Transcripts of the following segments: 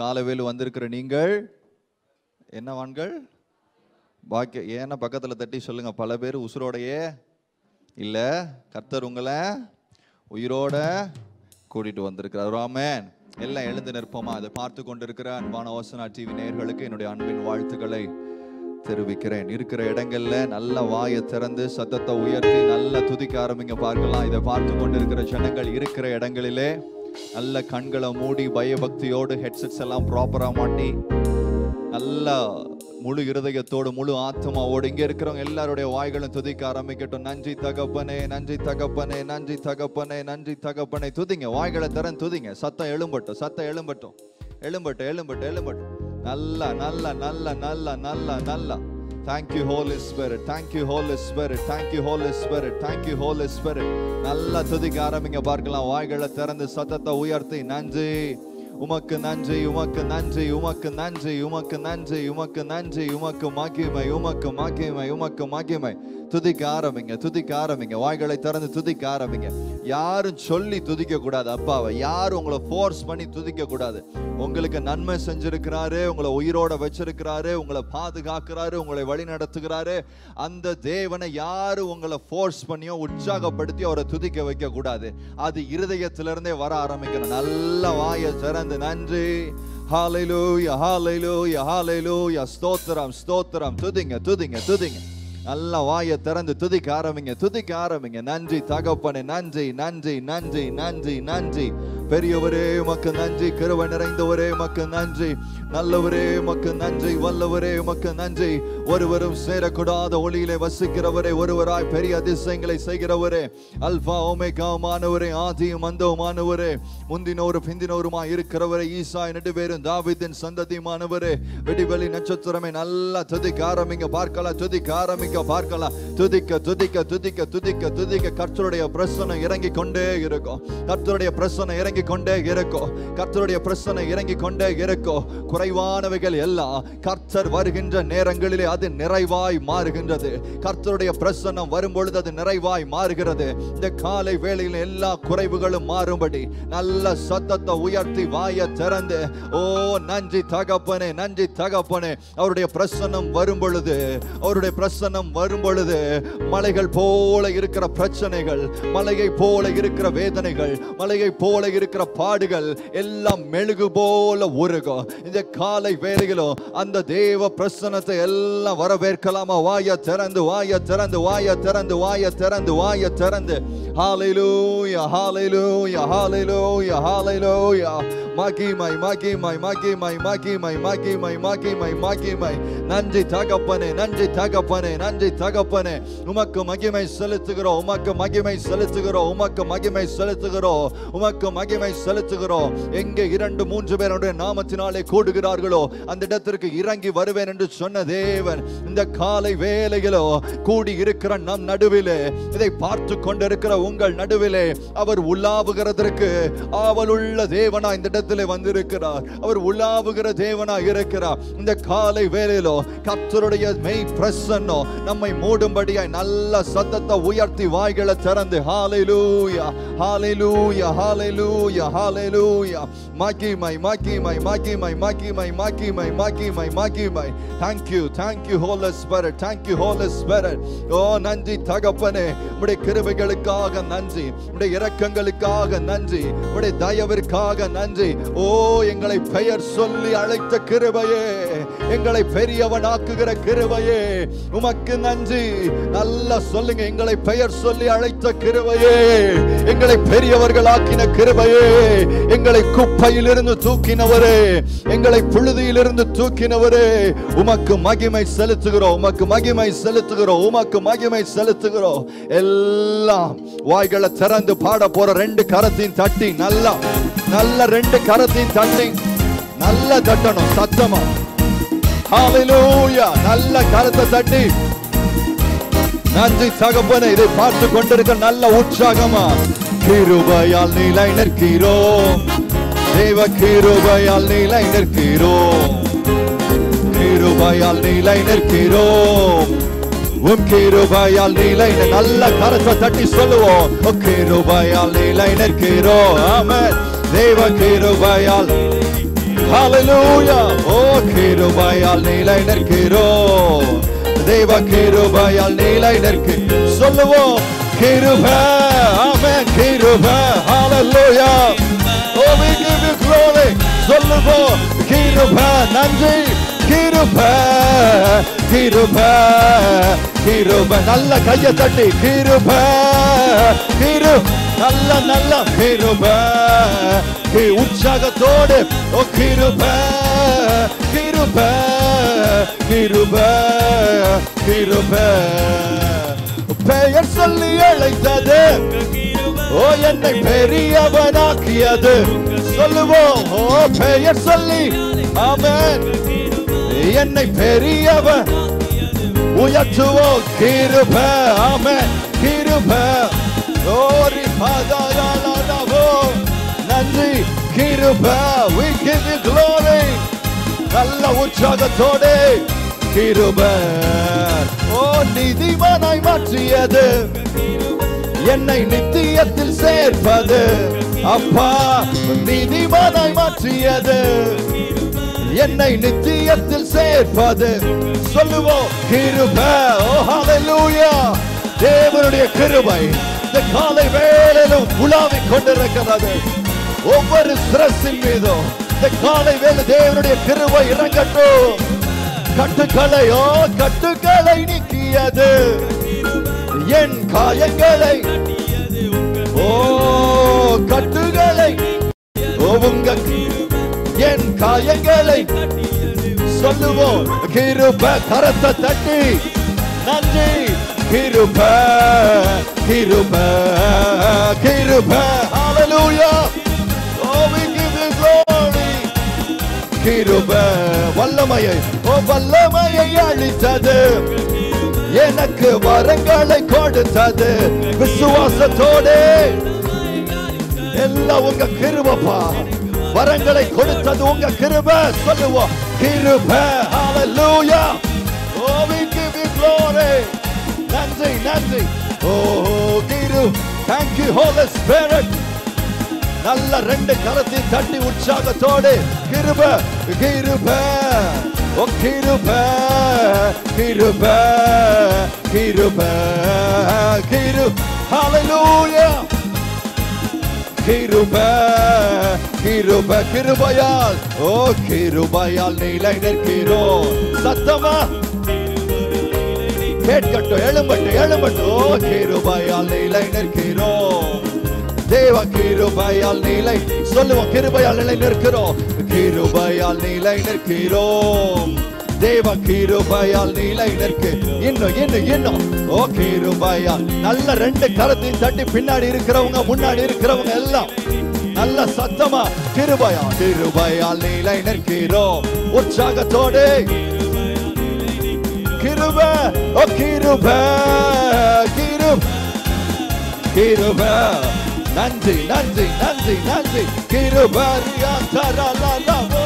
காலவேலு வந்திருக்கிற நீங்கள் என்னவான்கள் பாக்கிய ஏன்னா பக்கத்தில் தட்டி சொல்லுங்கள் பல பேர் உசுரோடையே இல்லை. கர்த்தர் உங்களை உயிரோட கூட்டிகிட்டு வந்திருக்கிறார். ஆமென். எல்லாம் எழுந்து நிற்போமா? அதை பார்த்து கொண்டிருக்கிற அன்பான ஓசனா டிவி நேர்களுக்கு என்னுடைய அன்பின் வாழ்த்துக்களை தெரிவிக்கிறேன். இருக்கிற இடங்கள்ல நல்ல வாயை திறந்து சத்தத்தை உயர்த்தி நல்ல துதிக்க ஆரம்பிங்க. பார்க்கலாம். இதை பார்த்து கொண்டிருக்கிற ஜனங்கள் இருக்கிற இடங்களிலே நல்ல கண்களை மூடி பயபக்தியோடு ஹெட்செட்ஸ் எல்லாம் ப்ராப்பராக மாட்டி நல்லா முழு இருதயத்தோடு முழு ஆத்மாவோடு இங்கே இருக்கிறவங்க எல்லாருடைய வாய்களும் துதிக்க ஆரம்பிக்கட்டும். நன்றி தகப்பனே நன்றி தகப்பனே நன்றி தகப்பனே நன்றி தகப்பனே. துதிங்க வாய்களை திறன் துதிங்க. சத்தம் எழும்பட்டும் சத்தம் எழும்பட்டும். எழும்பட்டும் எழும்பட்டும் எழும்பட்டும். நல்ல நல்ல நல்ல நல்ல நல்ல நல்ல. Thank you Holy Spirit thank you Holy Spirit thank you Holy Spirit thank you Holy Spirit நல்லா துதிக்க ஆரம்பிங்க பார்க்கலாம். வாய்களை திறந்து சத்தத்தை உயர்த்தி நன்றி. உமக்கு நன்றி உமக்கு நன்றி உமக்கு நன்றி உமக்கு நன்றி உமக்கு நன்றி உமக்கு மகிமை உமக்கு மகிமை உமக்கு மகிமை. துதிக்க ஆரம்பிங்க துதிக்க ஆரம்பிங்க வாய்களை திறந்து துதிக்க ஆரம்பிங்க யாரும் சொல்லி துதிக்க கூடாது அப்பாவை. யாரும் உங்களை ஃபோர்ஸ் பண்ணி துதிக்க கூடாது உங்களுக்கு நன்மை செஞ்சிருக்கிறாரு உங்களை உயிரோட வச்சிருக்கிறாரு உங்களை பாதுகாக்கிறாரு உங்களை வழி நடத்துகிறாரு. அந்த தேவனை யாரும் உங்களை ஃபோர்ஸ் பண்ணியோ உற்சாகப்படுத்தி அவரை துதிக்க வைக்க கூடாது அது இருதயத்திலிருந்தே வர ஆரம்பிக்கணும். நல்ல வாயை திறந்து நன்றி. ஹalleluya ஹalleluya ஹalleluya ஸ்தோத்திரம் ஸ்தோத்திரம். துதிங்க துதிங்க துதிங்க. நல்ல வாயை திறந்து துதிக்க ஆரம்பிங்க துதிக்க ஆரம்பிங்க. நன்றி தகப்பனே நன்றி நன்றி நன்றி நன்றி நன்றி. பெரியவரே மக்கு நன்றி. கிருபை நிறைந்தவரே மக்கு நன்றி. நல்லவரே மக்கு நன்றி. வல்லவரே மக்கு நன்றி. ஒருவரும் சேரக்கூடாத ஒளியிலே வசிக்கிறவரே ஒருவராய் பெரிய அதிசயங்களை செய்கிறவரே. அல்பா ஓமேகாவுமானவரே ஆதியும் அந்தவுமானவரே முந்தினோரும் பிந்தினோருமாய் இருக்கிறவரே ஈசாய் நடுவேரும் தாவிதின் சந்ததியுமானவரே. வெடிவெளி நட்சத்திரமே நல்லா துதிக்க ஆரம்பிங்க பார்க்கலாம் துதிக்க ஆரம்பிங்க. பார்க்கலாம் துதிக்க துதிக்க துதிக்க துதிக்க துதிக்க கர்த்தருடைய பிரசனை இறங்கி கொண்டே இருக்கும். கர்த்தருடைய பிரசனை இறங்கி கொண்டே இருக்கும். கர்த்தருடைய பிரசனை இறங்கி கொண்டே இருக்கும். குறைவானவைகள் எல்லாம் கர்த்தர் வருகின்ற நேரங்களிலே அது நிறைவாய் மாறுகின்றது. கர்த்தருடைய பிரசனம் வரும் பொழுது அது நிறைவாய் மாறுகிறது. இந்த காலை வேளையில் எல்லா குறைவுகளும் மாறும்படி நல்ல சத்தத்தை உயர்த்தி வாய திறந்து ஓ நன்றி தகப்பனே நன்றி தகப்பனே. அவருடைய பிரசனம் வரும் பொழுது அவருடைய பிரசனம் பிரசன்னம் வரும் பொழுது மலைகள் போல இருக்கிற பிரச்சனைகள் மலையை போல இருக்கிற வேதனைகள் மலையை போல இருக்கிற பாடுகள் எல்லாம் மெழுகு போல உருகும். இந்த காலை வேலையிலும் அந்த தேவ பிரசன்னத்தை எல்லாம் வரவேற்கலாமா? வாய திறந்து வாய திறந்து வாய திறந்து வாய திறந்து வாய திறந்து. ஹalleluya ஹalleluya ஹalleluya ஹalleluya மகிமை மகிமை மகிமை மகிமை மகிமை மகிமை மகிமை நன்றி தகப்பனே நன்றி தகப்பனே நன்றி தகப்பனே. உமக்கு மகிமை செலுத்துகிறோம் உமக்கு மகிமை செலுத்துகிறோம் உமக்கு மகிமை செலுத்துகிறோம் உமக்கு மகிமை செலுத்துகிறோம். எங்கே இரண்டு மூன்று பேருடைய நாமத்தினாலே கூடுகிறார்களோ அந்த இடத்திற்கு இறங்கி வருவேன் என்று சொன்ன தேவன் இந்த காலை வேலையிலோ கூடி இருக்கிற நம் நடுவிலே இதை பார்த்து கொண்டிருக்கிற உங்கள் நடுவிலே அவர் உலாவுகிறதற்கு ஆவலுள்ள தேவனா இந்த இடத்திலே வந்திருக்கிறார். அவர் உலாவுகிற தேவனா இருக்கிறார். இந்த காலை வேலையிலோ கத்தருடைய மெய் பிரசன்னோ நம்மை மூடும்படியாய் நல்ல சத்தத்தை உயர்த்தி வாய்களை திறந்து. ஹalleluya ஹalleluya ஹalleluya ஹalleluya மாக்கிமை மாக்கிமை மாக்கிமை மாக்கிமை மாக்கிமை மாக்கிமை மாக்கிமை thank you thank you holy spirit thank you holy spirit. ஓ நன்றி தகப்பனே. உடைய கிருபைகளுக்காக நன்றி. உடைய இரக்கங்களுக்காக நன்றி. உடைய தயவிற்காக நன்றி. ஓ எங்களை பெயர் சொல்லி அழைத்த கிருபையே. எங்களை பெரியவனாக்குகிற கிருபையே. உமக்கு நன்றி. நல்லா சொல்லுங்க எங்களை பெயர் சொல்லி அழைத்த கிருபையே. எங்களை பெரியவர்களாக்கின கிருபையே. எங்களை குப்பையிலிருந்து தூக்கினவரே. எங்களை புழுதியிலிருந்து தூக்கினவரே. உமக்கு மகிமை செலுத்துகிறோம் உமக்கு மகிமை செலுத்துகிறோம் உமக்கு மகிமை செலுத்துகிறோம். எல்லாம் வாய்களை திறந்து பாட போற ரெண்டு கரத்தையும் தட்டி நல்லா நல்ல ரெண்டு கரத்தையும் தட்டி நல்ல தட்டணும் சத்தமா. நல்ல கருத்தை தட்டி. நன்றி தகப்பனே இதை பார்த்து கொண்டிருக்க நல்ல உற்சாகமா? கிருபையால் நிலை நிற்கிறோம். தேவ கிருபையால் நிலை நிற்கிறோம். கிருபையால் நிலை நிற்கிறோம். உம் கிருபையால் நிலை நல்ல கரத்தை தட்டி சொல்லுவோம். உம் கிருபையால் நிலை நிற்கிறோம். ஆமென். தேவ கிருபையால் ஹalleluya ஓ கிருபையால் நிலை நிற்கிறோம். தேவ கிருபையால் நிலை நிற்கு. சொல்லுவோம் கிருபை. ஆமென் கிருபை. ஹalleluya ஓ we give you glory. சொல்லுவோம் கிருபை. நன்றி. கிருபை. கிருபை. கிருபை. நல்ல கையை தட்டி கிருபை. கிரு நல்ல நல்ல கிருபை. கி- உற்சாகத்தோடு ஓ கிருப கிருப கிருப கிருப பெயர் சொல்லி அழைத்தது ஓ என்னை பெரியவனாக்கியது சொல்லுவோம் ஓ பெயர் சொல்லி ஆமென் என்னை பெரியவன் உயர்த்துவோம் கிருப ஆமென் கிருப ஓரி பாதாளோ நன்றி. கிருப we give you glory. நல்ல உற்சாகத்தோடு கிருப. ஓ நீதிமானாய் மாற்றியது. என்னை நித்தியத்தில் சேர்ப்பது. அப்பா நீதிமானாய் மாற்றியது. என்னை நித்தியத்தில் சேர்ப்பது. சொல்லுவோம் கிருப. ஓ ஹalleluya தேவனுடைய கிருபை இந்த காலை வேளையிலும் உலாவிக் கொண்டிருக்கிறது. ஒவ்வொரு சிரசின் மீதும் இந்த காலை வேலை தேவனுடைய கிருவை இறங்கட்டும். கட்டுக்கலையோ கட்டுக்கலை நீக்கியது. என் காயங்களை ஓ கட்டுகளை ஓ உங்க என் காயங்களை சொல்லுவோம். கிருப கரத்தை தட்டி நன்றி. கிருப கிருப கிருப ஹalleluya. கிருப வல்லமையை ஓ வல்லமையை அளித்தது எனக்கு வரங்களை கொடுத்தது விசுவாசத்தோடு. எல்லாம் உங்க கிருபப்பா வரங்களை கொடுத்தது உங்க கிருப. சொல்லுவோம் கிருப ஹalleluya oh we give you glory. நன்றி நன்றி. ஓ கிரு thank you holy spirit. நல்ல ரெண்டு கரத்தை தட்டி உற்சாகத்தோடு கிருப கிருப ஓ கிருப கிருப கிருப கிரு ஹalleluya கிருப கிருப கிருபையால் ஓ கிருபையால் நிலை நிற்கிறோம். சத்தமா? கேட்கட்டும் எழும்பட்டு எழும்பட்டு ஓ கிருபையால் நிலை நிற்கிறோம். தேவ கிருபையால் நிலை. சொல்லுவோம் கிருபையால் நிலை நிற்கிறோம். கிருபையால் நிலை நிற்கிறோம். தேவ கிருபையால் நிலை நிற்கு. இன்னும் இன்னும் இன்னும். ஓ கிருபையால். நல்ல ரெண்டு கரத்தையும் தட்டி பின்னாடி இருக்கிறவங்க முன்னாடி இருக்கிறவங்க எல்லாம் நல்ல சத்தமா கிருபையால் கிருபையால் நிலை நிற்கிறோம். உற்சாகத்தோடு. கிருப ஓ கிருப கிருப கிருப. நன்றி நன்றி நன்றி நன்றி. கிருபரியா தரலாமோ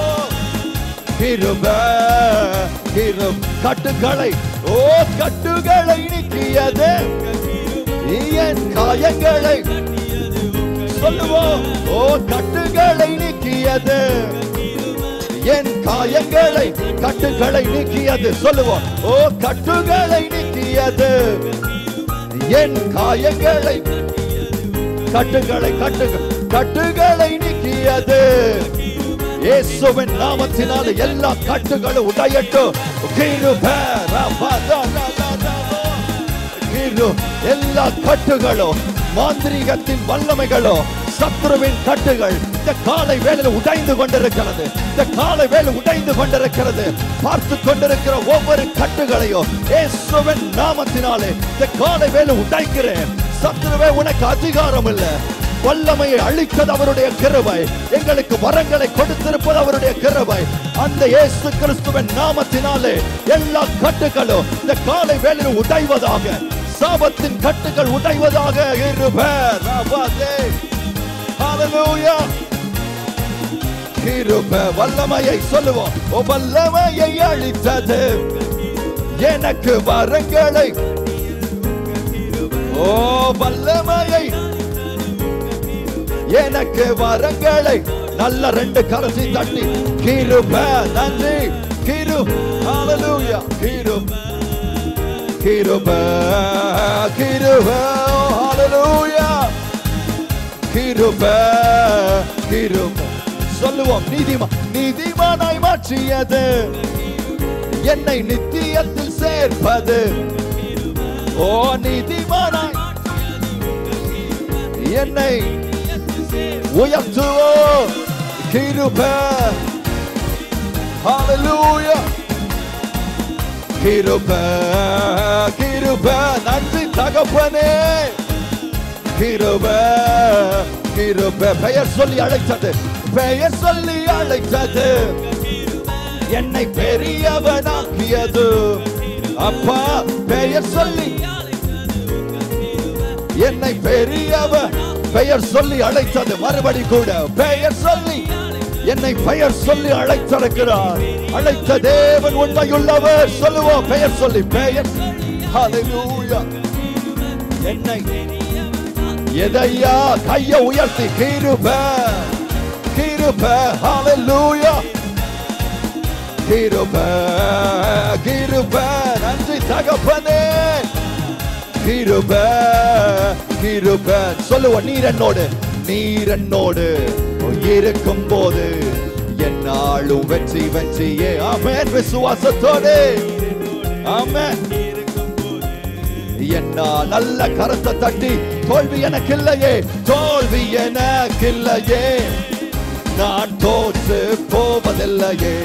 கிருப கிருப் கட்டுகளை ஓ கட்டுகளை நீக்கியது என் காயங்களை சொல்லுவோம். ஓ கட்டுகளை நீக்கியது என் காயங்களை கட்டுகளை நீக்கியது சொல்லுவோம். ஓ கட்டுகளை நீக்கியது. என் காயங்களை கட்டுகளை கட்டுகள் கட்டுகளை நீக்கியது. இயேசுவின் நாமத்தினால எல்லா கட்டுகளும் உடையட்டும். எல்லா கட்டுகளும் மாந்திரிகத்தின் வல்லமைகளும் சத்ருவின் கட்டுகள் இந்த காலை வேளையில் உடைந்து கொண்டிருக்கிறது. இந்த காலை வேலை உடைந்து கொண்டிருக்கிறது. பார்த்து கொண்டிருக்கிற ஒவ்வொரு கட்டுகளையும் இயேசுவின் நாமத்தினாலே இந்த காலை வேலை உடைக்கிறேன். சத்துருவே உனக்கு அதிகாரம் இல்லை வல்லமையை அளித்தது அவருடைய கிருபை. எங்களுக்கு வரங்களை கொடுத்திருப்பது அவருடைய கிருபை. அந்த இயேசு கிறிஸ்துவின் நாமத்தினாலே எல்லா கட்டுகளும் இந்த காலை வேலையில் உடைவதாக சாபத்தின் கட்டுகள் உடைவதாக இருப்பேன் வல்லமையை சொல்லுவோம். வல்லமையை அழித்தது எனக்கு வரங்களை ஓ வல்லமையை எனக்கு வரங்களை நல்ல ரெண்டு கரசி தட்டி. கிருப நன்றி. கிரு ஹalleluya கிருப கிருப கிருப ஹalleluya கிருப கிருப சொல்லுவோம் நீதிமா நீதிமானாய் மாற்றியது. என்னை நித்தியத்தில் சேர்ப்பது. ஓ நீதிமானாய் என்னை உயர்த்துவோ? கிருப. ஹalleluya கிருப கிருப. நன்றி தகப்பனே. கிருப கிருப. பெயர் சொல்லி அழைத்தது. பெயர் சொல்லி அழைத்தது. என்னை பெரியவனாக்கியது. அப்பா பெயர் சொல்லி. என்னை பெரியவர் பெயர் சொல்லி அழைத்தது மறுபடி கூட. பெயர் சொல்லி. என்னை பெயர் சொல்லி அழைத்திருக்கிறார். அழைத்த தேவன் உண்மையுள்ளவர். சொல்லுவோம் பெயர் சொல்லி பெயர் என்னை எதையா கைய உயர்த்தி கிருப கிருப ஹalleluya கிருப கிருப. தகப்பனே கிருப கிருப சொல்லுவ நீரன்னோடு நீரன்னோடு இருக்கும் போது என்னாலும் வெற்றி வெற்றியே அமேன் விசுவாசத்தோடு அமேன் என்ன நல்ல கரத்தை தட்டி தோல்வி எனக்கு இல்லையே தோல்வி எனக்கு இல்லையே நான் தோற்று போவதில்லையே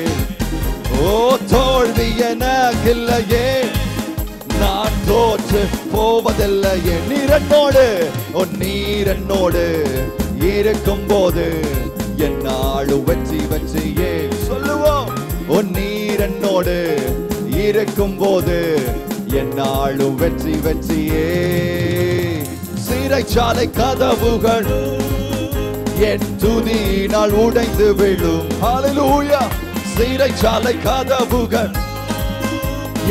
ஓ தோல்வி எனக்கு இல்லையே நான் தோற்று போவதில்லை. என் நீரன்னோடு உன் நீரன்னோடு இருக்கும் போது என் என்னாலும் வெற்றி வெற்றியே சொல்லுவோம்? உன் நீரன்னோடு இருக்கும் போது என் நாடு வெற்றி வெற்றியே சிறைச்சாலை கதவுகள் என் துதியினால் உடைந்து விழும். சிறைச்சாலை கதவுகள்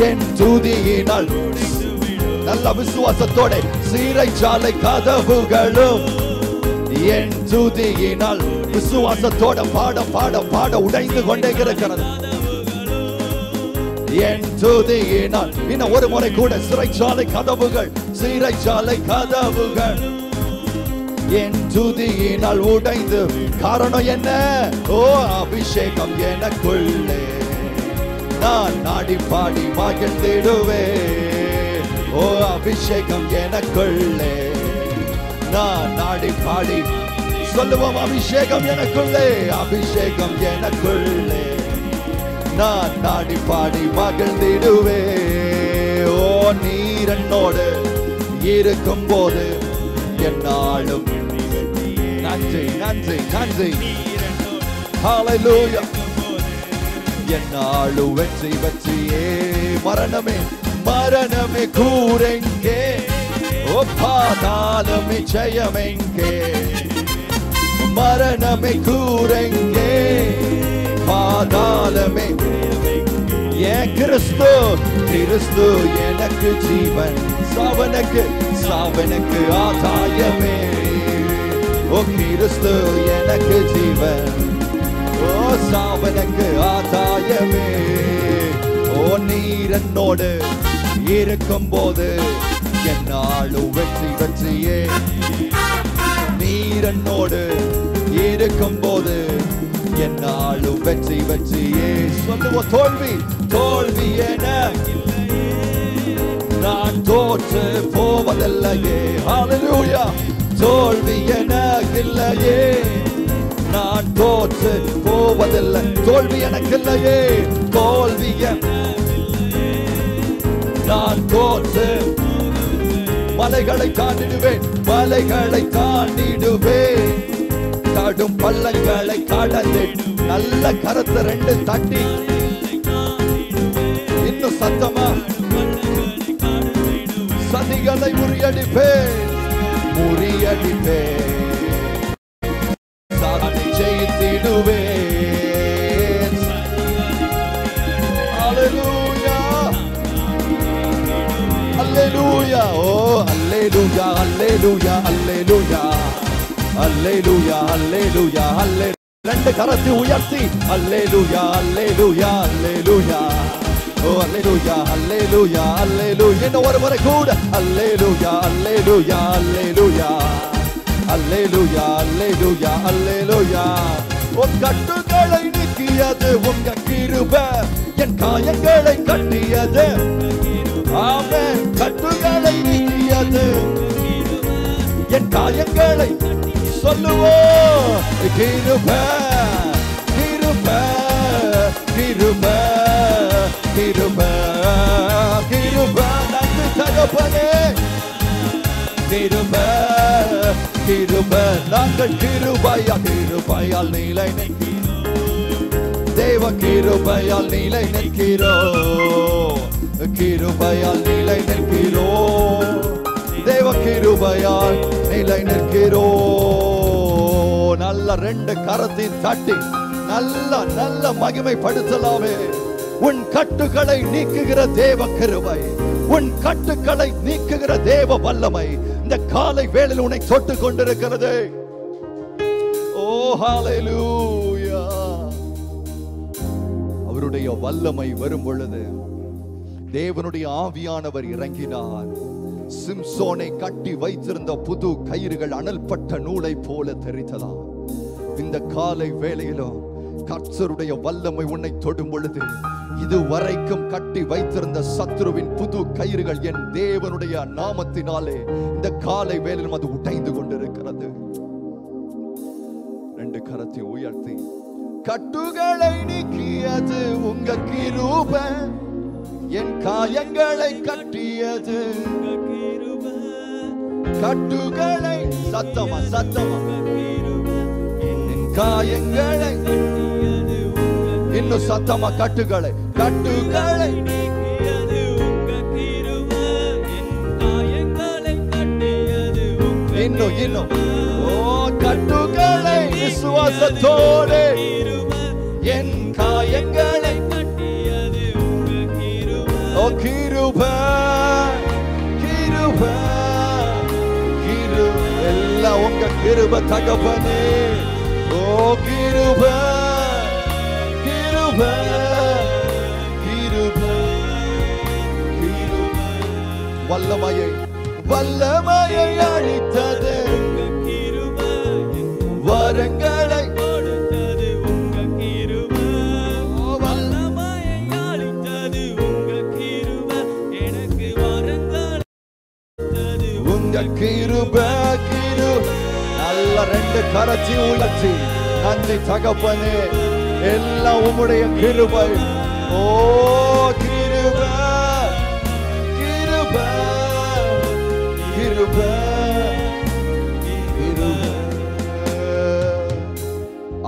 என் துதியினால் நல்ல விசுவாசத்தோட சிறைச்சாலை கதவுகளும் என் துதியினால் விசுவாசத்தோட பாட பாட பாட உடைந்து கொண்டே இருக்கிறது. என் துதியினால் இன்னும் ஒரு முறை கூட சிறைச்சாலை கதவுகள் சிறைச்சாலை கதவுகள் என் துதியினால் உடைந்து. காரணம் என்ன? ஓ அபிஷேகம் எனக்குள்ளே. நான் நாடி பாடி மகிழ்ந்திடுவே. ஓ அபிஷேகம் எனக்குள்ளே. நான் நாடி பாடி சொல்லுவோம் அபிஷேகம் எனக்குள்ளே. அபிஷேகம் எனக்குள்ளே. நான் நாடி பாடி மகிழ்ந்திடுவே. ஓ நீர் என்னோடு இருக்கும் போது என்னாலும் நன்றி நன்றி நன்றி. ஹalleluya என்னாலும் வெற்றி வெற்றியே. மரணமே மரணமே கூறெங்கே ஒப்பாதாலமே ஜெயமெங்கே. மரணமே கூறெங்கே பாதாளமே ஏன் கிறிஸ்து கிறிஸ்து எனக்கு ஜீவன். சாவனுக்கு சாவனுக்கு ஆதாயமே. ஓ கிறிஸ்து எனக்கு ஜீவன். ஓ சாவனுக்கு ஆதாயம் ஓ நீர் என்னோடு இருக்கும் போது என்னாலும் வெற்றி வெற்றியே. நீர் என்னோடு இருக்கும் போது என்னாலும் வெற்றி வெற்றியே. சொல்லுவோம் தோல்வி தோல்வி என. நான் தோற்று போவதில்லையே. ஹalleluya தோல்வி எனக்கு இல்லையே. நான் தோற்று போவதில்லை. தோல்வி எனக்கு இல்லையே தோல்வி நான் தோற்று மலைகளை தாண்டிடுவேன் மலைகளை தாண்டிடுவேன் கடும் பள்ளங்களை கடந்து நல்ல கருத்து ரெண்டு தட்டி. இன்னும் சத்தமா? சதிகளை முறியடிப்பேன். முறியடிப்பேன். Hallelujah. Oh, hallelujah, hallelujah, hallelujah. அல்லேலூயா அல்லேலூயா அல்லே ரெண்டு கரத்தை உயர்த்தி அல்லேலூயா அல்லேலூயா அல்லேலூயா ஓ அல்லேலூயா அல்லேலூயா அல்லேலூயா இன்னும் ஒரு முறை கூட அல்லேலூயா அல்லேலூயா அல்லேலூயா அல்லேலூயா அல்லேலூயா அல்லேலூயா உன் கட்டுகளை நீக்கியது உங்க கிருப என் காயங்களை கட்டியது அவன் கட்டுகளை நீக்கியது. என் காயங்களை சொல்லுவோம் கிருப கிருப கிருப கிருப கிருப. நன்றி தகப்பனே. கிருப கிருப. நாங்கள் கிருபாயா கிருபாயால் நீலை நிலை தேவ கிருபையால் நிலை நிற்கிறோம். கிருபையால் நிலை நிற்கிறோ. தேவ கிருபையால் நிலை நிற்கிறோ. நல்ல ரெண்டு கரத்தையும் தட்டி நல்ல நல்ல மகிமைப்படுத்தலாமே. உன் கட்டுகளை நீக்குகிற தேவ கிருபை உன் கட்டுகளை நீக்குகிற தேவ வல்லமை இந்த காலை வேளையில் உன்னை தொட்டு கொண்டிருக்கிறது. ஓ ஹalleluya. அவருடைய வல்லமை வரும் பொழுது தேவனுடைய ஆவியானவர் இறங்கினார். சிம்சோனை கட்டி வைத்திருந்த புது கயிறுகள் அனல்பட்ட நூலை போல தெரித்ததாம் இந்த காலை வேளையிலும் கர்த்தருடைய வல்லமை உன்னை தொடும் பொழுது இதுவரைக்கும் கட்டி வைத்திருந்த சத்ருவின் புது கயிறுகள் என் தேவனுடைய நாமத்தினாலே இந்த காலை வேலையிலும் அது உடைந்து கொண்டிருக்கிறது. ரெண்டு கரத்தை உயர்த்தி கட்டுகளை நீக்கியது உங்க கிருப. என் காயங்களை கட்டியது. கட்டுகளை சத்தமா சத்தமா. என் காயங்களை இன்னும் சத்தமா கட்டுகளை கட்டுகளை. இன்னும் இன்னும். ஓ கட்டுகளை விசுவாசத்தோடு. என் காயங்களை ஓ கிருப கிருப கிரு. எல்லாம் உங்க கிருப தகப்பனே. ஓ கிருப கிருப கிருப கிருப. வல்லமையை வல்லமையை அளித்தது. வரங்களை உங்க கிருப கிரு நல்ல ரெண்டு கரச்சி உழச்சி நன்றி தகப்பனே. எல்லாம் உம்முடைய கிருபை. ஓ கிருப கிருப கிருப.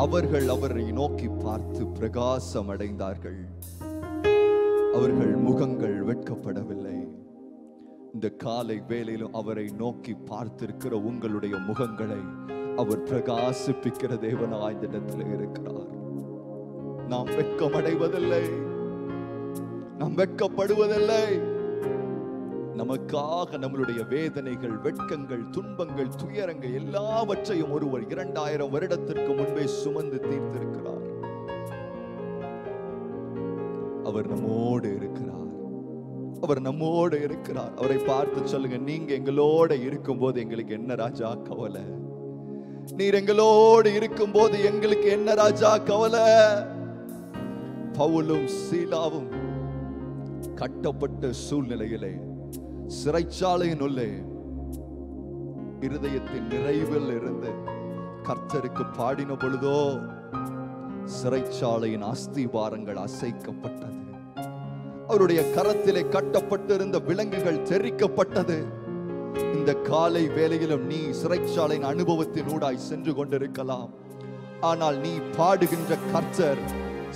அவர்கள் அவரை நோக்கி பார்த்து பிரகாசம் அடைந்தார்கள். அவர்கள் முகங்கள் வெட்கப்படவில்லை. இந்த காலை வேலையிலும் அவரை நோக்கி பார்த்திருக்கிற உங்களுடைய முகங்களை அவர் பிரகாசிப்பிக்கிற தேவனாய் இந்த இடத்துல இருக்கிறார். நாம் வெட்கமடைவதில்லை. நாம் வெட்கப்படுவதில்லை. நமக்காக நம்மளுடைய வேதனைகள் வெட்கங்கள் துன்பங்கள் துயரங்கள் எல்லாவற்றையும் ஒருவர் இரண்டாயிரம் வருடத்திற்கு முன்பே சுமந்து தீர்த்திருக்கிறார். அவர் நம்மோடு இருக்கிறார். அவர் நம்மோடு இருக்கிறார். அவரை பார்த்து சொல்லுங்க நீங்க எங்களோட இருக்கும்போது எங்களுக்கு என்ன ராஜா கவலை? நீர் எங்களோடு இருக்கும்போது எங்களுக்கு என்ன ராஜா கவலை? பவுலும் சீலாவும் கட்டப்பட்ட சூழ்நிலையிலே சிறைச்சாலையின் உள்ளே இருதயத்தின் நிறைவில் இருந்து கர்த்தருக்கு பாடின பொழுதோ சிறைச்சாலையின் அஸ்திபாரங்கள் அசைக்கப்பட்டது. அவருடைய கரத்திலே கட்டப்பட்டிருந்த விலங்குகள் தெரிக்கப்பட்டது இந்த காலை வேளையிலும் நீ சிறைச்சாலையின் அனுபவத்தின் ஊடாய் சென்று கொண்டிருக்கலாம். ஆனால் நீ பாடுகின்ற கர்த்தர்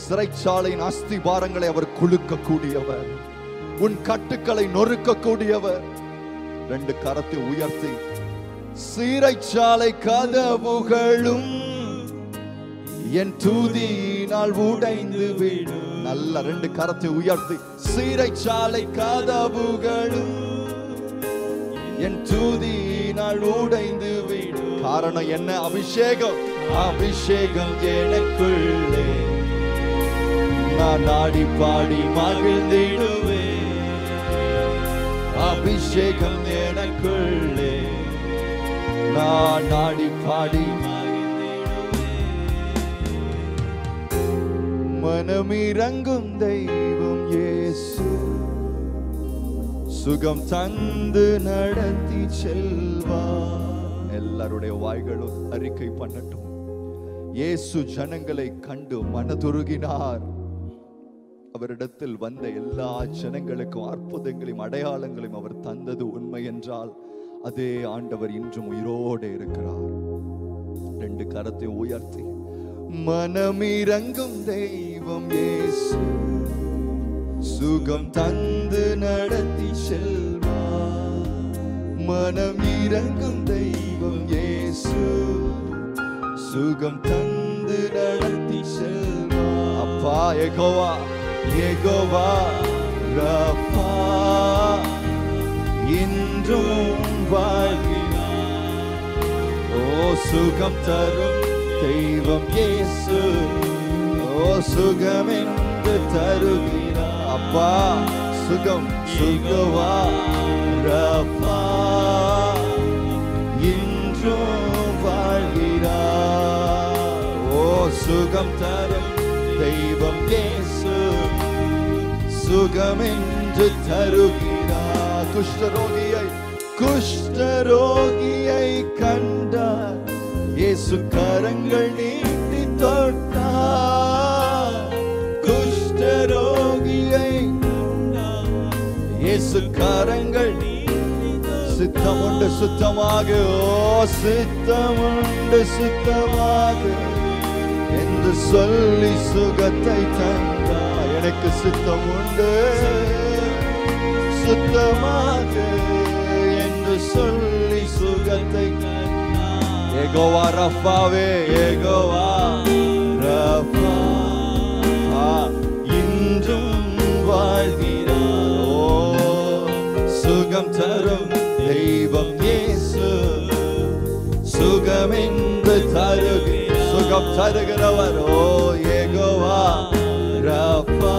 சிறைச்சாலையின் அஸ்திவாரங்களை அவர் குலுக்க கூடியவர் உன் கட்டுக்களை நொறுக்க கூடியவர் ரெண்டு கரத்தை உயர்த்தி சிறைச்சாலை கதவுகளும் என் தூதியினால் உடைந்து விடும். நல்ல ரெண்டு கரத்தை உயர்த்தி. சீரைச்சாலை கதவுகளும் என் தூதியினால் உடைந்து விடும். காரணம் என்ன? அபிஷேகம். அபிஷேகம் எனக்குள்ளே நான் நாடி பாடி மகிழ்ந்திடுவே. அபிஷேகம் எனக்குள்ளே நான் நாடி பாடி மனமிறங்கும் தெய்வம் இயேசு. சுகம் தந்து நடத்தி செல்வா. எல்லாருடைய வாய்களும் அறிக்கை பண்ணட்டும். இயேசு ஜனங்களை கண்டு மனதுருகினார். அவரிடத்தில் வந்த எல்லா ஜனங்களுக்கும் அற்புதங்களையும் அடையாளங்களையும் அவர் தந்தது உண்மை என்றால் அதே ஆண்டவர் இன்றும் உயிரோடு இருக்கிறார். ரெண்டு கரத்தை உயர்த்தி மனமிறங்கும் தெய்வம் தெய்வம் இயேசு சுகம் தந்து நடத்தி செல்வா. மனம் இறங்கும் தெய்வம் இயேசு சுகம் தந்து நடத்தி செல்வா. அப்பா எகோவா எகோவா ரப்பா. இன்றும் வாழ்கிறார் ஓ சுகம் தரும் தெய்வம் இயேசு ஓ சுகம் என்று தருகிறார் அப்பா சுகம் சுகவா ரப்பா இன்றும் வாழ்கிறார். ஓ சுகம் தரும் தெய்வம் இயேசு சுகம் என்று தருகிறார். குஷ்டரோகியை குஷ்டரோகியை கண்டார். இயேசு கரங்கள் நீட்டி தொட்டார் இயேசு கரங்கள் சித்தம் உண்டு சுத்தமாக. ஓ சித்தம் உண்டு சுத்தமாக. என்று சொல்லி சுகத்தை தந்தா எனக்கு சித்தம் உண்டு சுத்தமாக என்று சொல்லி சுகத்தை தந்தா ஏகோவா ரஃபாவே ஏகோவா ரஃபா. இன்றும் வாழ்கிறார் சுகம் தரும் தெய்வம் இயேசு சுகம் என்று தருகி சுகம் தருகிறவர் ஓ ஏகோவா ரப்பா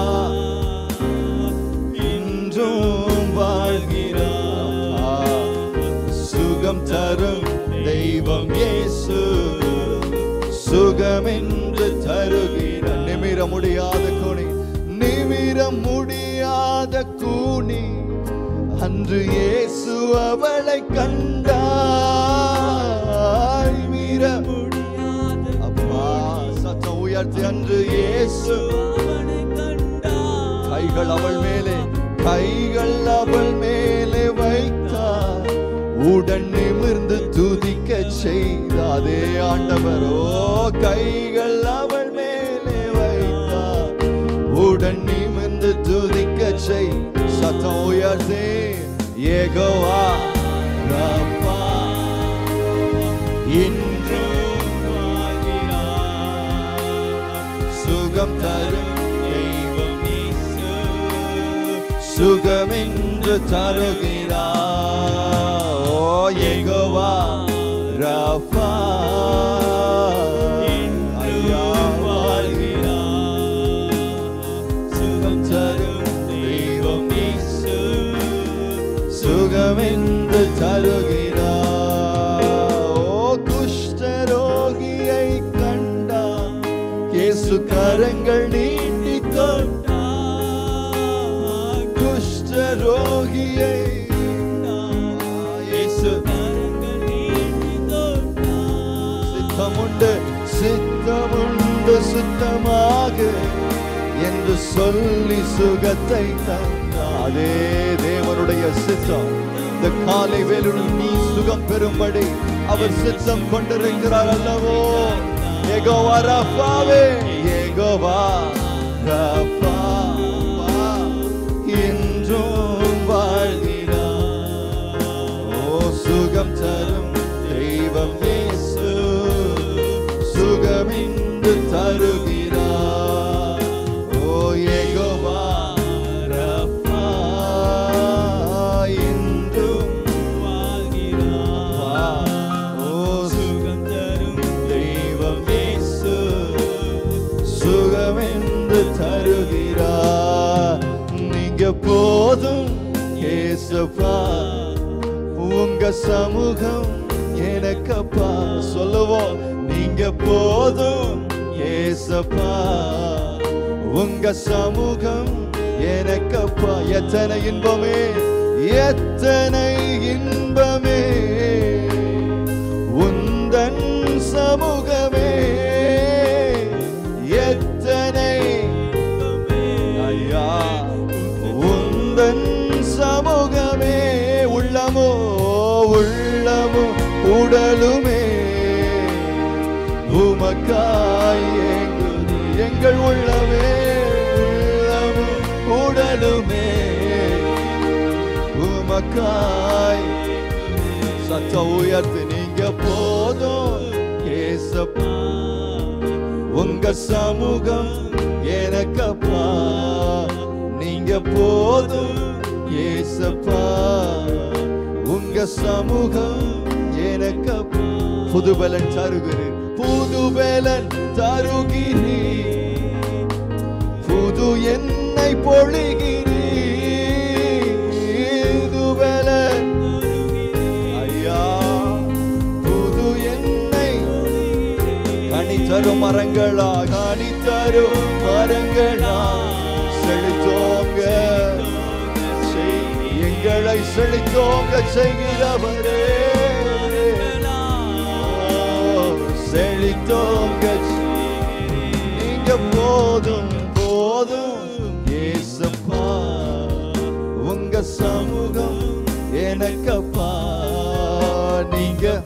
இன்றும் வாழ்கிறார் சுகம் தரும் தெய்வம் இயேசு அன்று இயேசு அவளை கண்டாய் மீற அப்பா சத்தம் உயர்த்தி அன்று இயேசு. கைகள் அவள் மேலே கைகள் அவள் மேலே வைத்தார். உடன் நிமிர்ந்து துதிக்க செய்தாதே ஆண்டவரோ கைகள் அவள் மேலே வைத்தார். உடன் நிமிர்ந்து துதிக்க செய் சத்தம் உயர்த்தே. ஏகோவா ரப்பா இன்றும் சுகம் தரும் தெய்வம் இயேசு. சுகமாக என்று சொல்லி சுகத்தை அதே தேவனுடைய சித்தம். இந்த காலை வேலுடன் நீ சுகம் பெறும்படி அவர் சித்தம் கொண்டிருக்கிறார் அல்லவோ? ஏகோவா ரஃபாவே ஏகோவா ரஃபா. சமூகம் எனக்கப்பா. சொல்லுவோம் நீங்க போதும் ஏசப்பா. உங்க சமூகம் எனக்கப்பா. எத்தனை இன்பமே எத்தனை இன்பம். உடலுமே உமக்காய் எங்குது எங்கள் உள்ளமே. உடலுமே உமக்காய். சத்த உயர்த்து நீங்க போதும். ஏசப்பா உங்க சமூகம் எனக்கப்பா. நீங்க போதும். ஏசப்பா உங்க சமூகம் இறக்க புதுபலன் தருகிறேன். புதுபலன் தருகிறேன். புது என்னை பொழிகிறீர் புதுபலன் ஐயா புது என்னை கனி தரும் மரங்களா கனி தரும் மரங்களா செழித்தோங்க எங்களை செழித்தோங்க செய்கிறவரே. செழித்தோம் செழித்தோங்க நீங்க போதும் போதும் ஏசப்பா உங்க சமூகம் எனக்கப்பா நீங்க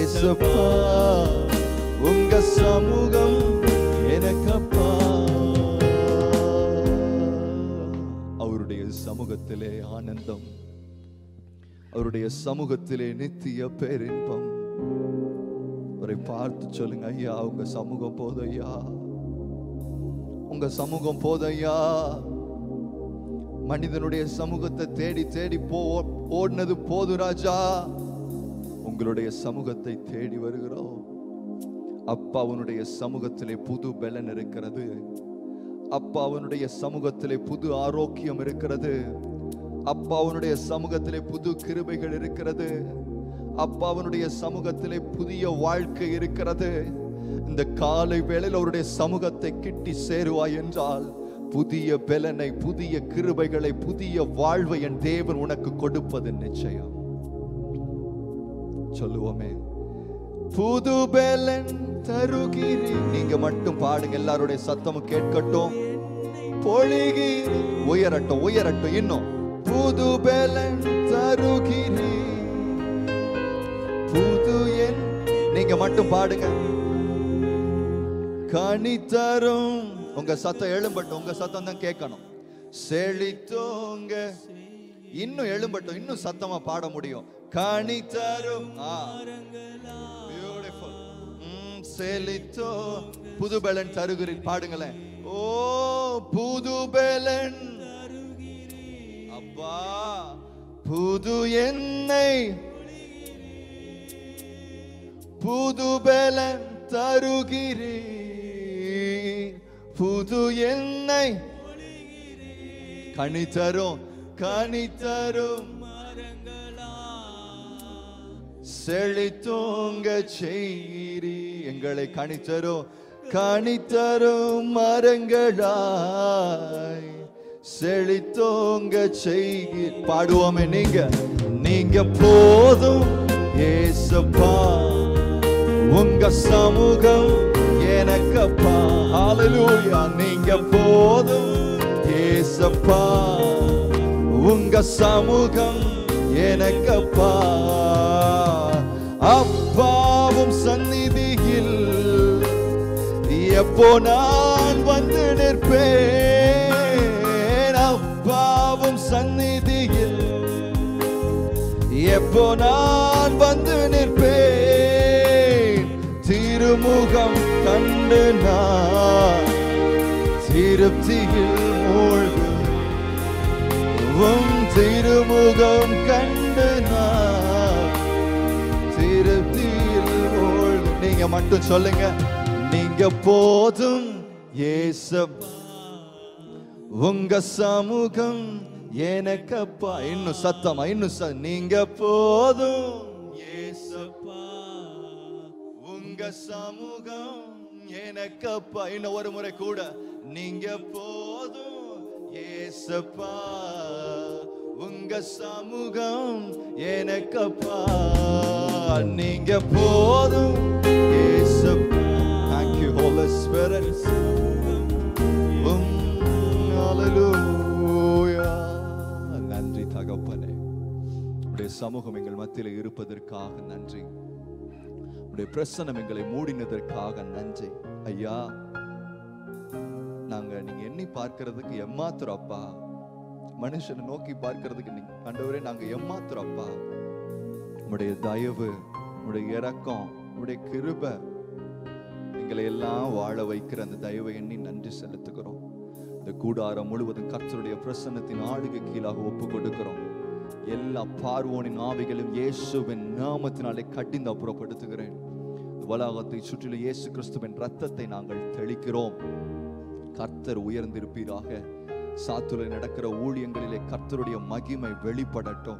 ஏசப்பா உங்க சமூகம் எனக்கப்பா அவருடைய சமூகத்திலே ஆனந்தம். அவருடைய சமூகத்திலே நித்திய பேரின்பம். அவரை பார்த்து சொல்லுங்க ஐயா உங்க சமூகம் போதையா உங்க சமூகம் போதையா மனிதனுடைய சமூகத்தை தேடி தேடி போ ஓடினது போது ராஜா. உங்களுடைய சமூகத்தை தேடி வருகிறோம். அப்பா அவனுடைய சமூகத்திலே புது பலன் இருக்கிறது. அப்பா அவனுடைய சமூகத்திலே புது ஆரோக்கியம் இருக்கிறது. அப்பா அவனுடைய சமூகத்திலே புது கிருபைகள் இருக்கிறது. அப்பா அவனுடைய சமூகத்திலே புதிய வாழ்க்கை இருக்கிறது. இந்த காலை வேளையில் அவருடைய சமூகத்தை கிட்டி சேருவாய் என்றால் புதிய பலனை புதிய கிருபைகளை புதிய வாழ்வை என் தேவன் உனக்கு கொடுப்பது நிச்சயம். சொல்லுவோமே. புது பலன் தருகிறேன். நீங்க மட்டும் பாடுங்க எல்லாருடைய சத்தமும் கேட்கட்டும். பொழிகிறேன். உயரட்டும் உயரட்டும் இன்னும். புது பலன் தருகிறேன். புது என் நீங்க மட்டும் பாடுங்க. கனி தரும். உங்க சத்தம் எழும்பட்டும். உங்க சத்தம் தான் கேட்கணும். செழித்தோங்க இன்னும் எழும்பட்டும். இன்னும் சத்தமா பாட முடியும். கனி தரும். செழித்தோ புது பலன் தருகிறேன். பாடுங்களேன். ஓ புது பலன். அப்பா புது என்னை புது பலன் தருகிறீர் புது எண்ணெய் கனி தரும் கனி தரும். செழித்தோங்க செய்கிறீ எங்களை கனி தரும் கனி தரும் மரங்களாய். செழித்தோங்க செய்கி பாடுவோமே நீங்க. நீங்க போதும் ஏசப்பா. உங்க சமூகம் எனக்கப்பா. ஹalleluya நீங்க போதும். ஏசப்பா உங்க சமூகம் எனக்கப்பா. அப்பாவும் சந்நிதியில் எப்போ நான் வந்து நிற்பேன்? அப்பாவும் சந்நிதியில் எப்போ நான் வந்து நிற்பேன்? திருமுகம் கண்டு நான் திருப்தியில் மூழ்கும். திருமுகம் கண்டு நான் திருப்தியில் மூழ்கும். நீங்க மட்டும் சொல்லுங்க. நீங்க போதும் ஏசப். உங்க சமூகம் எனக்கப்பா இன்னும் சத்தமா இன்னும் நீங்க போதும். உங்க சமூகம் எனக்கப்பா இன்னும் ஒரு முறை கூட. நீங்க போதும் ஏசப்பா. உங்க சமூகம் எனக்கப்பா நீங்க போதும் ஏசப்பா. Thank you holy um hallelujah. நன்றி தகப்பனே. உடைய சமூகம் எங்கள் மத்தியில் இருப்பதற்காக நன்றி. உடைய பிரசனம் எங்களை மூடினதற்காக நன்றி. ஐயா நாங்க நீங்க எண்ணி பார்க்கறதுக்கு எம்மாத்திரம் அப்பா. மனுஷனை நோக்கி பார்க்கறதுக்கு நீ ஆண்டவரே நாங்க எம்மாத்திரம் அப்பா. உடைய தயவு உடைய இறக்கம் உடைய கிருபை எங்களை எல்லாம் வாழ வைக்கிற அந்த தயவை எண்ணி நன்றி செலுத்துகிறோம். இந்த கூடாரம் முழுவதும் கர்த்தருடைய பிரசன்னத்தின் ஆளுகை கீழாக ஒப்பு கொடுக்கிறோம் எல்லா பார்வோனின் ஆவிகளும் இயேசுவின் நாமத்தினாலே கட்டிந்து அப்புறப்படுத்துகிறேன். வளாகத்தை சுற்றிலும் இயேசு கிறிஸ்துவின் ரத்தத்தை நாங்கள் தெளிக்கிறோம். கர்த்தர் உயர்ந்திருப்பீராக. சாத்துல நடக்கிற ஊழியங்களிலே கர்த்தருடைய மகிமை வெளிப்படட்டும்.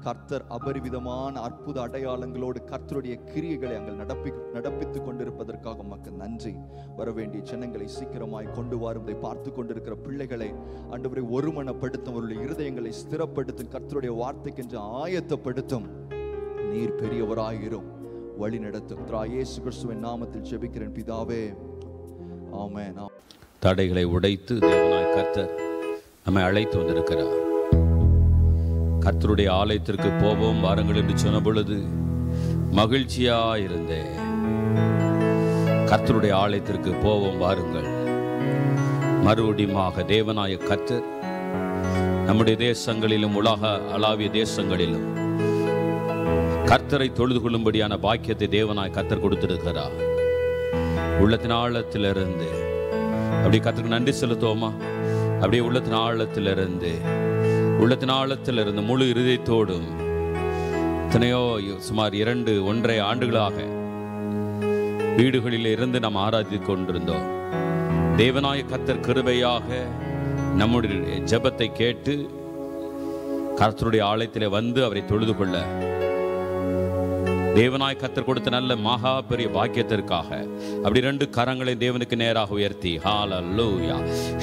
கர்த்தர் அபரிவிதமான அற்புத அடையாளங்களோடு கர்த்தருடைய கிரியைகளை அங்கள் நடப்பி நடப்பித்துக் கொண்டிருப்பதற்காக மக்கள் நன்றி. வர வேண்டிய சின்னங்களை சீக்கிரமாய் கொண்டு வருவதை பார்த்து கொண்டிருக்கிற பிள்ளைகளை அன்றுவரை ஒருமனப்படுத்தும் அவருடைய இருதயங்களை ஸ்திரப்படுத்தும் கர்த்தருடைய வார்த்தைக்கென்று ஆயத்தப்படுத்தும். நீர் பெரியவராயிரும். வழி நடத்தும் திரா இயேசு கிறிஸ்துவின் நாமத்தில் செபிக்கிறேன் பிதாவே. ஆமே தடைகளை உடைத்து தேவனாய் கர்த்தர் நம்மை அழைத்து வந்திருக்கிறார். கர்த்தருடைய ஆலயத்திற்கு போவோம் வாருங்கள் என்று சொன்ன பொழுது மகிழ்ச்சியா இருந்தேன். கர்த்தருடைய ஆலயத்திற்கு போவோம் வாருங்கள். மறுபடியுமாக தேவனாய கர்த்தர் நம்முடைய தேசங்களிலும் உலக அளாவிய தேசங்களிலும் கர்த்தரை தொழுது கொள்ளும்படியான பாக்கியத்தை தேவனாய் கர்த்தர் கொடுத்திருக்கிறார். உள்ளத்தின் ஆழத்திலிருந்து அப்படி கர்த்தருக்கு நன்றி செலுத்துவோமா? அப்படியே உள்ளத்தின் ஆழத்திலிருந்து உள்ளத்தின் ஆழத்திலிருந்து முழு இருதயத்தோடும். எத்தனையோ சுமார் இரண்டு ஒன்றரை ஆண்டுகளாக வீடுகளில் இருந்து நாம் ஆராதித்துக் கொண்டிருந்தோம். தேவநாய கத்தர் கிருபையாக நம்முடைய ஜெபத்தை கேட்டு கர்த்தருடைய ஆலயத்திலே வந்து அவரை தொழுது கொள்ள தேவனாய் கத்தர் கொடுத்த நல்ல மகா பெரிய பாக்கியத்திற்காக. அப்படி ரெண்டு கரங்களை தேவனுக்கு நேராக உயர்த்தி. ஹால லூயா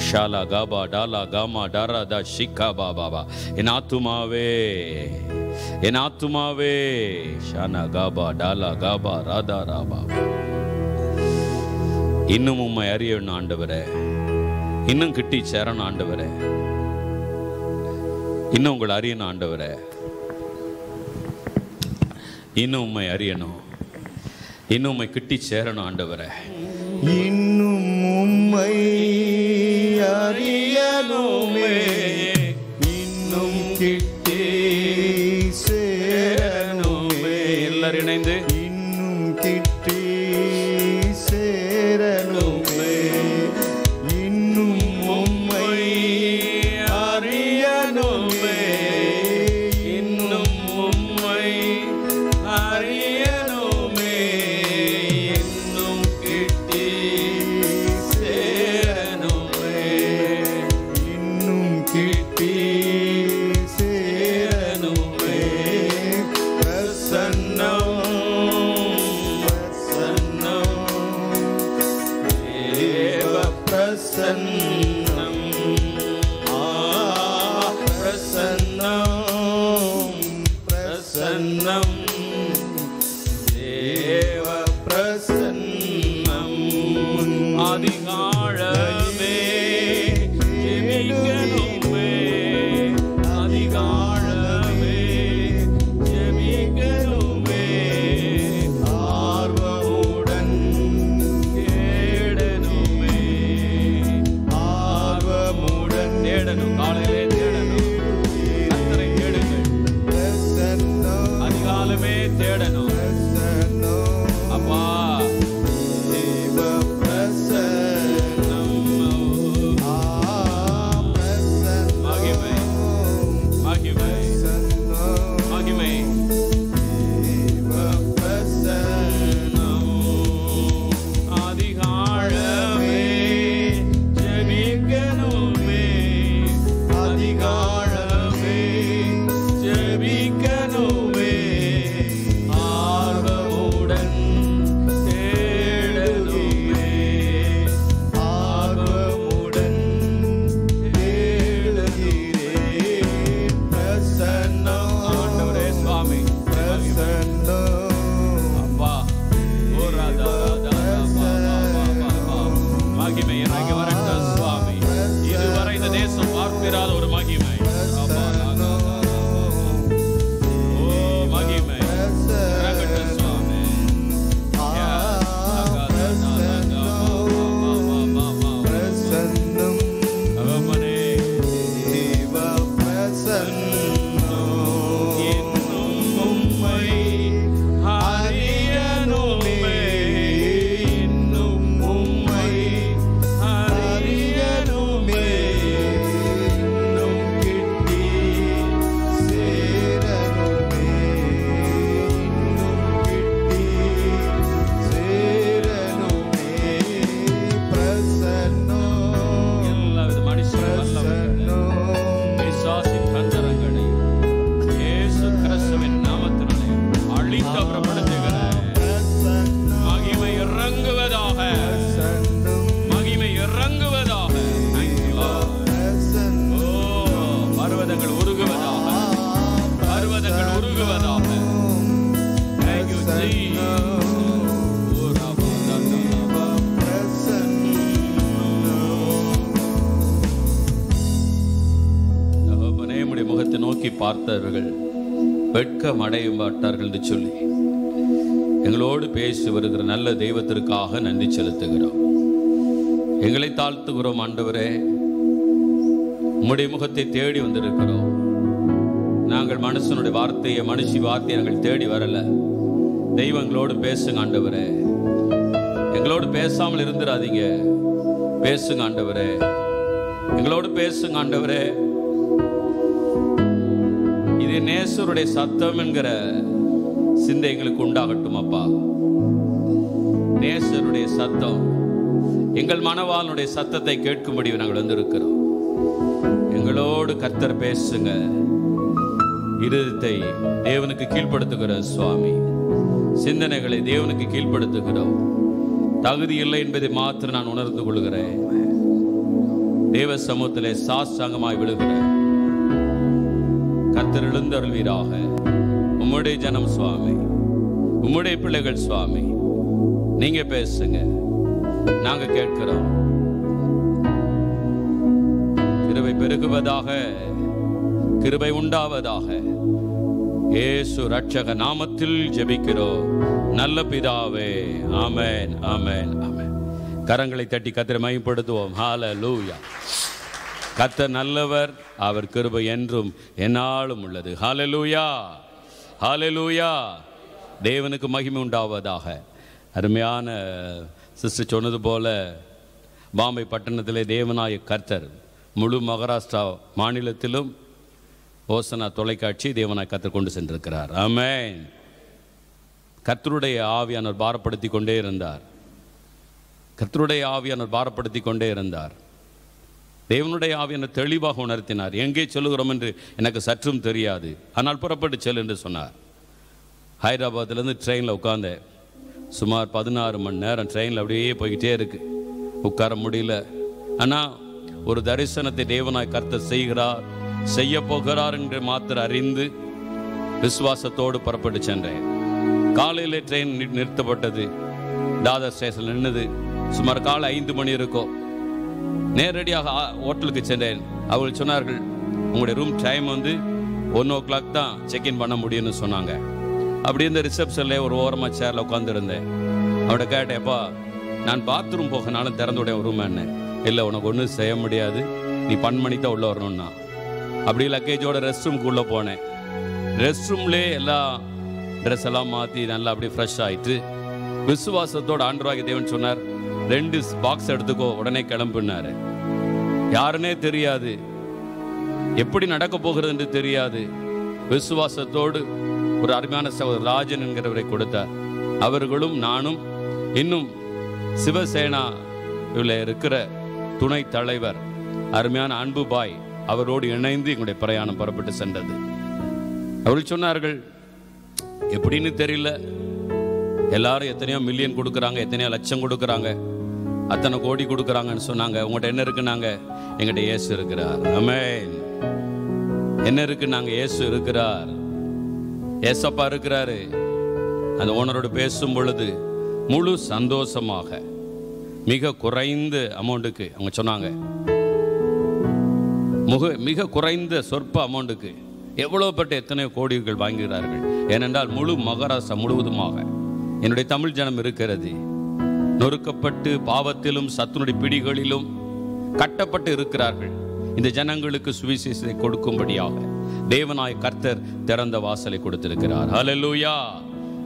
ஷாலா காபா டாலா காமா டாரா தா ஷிகா பாபா என் ஆத்துமாவே என் ஆத்துமாவே. ஷானா காபா டாலா காபா ராதா ராபா இன்னும் உம்மை அறியணும் ஆண்டவரே. இன்னும் கிட்டி சேரணும் ஆண்டவரே. இன்னும் உங்களை அறியணும் ஆண்டவரே. இன்னும் உண்மை அறியணும். இன்னும் உண்மை கிட்டி சேரணும் ஆண்டவரே. இன்னும் உம்மை அறியணுமே. இன்னும் கிட்டே சேரணுமே. எல்லாரும் இணைந்து. இன்னும் கிட்டே பார்த்தவர்கள் வெட்கம் அடைய மாட்டார்கள் என்று சொல்லி எங்களோடு பேசி வருகிற நல்ல தெய்வத்திற்காக நன்றி செலுத்துகிறோம். எங்களை தாழ்த்துகிறோம் ஆண்டவரே. உம்முடைய முகத்தை தேடி வந்திருக்கிறோம். நாங்கள் மனுஷனுடைய வார்த்தையை மனுஷி வார்த்தையை நாங்கள் தேடி வரல. தெய்வங்களோடு பேசுங்க ஆண்டவரே. எங்களோடு பேசாமல் இருந்துடாதீங்க. பேசுங்க ஆண்டவரே. எங்களோடு பேசுங்க ஆண்டவரே. இது சத்தம் என்கிற சிந்தை எங்களுக்கு உண்டாகட்டும் அப்பா. நேசருடைய சத்தம் எங்கள் மனவாளனுடைய சத்தத்தை கேட்கும்படி நாங்கள் வந்திருக்கிறோம். எங்களோடு கர்த்தர் பேசுங்க. இருதயத்தை தேவனுக்கு கீழ்ப்படுத்துகிற சுவாமி. சிந்தனைகளை தேவனுக்கு கீழ்ப்படுத்துகிறோம். தகுதி இல்லை என்பதை மாத்திரம் நான் உணர்ந்து கொள்கிறேன். தேவ சமூகத்திலே சாஸ்தாங்கமாய் விழுகிறேன். கர்த்தர் எழுந்தருள்வீராக உம்முடைய ஜனம் சுவாமி உம்முடைய பிள்ளைகள் சுவாமி நீங்க பேசுங்க. நாங்க கேட்கிறோம். கிருபை பெருகுவதாக கிருபை உண்டாவதாக ஏசு ரட்சக நாமத்தில் ஜெபிக்கிறோம். நல்ல பிதாவே ஆமேன் ஆமேன் ஆமேன். கரங்களை தட்டி கத்திர ஹால லூயா கர்த்தர் நல்லவர் அவர் கிருபை என்றும் என்னாலும் உள்ளது. ஹாலலூயா ஹாலலூயா தேவனுக்கு மகிமை உண்டாவதாக. அருமையான சிஸ்டர் சொன்னது போல பாம்பே பட்டணத்திலே தேவனாய கர்த்தர் முழு மகாராஷ்டிரா மாநிலத்திலும் ஓசனா தொலைக்காட்சி தேவனாய் கர்த்தர் கொண்டு சென்றிருக்கிறார். ஆமென் கர்த்தருடைய ஆவியானவர் பாரப்படுத்தி கொண்டே இருந்தார். கர்த்தருடைய ஆவியானவர் பாரப்படுத்தி கொண்டே இருந்தார். தேவனுடைய ஆவியானவர் தெளிவாக உணர்த்தினார். எங்கே சொல்லுகிறோம்? என்று எனக்கு சற்றும் தெரியாது. ஆனால் புறப்பட்டு செல் என்று சொன்னார். ஹைதராபாத்திலேருந்து ட்ரெயினில் உட்காந்தேன் சுமார் பதினாறு மணி நேரம் ட்ரெயினில் அப்படியே போய்கிட்டே இருக்குது உட்கார முடியல. ஆனால் ஒரு தரிசனத்தை தேவனாய் கர்த்த செய்கிறார் செய்ய போகிறார் என்று மாத்திரம் அறிந்து விசுவாசத்தோடு புறப்பட்டு சென்றேன். காலையில் ட்ரெயின் நிறுத்தப்பட்டது. தாதர் ஸ்டேஷன் நின்றுது சுமார் காலை ஐந்து மணி இருக்கும். நேரடியாக ஹோட்டலுக்கு சென்றேன். அவர்கள் சொன்னார்கள் உங்களுடைய ரூம் டைம் வந்து ஒன் ஓ கிளாக் தான் செக்இன் பண்ண முடியும்னு சொன்னாங்க. அப்படி இருந்த ரிசப்ஷனில் ஒரு ஓரமாக சேரில் உட்காந்துருந்தேன் அவட கேட்டேப்பா நான் பாத்ரூம் போகனாலும் திறந்து ரூம் என்ன? இல்லை உனக்கு ஒன்றும் செய்ய முடியாது. நீ பன்மணி தான் உள்ளே வரணும்னா. அப்படி லக்கேஜோட ரெஸ்ட் ரூம்க்கு போனேன். ரெஸ்ட் ரூம்லே எல்லாம் ட்ரெஸ் எல்லாம் மாற்றி நல்லா அப்படியே ஃப்ரெஷ் ஆயிட்டு விசுவாசத்தோட ஆண்டராகி தேவன் சொன்னார் ரெண்டு பாக்ஸ் எடுத்துக்கோ உடனே கிளம்புனாரு யாருன்னே தெரியாது. எப்படி நடக்க போகிறது என்று தெரியாது. விசுவாசத்தோடு ஒரு அருமையான சகோதரர் ராஜன் என்கிறவரை கொடுத்தார். அவர்களும் நானும் இன்னும் சிவசேனா இதில் இருக்கிற துணை தலைவர் அருமையான அன்பு பாய் அவரோடு இணைந்து எங்களுடைய பிரயாணம் புறப்பட்டு சென்றது. அவர்கள் சொன்னார்கள் எப்படின்னு தெரியல. எல்லாரும் எத்தனையோ மில்லியன் கொடுக்குறாங்க எத்தனையோ லட்சம் கொடுக்குறாங்க. அத்தனை கோடி கொடுக்குறாங்கன்னு சொன்னாங்க. உங்கள்கிட்ட என்ன இருக்குன்னாங்க எங்கிட்ட இயேசு இருக்கிறார். அமேன் என்ன இருக்கு நாங்கள் இயேசு இருக்கிறார். ஏசப்பா இருக்கிறாரு. அந்த ஓனரோடு பேசும் பொழுது முழு சந்தோஷமாக மிக குறைந்த அமௌண்ட்டுக்கு அவங்க சொன்னாங்க. முக மிக குறைந்த சொற்ப அமௌண்ட்டுக்கு எவ்வளோ பட்ட எத்தனையோ கோடிகள் வாங்குகிறார்கள். ஏனென்றால் முழு மகாராஷ்டிரா முழுவதுமாக என்னுடைய தமிழ் ஜனம் இருக்கிறது. நொறுக்கப்பட்டு பாவத்திலும் சத்துனுடைய பிடிகளிலும் கட்டப்பட்டு இருக்கிறார்கள். இந்த ஜனங்களுக்கு சுவிசேஷத்தை கொடுக்கும்படியாக தேவனாய் கர்த்தர் திறந்த வாசலை கொடுத்திருக்கிறார். ஹலலூயா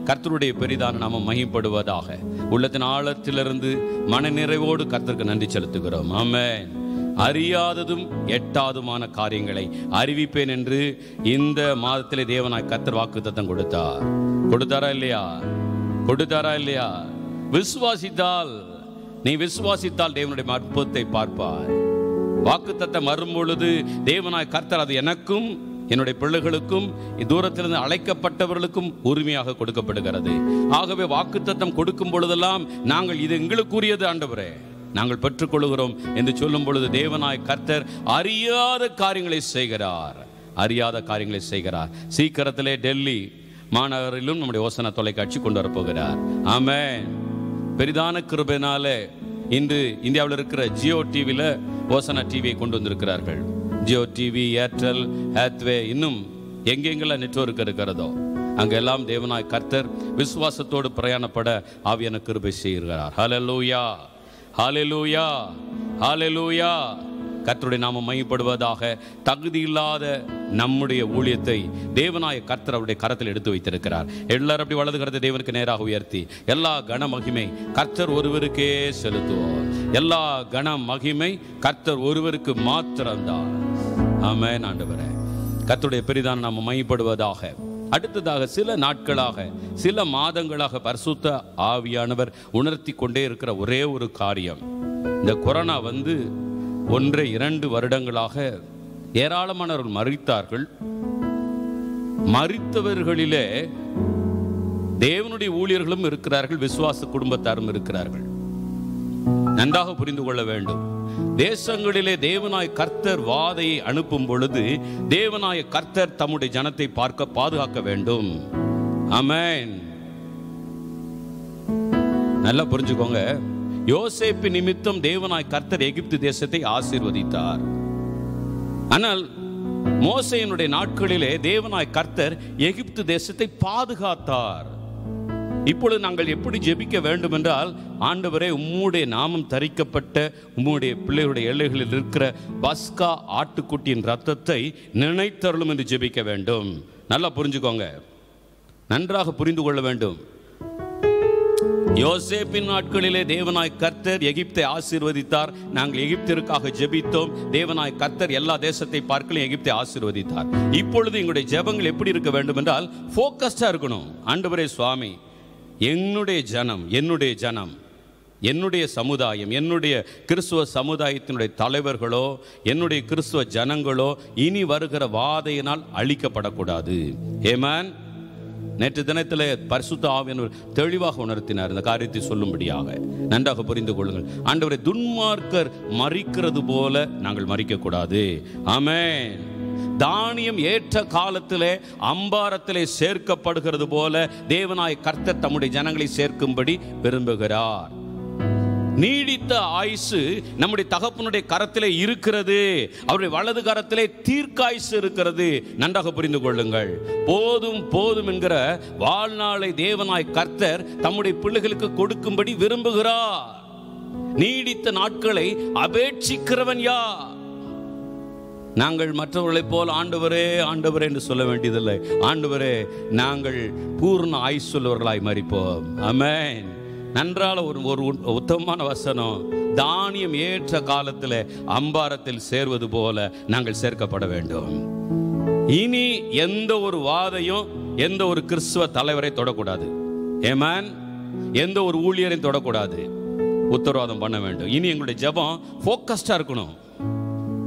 கர்த்தருடைய பெரிதான நாம மகிப்படுவதாக உள்ளத்தின் ஆழத்திலிருந்து மனநிறைவோடு கர்த்தருக்கு நன்றி செலுத்துகிறோம். ஆமென் அறியாததும் எட்டாதுமான காரியங்களை அறிவிப்பேன் என்று இந்த மாதத்திலே தேவனாய் கர்த்தர் வாக்குத்தத்தம் கொடுத்தார். கொடுத்தாரா இல்லையா? கொடுத்தாரா இல்லையா? விசுவாசித்தால் நீ விசுவாசித்தால் தேவனுடைய அற்புதத்தை பார்ப்பார் வாக்குத்தத்தம் வரும் பொழுது தேவனாய் கர்த்தர் அது எனக்கும் என்னுடைய பிள்ளைகளுக்கும் தூரத்திலிருந்து அழைக்கப்பட்டவர்களுக்கும் உரிமையாக கொடுக்கப்படுகிறது. ஆகவே வாக்குத்தத்தம் கொடுக்கும் பொழுதெல்லாம் நாங்கள் இது எங்களுக்குரியது ஆண்டவரே. நாங்கள் பெற்றுக்கொள்கிறோம் என்று சொல்லும் பொழுது தேவனாய் கர்த்தர் அறியாத காரியங்களை செய்கிறார். அறியாத காரியங்களை செய்கிறார். சீக்கிரத்திலே டெல்லி மாநகரிலும் நம்முடைய யோசனை தொலைக்காட்சி கொண்டு வரப்போகிறார். ஆமென். பெரிதான கிருபைனாலே இன்று இந்தியாவில் இருக்கிற ஜியோ டிவியில் ஓசனா டிவியை கொண்டு வந்திருக்கிறார்கள். ஜியோ டிவி ஏர்டெல் ஹேத்வே இன்னும் எங்கெங்கெல்லாம் நெட்வொர்க் இருக்கிறதோ அங்கெல்லாம் தேவனாய் கர்த்தர் விசுவாசத்தோடு பிரயாணப்பட ஆவியான கிருபை செய்கிறார். ஹலலூயா ஹாலெலூயா ஹாலெலூயா கர்த்தருடைய நாம மையப்படுவதாக தகுதி இல்லாத நம்முடைய ஊழியத்தை தேவனாய கர்த்தர் அவருடைய கரத்தில் எடுத்து வைத்திருக்கிறார். எல்லாரும் அப்படி வலது கரத்தை தேவனுக்கு நேராக உயர்த்தி எல்லா கன மகிமை கர்த்தர் ஒருவருக்கே செலுத்துவோம். எல்லா கன மகிமை கர்த்தர் ஒருவருக்கு மாத்திரம்தான். ஆமென் ஆண்டவரே. கர்த்தருடைய பெரிதான் நாம மையப்படுவதாக அடுத்ததாக சில நாட்களாக சில மாதங்களாக பரிசுத்த ஆவியானவர் உணர்த்தி கொண்டே இருக்கிற ஒரே ஒரு காரியம். இந்த கொரோனா வந்து ஒன்றை இரண்டு வருடங்களாக ஏராளமானவர்கள் மறித்தார்கள். மறித்தவர்களிலே தேவனுடைய ஊழியர்களும் இருக்கிறார்கள் விசுவாச குடும்பத்தாரும் இருக்கிறார்கள். நன்றாக புரிந்து கொள்ள வேண்டும். தேசங்களிலே தேவனாய் கர்த்தர் வாதையை அனுப்பும் பொழுது தேவனாய கர்த்தர் தம்முடைய ஜனத்தை பார்க்க பாதுகாக்க வேண்டும். அமேன் நல்லா புரிஞ்சுக்கோங்க. யோசேப்பு நிமித்தம் தேவனாய் கர்த்தர் எகிப்து தேசத்தை ஆசீர்வதித்தார். ஆனால் மோசையனுடைய நாட்களிலே தேவனாய் கர்த்தர் எகிப்து தேசத்தை பாதுகாத்தார். இப்பொழுது நாங்கள் எப்படி ஜெபிக்க வேண்டும் என்றால் ஆண்டவரே உம்முடைய நாமம் தரிக்கப்பட்ட உம்முடைய பிள்ளைகளுடைய எல்லைகளில் இருக்கிற பஸ்கா ஆட்டுக்குட்டியின் ரத்தத்தை நினைத்தருளும் என்று ஜெபிக்க வேண்டும். நல்லா புரிஞ்சுக்கோங்க. நன்றாக புரிந்து கொள்ள வேண்டும். யோசேப்பின் நாட்களிலே தேவனாய் கர்த்தர் எகிப்தை ஆசீர்வதித்தார். நாங்கள் எகிப்திற்காக ஜெபித்தோம். தேவனாய் கர்த்தர் எல்லா தேசத்தை பார்க்கலும் எகிப்தை ஆசீர்வதித்தார். இப்பொழுது எங்களுடைய ஜெபங்கள் எப்படி இருக்க வேண்டும் என்றால் ஃபோக்கஸ்டாக இருக்கணும். ஆண்டவரே சுவாமி என்னுடைய ஜனம் என்னுடைய ஜனம் என்னுடைய சமுதாயம் என்னுடைய கிறிஸ்துவ சமுதாயத்தினுடைய தலைவர்களோ என்னுடைய கிறிஸ்துவ ஜனங்களோ இனி வருகிற வாதையினால் அழிக்கப்படக்கூடாது. ஏமான் நேற்று தினத்தில் பரிசுத்த ஆவியானவர் தெளிவாக உணர்த்தினார். இந்த காரியத்தை சொல்லும்படியாக. நன்றாக புரிந்து கொள்ளுங்கள். ஆண்டவரை துன்மார்க்கர் மறிக்கிறது போல நாங்கள் மறிக்கக்கூடாது ஆமென். தானியம் ஏற்ற காலத்திலே அம்பாரத்திலே சேர்க்கப்படுகிறது போல தேவனாய் கர்த்தர் தம்முடைய ஜனங்களை சேர்க்கும்படி விரும்புகிறார். நீடித்த ஆயுசு நம்முடைய தகப்பனுடைய கரத்திலே இருக்கிறது. அவருடைய வலது கரத்திலே தீர்க்காயுசு இருக்கிறது. நன்றாக புரிந்து கொள்ளுங்கள். போதும் போதும் என்கிற வாழ்நாளை தேவனாய் கர்த்தர் தம்முடைய பிள்ளைகளுக்கு கொடுக்கும்படி விரும்புகிறார். நீடித்த நாட்களை அபேட்சிக்கிறவன் யார்? நாங்கள் மற்றவர்களைப் போல் ஆண்டவரே ஆண்டவரே என்று சொல்ல வேண்டியதில்லை. ஆண்டவரே நாங்கள் பூர்ண ஆயுசுள்ளவர்களாய் மறிப்போம். அமேன் நன்றால ஒரு ஒரு உத்தமமான வசனம். தானியம் ஏற்ற காலத்தில் அம்பாரத்தில் சேர்வது போல நாங்கள் சேர்க்கப்பட வேண்டும். இனி எந்த ஒரு வாதையும் எந்த ஒரு கிறிஸ்துவ தலைவரை தொடக்கூடாது. ஏமேன் எந்த ஒரு ஊழியரையும் தொடக்கூடாது. உத்தரவாதம் பண்ண வேண்டும். இனி எங்களுடைய ஜெபம் ஃபோக்கஸ்டாக இருக்கணும்.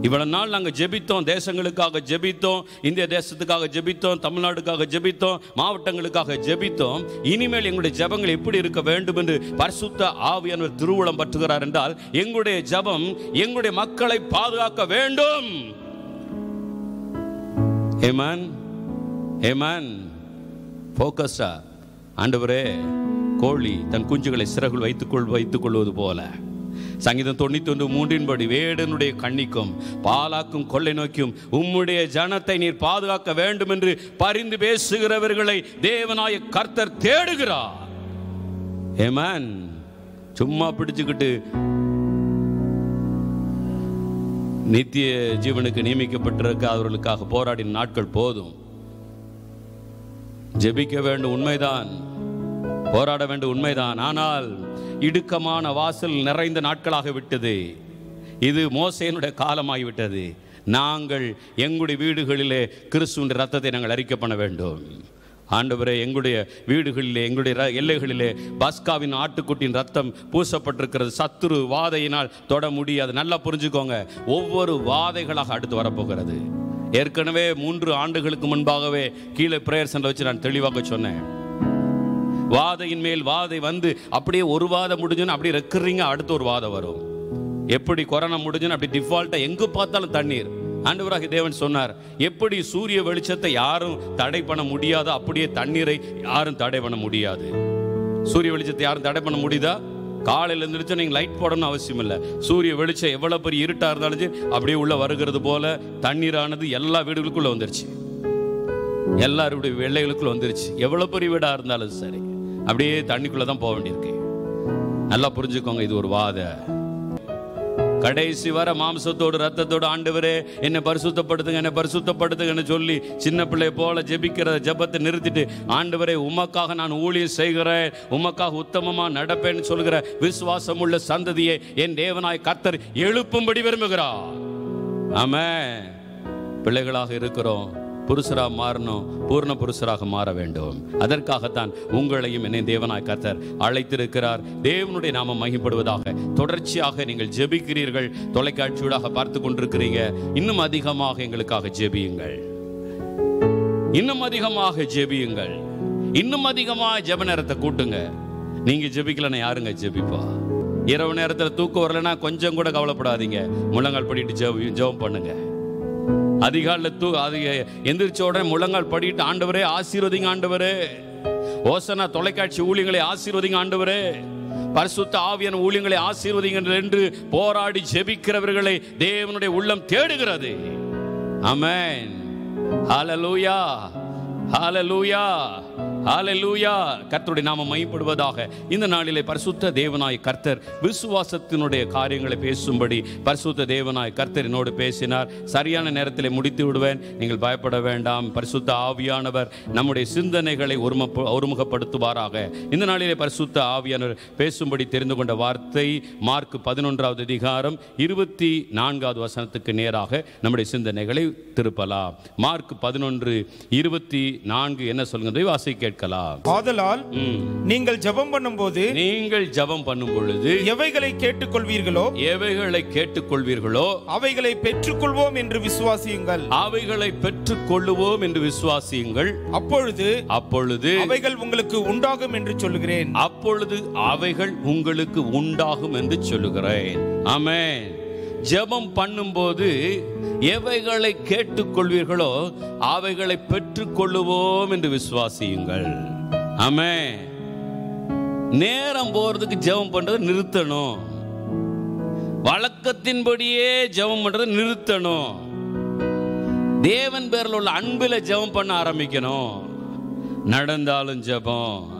இவ்வளவு நாள் நாங்கள் ஜெபித்தோம் தேசங்களுக்காக ஜெபித்தோம் இந்திய தேசத்துக்காக ஜெபித்தோம் தமிழ்நாடுக்காக ஜெபித்தோம் மாவட்டங்களுக்காக ஜெபித்தோம். இனிமேல் எங்களுடைய ஜெபங்கள் எப்படி இருக்க வேண்டும் என்று பரிசுத்த ஆவியானவர் திருவுளம் பற்றுகிறார் என்றால் எங்களுடைய ஜெபம் எங்களுடைய மக்களை பாதுகாக்க வேண்டும். ஏமான் ஏமான் ஃபோக்கஸ்டா ஆண்டவரே கோழி தன் குஞ்சுகளை சிறகுள் வைத்துக்கொள் வைத்துக் கொள்வது போல. சங்கீதம் தொண்ணூத்தி ஒன்று மூன்றின்படி வேடனுடைய கண்ணிக்கும் பாலாக்கும் கொள்ளை நோக்கியும் உம்முடைய ஜனத்தை நீர் பாதுகாக்க வேண்டும் என்று பரிந்து பேசுகிறவர்களை தேவனாய கர்த்தர் தேடுகிறார். ஏமன் சும்மா பிடிச்சுக்கிட்டு நித்திய ஜீவனுக்கு நியமிக்கப்பட்டிருக்க அவர்களுக்காக போராடின நாட்கள் போதும். ஜெபிக்க வேண்டும் உண்மைதான் போராட வேண்டும் உண்மைதான். ஆனால் இடுக்கமான வாசல் நிறைந்த நாட்களாக விட்டது. இது மோசையனுடைய காலமாகிவிட்டது. நாங்கள் எங்களுடைய வீடுகளிலே கிறிஸ்துவின் ரத்தத்தை நாங்கள் அறிக்கை பண்ண வேண்டும். ஆண்டவரே எங்களுடைய வீடுகளிலே எங்களுடைய ர- எல்லைகளிலே பஸ்காவின் ஆட்டுக்குட்டியின் ரத்தம் பூசப்பட்டிருக்கிறது. சத்துரு வாதையினால் தொட முடியாது. நல்லா புரிஞ்சுக்கோங்க. ஒவ்வொரு வாதைகளாக அடுத்து வரப்போகிறது. ஏற்கனவே மூன்று ஆண்டுகளுக்கு முன்பாகவே கீழே பிரேயர் சென்டர் வச்சு நான் தெளிவாக சொன்னேன். வாதையின் மேல் வாதை வந்து அப்படியே ஒரு வாதம் முடிஞ்சுன்னு அப்படியே ரெக்கரிங்க அடுத்து ஒரு வாதம் வரும். எப்படி கொரோனா முடிஞ்சுன்னு அப்படி டிஃபால்ட்டா எங்க பார்த்தாலும் தண்ணீர். ஆண்டவராக தேவன் சொன்னார் எப்படி சூரிய வெளிச்சத்தை யாரும் தடை பண்ண முடியாதோ அப்படியே தண்ணீரை யாரும் தடை பண்ண முடியாது. சூரிய வெளிச்சத்தை யாரும் தடை பண்ண முடியுதா? காலையில எழுந்திரிச்சு நீங்க லைட் போடணும்னு அவசியம் இல்லை. சூரிய வெளிச்சம் எவ்வளவு பெரிய இருட்டா இருந்தாலும் அப்படியே உள்ள வருகிறது போல தண்ணீரானது எல்லா வீடுகளுக்குள்ள வந்துருச்சு. எல்லாருடைய வெள்ளைகளுக்குள்ள வந்துருச்சு. எவ்வளவு பெரிய வீடா இருந்தாலும் சரி. அப்படியே தண்ணிக்குள்ள தான் போக வேண்டியிருக்கு. நல்லா புரிஞ்சுக்கோங்க இது ஒரு வாத. கடைசி வர மாம்சத்தோடு ரத்தத்தோடு ஆண்டவரே என்னை பரிசுத்தப்படுத்துங்க என்னை பரிசுத்தப்படுத்துங்கன்னு சொல்லி சின்ன பிள்ளை போல ஜெபிக்கிற ஜெபத்தை நிறுத்திட்டு ஆண்டவரே உமக்காக நான் ஊழியம் செய்கிறேன் உமக்காக உத்தமமா நடப்பேன்னு சொல்கிற விசுவாசம் உள்ள சந்ததியை என் தேவனாய் கர்த்தர் எழுப்பும்படி விரும்புகிறார். ஆமென். பிள்ளைகளாக இருக்கிறோம். புருஷரா மாறணும் பூர்ண புருஷராக மாற வேண்டும். அதற்காகத்தான் உங்களையும் என்னை தேவனாய் கத்தர் அழைத்திருக்கிறார். தேவனுடைய நாமம் மகிப்படுவதாக தொடர்ச்சியாக நீங்கள் ஜெபிக்கிறீர்கள். தொலைக்காட்சியூடாக பார்த்து கொண்டிருக்கிறீங்க. இன்னும் அதிகமாக எங்களுக்காக ஜெபியுங்கள். இன்னும் அதிகமாக ஜெபியுங்கள். இன்னும் அதிகமாக ஜெப நேரத்தை கூட்டுங்க. நீங்க ஜெபிக்கலன்னா யாருங்க ஜெபிப்பா? இரவு நேரத்தில் தூக்கம் வரலைன்னா கொஞ்சம் கூட கவலைப்படாதீங்க. முழங்கால் படிட்டு ஜெபம் பண்ணுங்க. அதிகாலை தூ அது எந்திரிச்ச உடனே முழங்கால் படிட்டு ஆண்டவரே ஆசீர்வதிங்க ஆண்டவரே. ஓசனா தொலைக்காட்சி ஊழியங்களை ஆசீர்வதிங்க ஆண்டவரே. பரிசுத்த ஆவியன் ஊழியங்களை ஆசீர்வதிங்க என்று போராடி ஜெபிக்கிறவர்களை தேவனுடைய உள்ளம் தேடுகிறது. அமேன் ஹalleluya. ஹalleluya. ஹalleluya. கர்த்தருடைய நாம மைப்படுவதாக இந்த நாளிலே பரிசுத்த தேவனாய் கர்த்தர் விசுவாசத்தினுடைய காரியங்களை பேசும்படி பரிசுத்த தேவனாய் கர்த்தர் என்னோடு பேசினார். சரியான நேரத்தில் முடித்து விடுவேன். நீங்கள் பயப்பட வேண்டாம். பரிசுத்த ஆவியானவர் நம்முடைய சிந்தனைகளை ஒரும ஒருமுகப்படுத்துவாராக. இந்த நாளிலே பரிசுத்த ஆவியானவர் பேசும்படி தெரிந்து கொண்ட வார்த்தை மார்க் பதினொன்றாவது அதிகாரம் இருபத்தி நான்காவது வசனத்துக்கு நேராக நம்முடைய சிந்தனைகளை திருப்பலாம். மார்க் பதினொன்று இருபத்தி நான்கு என்ன சொல்லுங்க வாசிக்க கேட்கலாம். ஆதலால். நீங்கள் ஜெபம் பண்ணும்போது நீங்கள் ஜெபம் பண்ணும் பொழுது எவைகளை கேட்டுக்கொள்வீர்களோ எவைகளை கேட்டுக்கொள்வீர்களோ அவைகளை பெற்றுக்கொள்வோம் என்று விசுவாசியுங்கள். அவைகளை பெற்றுக் கொள்ளுவோம் என்று விசுவாசியுங்கள். அப்பொழுது அப்பொழுது அவைகள் உங்களுக்கு உண்டாகும் என்று சொல்லுகிறேன். அப்பொழுது அவைகள் உங்களுக்கு உண்டாகும் என்று சொல்லுகிறேன். ஆமென். ஜெபம் பண்ணும்போது எவைகளை கேட்டுக்கொள்வீர்களோ அவைகளை பெற்றுக்கொள்ளுவோம் என்று விசுவாசியுங்கள். ஆமே நேரம் போறதுக்கு ஜெபம் பண்றதை நிறுத்தணும். வழக்கத்தின்படியே ஜெபம் பண்றதை நிறுத்தணும். தேவன் பேரில் உள்ள அன்பில் ஜெபம் பண்ண ஆரம்பிக்கணும். நடந்தாலும் ஜெபம்.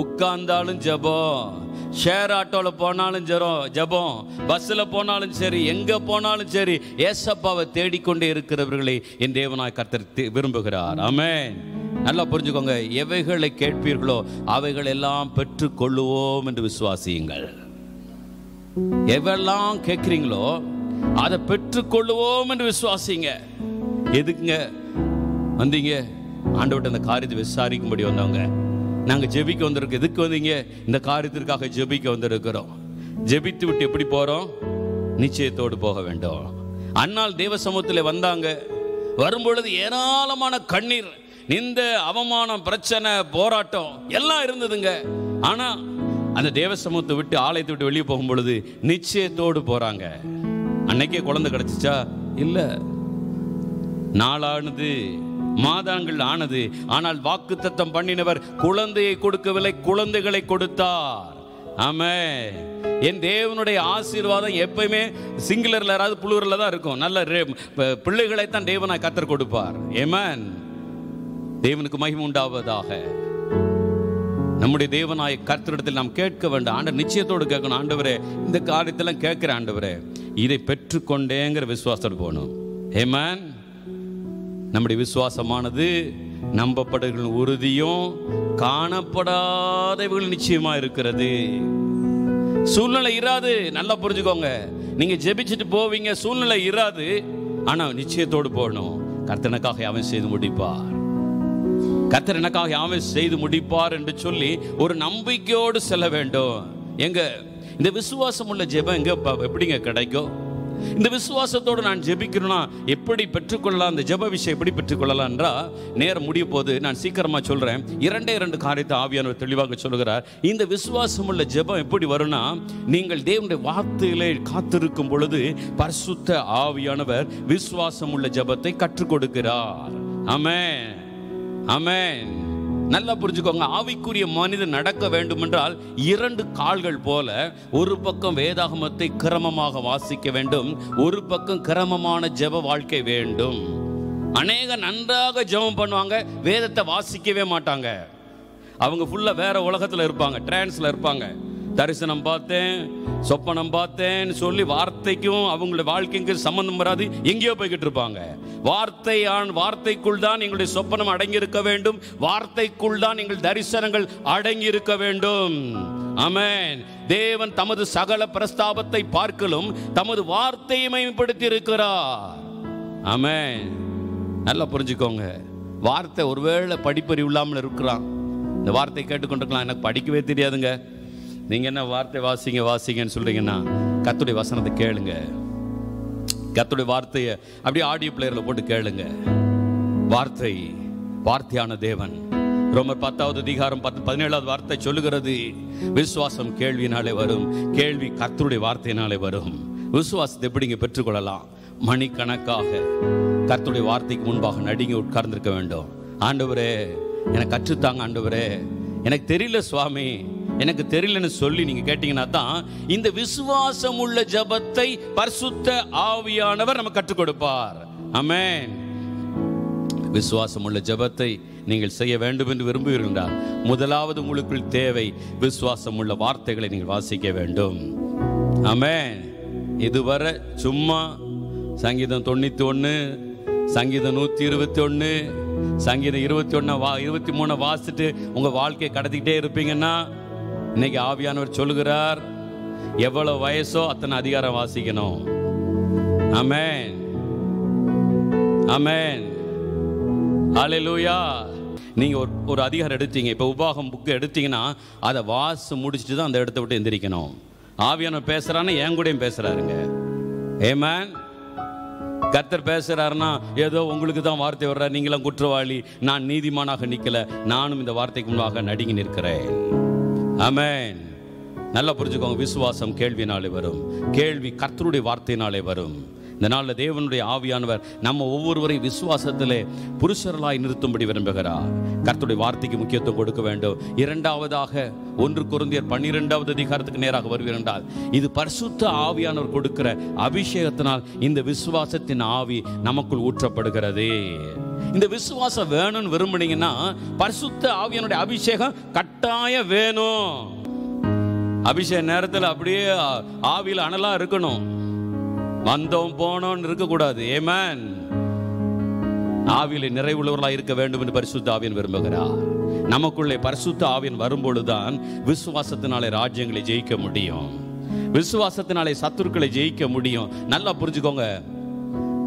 உட்கார்ந்தாலும் ஜெபம். ஷேர் ஆட்டோவில் போனாலும் ஜரம் ஜெபம். பஸ்ஸில் போனாலும் சரி எங்கே போனாலும் சரி ஏசப்பாவை தேடிக்கொண்டே இருக்கிறவர்களை என் தேவனாய் கர்த்தர் விரும்புகிறார். ஆமே நல்லா புரிஞ்சுக்கோங்க எவைகளை கேட்பீர்களோ அவைகள் எல்லாம் பெற்றுக்கொள்ளுவோம் என்று விசுவாசியுங்கள். எவெல்லாம் கேட்குறீங்களோ அதை பெற்றுக்கொள்ளுவோம் என்று விசுவாசிங்க. எதுக்குங்க? வந்தீங்க? ஆண்டவர்கிட்ட அந்த காரியத்தை விசாரிக்கும்படி வந்தவங்க. நாங்கள் ஜெபிக்க வந்திருக்கோம். எதுக்கு வந்தீங்க? இந்த காரியத்திற்காக ஜெபிக்க வந்திருக்கிறோம். ஜெபித்து விட்டு எப்படி போகிறோம் நிச்சயத்தோடு போக வேண்டும். அன்னால் தேவ சமூகத்தில் வந்தாங்க. வரும்பொழுது ஏராளமான கண்ணீர் இந்த அவமானம் பிரச்சனை போராட்டம் எல்லாம் இருந்ததுங்க. ஆனா அந்த தேவ சமூகத்தை விட்டு ஆலயத்தை விட்டு வெளியே போகும் பொழுது நிச்சயத்தோடு போறாங்க. அன்னைக்கே குழந்தை கிடச்சிச்சா? இல்லை. நாளானது மாதங்கள் ஆனது. ஆனால் வாக்குத்தத்தம் பண்ணினவர் குழந்தையை கொடுக்கவில்லை குழந்தைகளை கொடுத்தார். ஆமே என் தேவனுடைய ஆசீர்வாதம் எப்பயுமே சிங்குலரில் யாராவது புளூரில் தான் இருக்கும். நல்ல பிள்ளைகளை தான் தேவனாய் கத்தர் கொடுப்பார். ஏமன் தேவனுக்கு மகிமை உண்டாவதாக. நம்முடைய தேவனாய கர்த்தரிடத்தில் நாம் கேட்க வேண்டும். ஆண்ட நிச்சயத்தோடு கேட்கணும். ஆண்டவரே இந்த காரியத்தெல்லாம் கேட்கிற ஆண்டவரே இதை பெற்றுக்கொண்டேங்கிற விசுவாசத்தோடு போகணும். ஏமன் நம்முடைய விசுவாசமானது நம்பப்படுகிற உறுதியும் காணப்படாதவர்கள் நிச்சயமா இருக்கிறது. சூழ்நிலை இராது. நல்லா புரிஞ்சுக்கோங்க. நீங்க ஜெபிச்சுட்டு போவீங்க சூழ்நிலை இராது. ஆனா நிச்சயத்தோடு போகணும். கர்த்தனுக்காக அவன் செய்து முடிப்பார். கர்த்தர் எனக்காக அவன் செய்து முடிப்பார் என்று சொல்லி ஒரு நம்பிக்கையோடு செல்ல வேண்டும். எங்க? இந்த விசுவாசம் உள்ள ஜெபம் எங்க எப்படிங்க கிடைக்கும்? இந்த விசுவாசத்தோடு நான் ஜெபிக்கணும்னா எப்படி பெற்றுக்கொள்ளலாம்? இந்த ஜெப விஷயம் எப்படி பெற்றுக்கொள்ளலாம் என்றால் நேரம் முடிய போது நான் சீக்கிரமாக சொல்கிறேன் இரண்டே இரண்டு காரியத்தை ஆவியானவர் தெளிவாக சொல்லுகிறார். இந்த விசுவாசம் உள்ள ஜெபம் எப்படி வரும்னா நீங்கள் தேவனுடைய வார்த்தையிலே காத்திருக்கும் பொழுது பரிசுத்த ஆவியானவர் விசுவாசம் உள்ள ஜெபத்தை கற்றுக் கொடுக்கிறார். அமேன் அமேன் நல்லா புரிஞ்சுக்கோங்க. ஆவிக்குரிய மனிதன் நடக்க வேண்டுமென்றால் இரண்டு கால்கள் போல ஒரு பக்கம் வேதாகமத்தை கிரமமாக வாசிக்க வேண்டும். ஒரு பக்கம் கிரமமான ஜெப வாழ்க்கை வேண்டும். அநேக நன்றாக ஜெபம் பண்ணுவாங்க. வேதத்தை வாசிக்கவே மாட்டாங்க. அவங்க ஃபுல்லாக வேற உலகத்தில் இருப்பாங்க. டிரான்ஸில் இருப்பாங்க. தரிசனம் பார்த்தேன் சொப்பனம் பார்த்தேன்னு சொல்லி வார்த்தைக்கும் அவங்களுடைய வாழ்க்கைக்கும் சம்பந்தம் வராது. எங்கேயோ போய்கிட்டு இருப்பாங்க. வார்த்தை ஆண் வார்த்தைக்குள் தான் எங்களுடைய சொப்பனம் அடங்கியிருக்க வேண்டும். வார்த்தைக்குள் தான் எங்கள் தரிசனங்கள் அடங்கி இருக்க வேண்டும். அமேன் தேவன் தமது சகல பிரஸ்தாபத்தை பார்க்கலும் தமது வார்த்தையை மேம்படுத்தி இருக்கிறார் அமேன் நல்லா புரிஞ்சுக்கோங்க. வார்த்தை ஒருவேளை படிப்பறிவு இல்லாமல் இருக்கிறான். இந்த வார்த்தை கேட்டுக்கொண்டிருக்கலாம். எனக்கு படிக்கவே தெரியாதுங்க. நீங்க என்ன வார்த்தை வாசிங்க வாசிங்கன்னு சொல்றீங்கன்னா கத்துடைய வசனத்தை கேளுங்க. கத்துடைய வார்த்தையை அப்படியே ஆடியோ பிளேயர்ல போட்டு கேளுங்க. வார்த்தை வார்த்தையான தேவன். ரொம்ப பத்தாவது அதிகாரம் பத்து பதினேழாவது வார்த்தை சொல்லுகிறது விசுவாசம் கேள்வினாலே வரும் கேள்வி கத்தருடைய வார்த்தையினாலே வரும். விசுவாசத்தை எப்படிங்க பெற்றுக்கொள்ளலாம்? மணிக்கணக்காக கத்துடைய வார்த்தைக்கு முன்பாக நடுங்கி உட்கார்ந்திருக்க வேண்டும். ஆண்டவரே எனக்கு கற்றுத்தாங்க ஆண்டவரே. எனக்கு தெரியல சுவாமி. எனக்கு தெரியலன்னு சொல்லி நீங்க கேட்டீங்கன்னா தான் இந்த விசுவாசம் உள்ள ஜபத்தை பரிசுத்த ஆவியானவர் நம்ம கற்றுக் கொடுப்பார். ஆமென். விசுவாசம் உள்ள ஜெபத்தை நீங்கள் செய்ய வேண்டும் என்று விரும்புகிறீர்களா முதலாவது உங்களுக்குள் தேவை விசுவாசம் உள்ள வார்த்தைகளை நீங்கள் வாசிக்க வேண்டும். ஆமென். இதுவரை சும்மா சங்கீதம் தொண்ணூத்தி ஒன்று சங்கீதம் நூத்தி இருபத்தி ஒன்று சங்கீதம் இருபத்தி ஒன்று வா இருபத்தி மூணு வாசிட்டு உங்க வாழ்க்கையை கடத்திக்கிட்டே இருப்பீங்கன்னா இன்னைக்கு ஆவியானவர் சொல்லுகிறார் எவ்வளவு வயசோ அத்தனை அதிகாரம் வாசிக்கணும். அமேன் அமேன் ஹalleluya. நீங்க ஒரு ஒரு அதிகாரம் எடுத்தீங்க இப்போ உபாகம் புக்கு எடுத்தீங்கன்னா அதை வாசி முடிச்சுட்டு தான் அந்த இடத்த விட்டு எந்திரிக்கணும். ஆவியானவர் பேசுறான்னு என் கூடயும் பேசுறாருங்க. ஏமேன் கர்த்தர் பேசுறாருன்னா ஏதோ உங்களுக்கு தான் வார்த்தை வர்ற நீங்களாம் குற்றவாளி நான் நீதிமானாக நிற்கலை நானும் இந்த வார்த்தைக்கு முன்பாக நடுங்கி நிற்கிறேன். அமேன் நல்லா புரிஞ்சுக்கோங்க விசுவாசம் கேள்வினாலே வரும். கேள்வி கர்த்தருடைய வார்த்தையினாலே வரும். இந்த நாளில் தேவனுடைய ஆவியானவர் நம்ம ஒவ்வொருவரையும் விசுவாசத்திலே புருஷர்களாய் நிறுத்தும்படி விரும்புகிறார். கர்த்துடைய வார்த்தைக்கு முக்கியத்துவம் கொடுக்க வேண்டும். இரண்டாவதாக ஒன்று குருந்தியர் பன்னிரெண்டாவது அதிகாரத்துக்கு நேராக வருவீர் என்றால் இது பரிசுத்த ஆவியானவர் கொடுக்கிற அபிஷேகத்தினால் இந்த விசுவாசத்தின் ஆவி நமக்குள் ஊற்றப்படுகிறது. இந்த விசுவாசம் வேணும்னு விரும்புனீங்கன்னா பரிசுத்த ஆவியனுடைய அபிஷேகம் கட்டாயம் வேணும். அபிஷேக நேரத்தில் அப்படியே ஆவியில் அனலா இருக்கணும். வந்தோம் போனோம்னு இருக்கக்கூடாது. ஏமேன் ஆவியிலே நிறைவுள்ளவர்களாக இருக்க வேண்டும் என்று பரிசுத்த ஆவியன் விரும்புகிறார். நமக்குள்ளே பரிசுத்த ஆவியன் வரும்பொழுதுதான் விசுவாசத்தினாலே ராஜ்யங்களை ஜெயிக்க முடியும். விசுவாசத்தினாலே சத்துருக்களை ஜெயிக்க முடியும். நல்லா புரிஞ்சுக்கோங்க.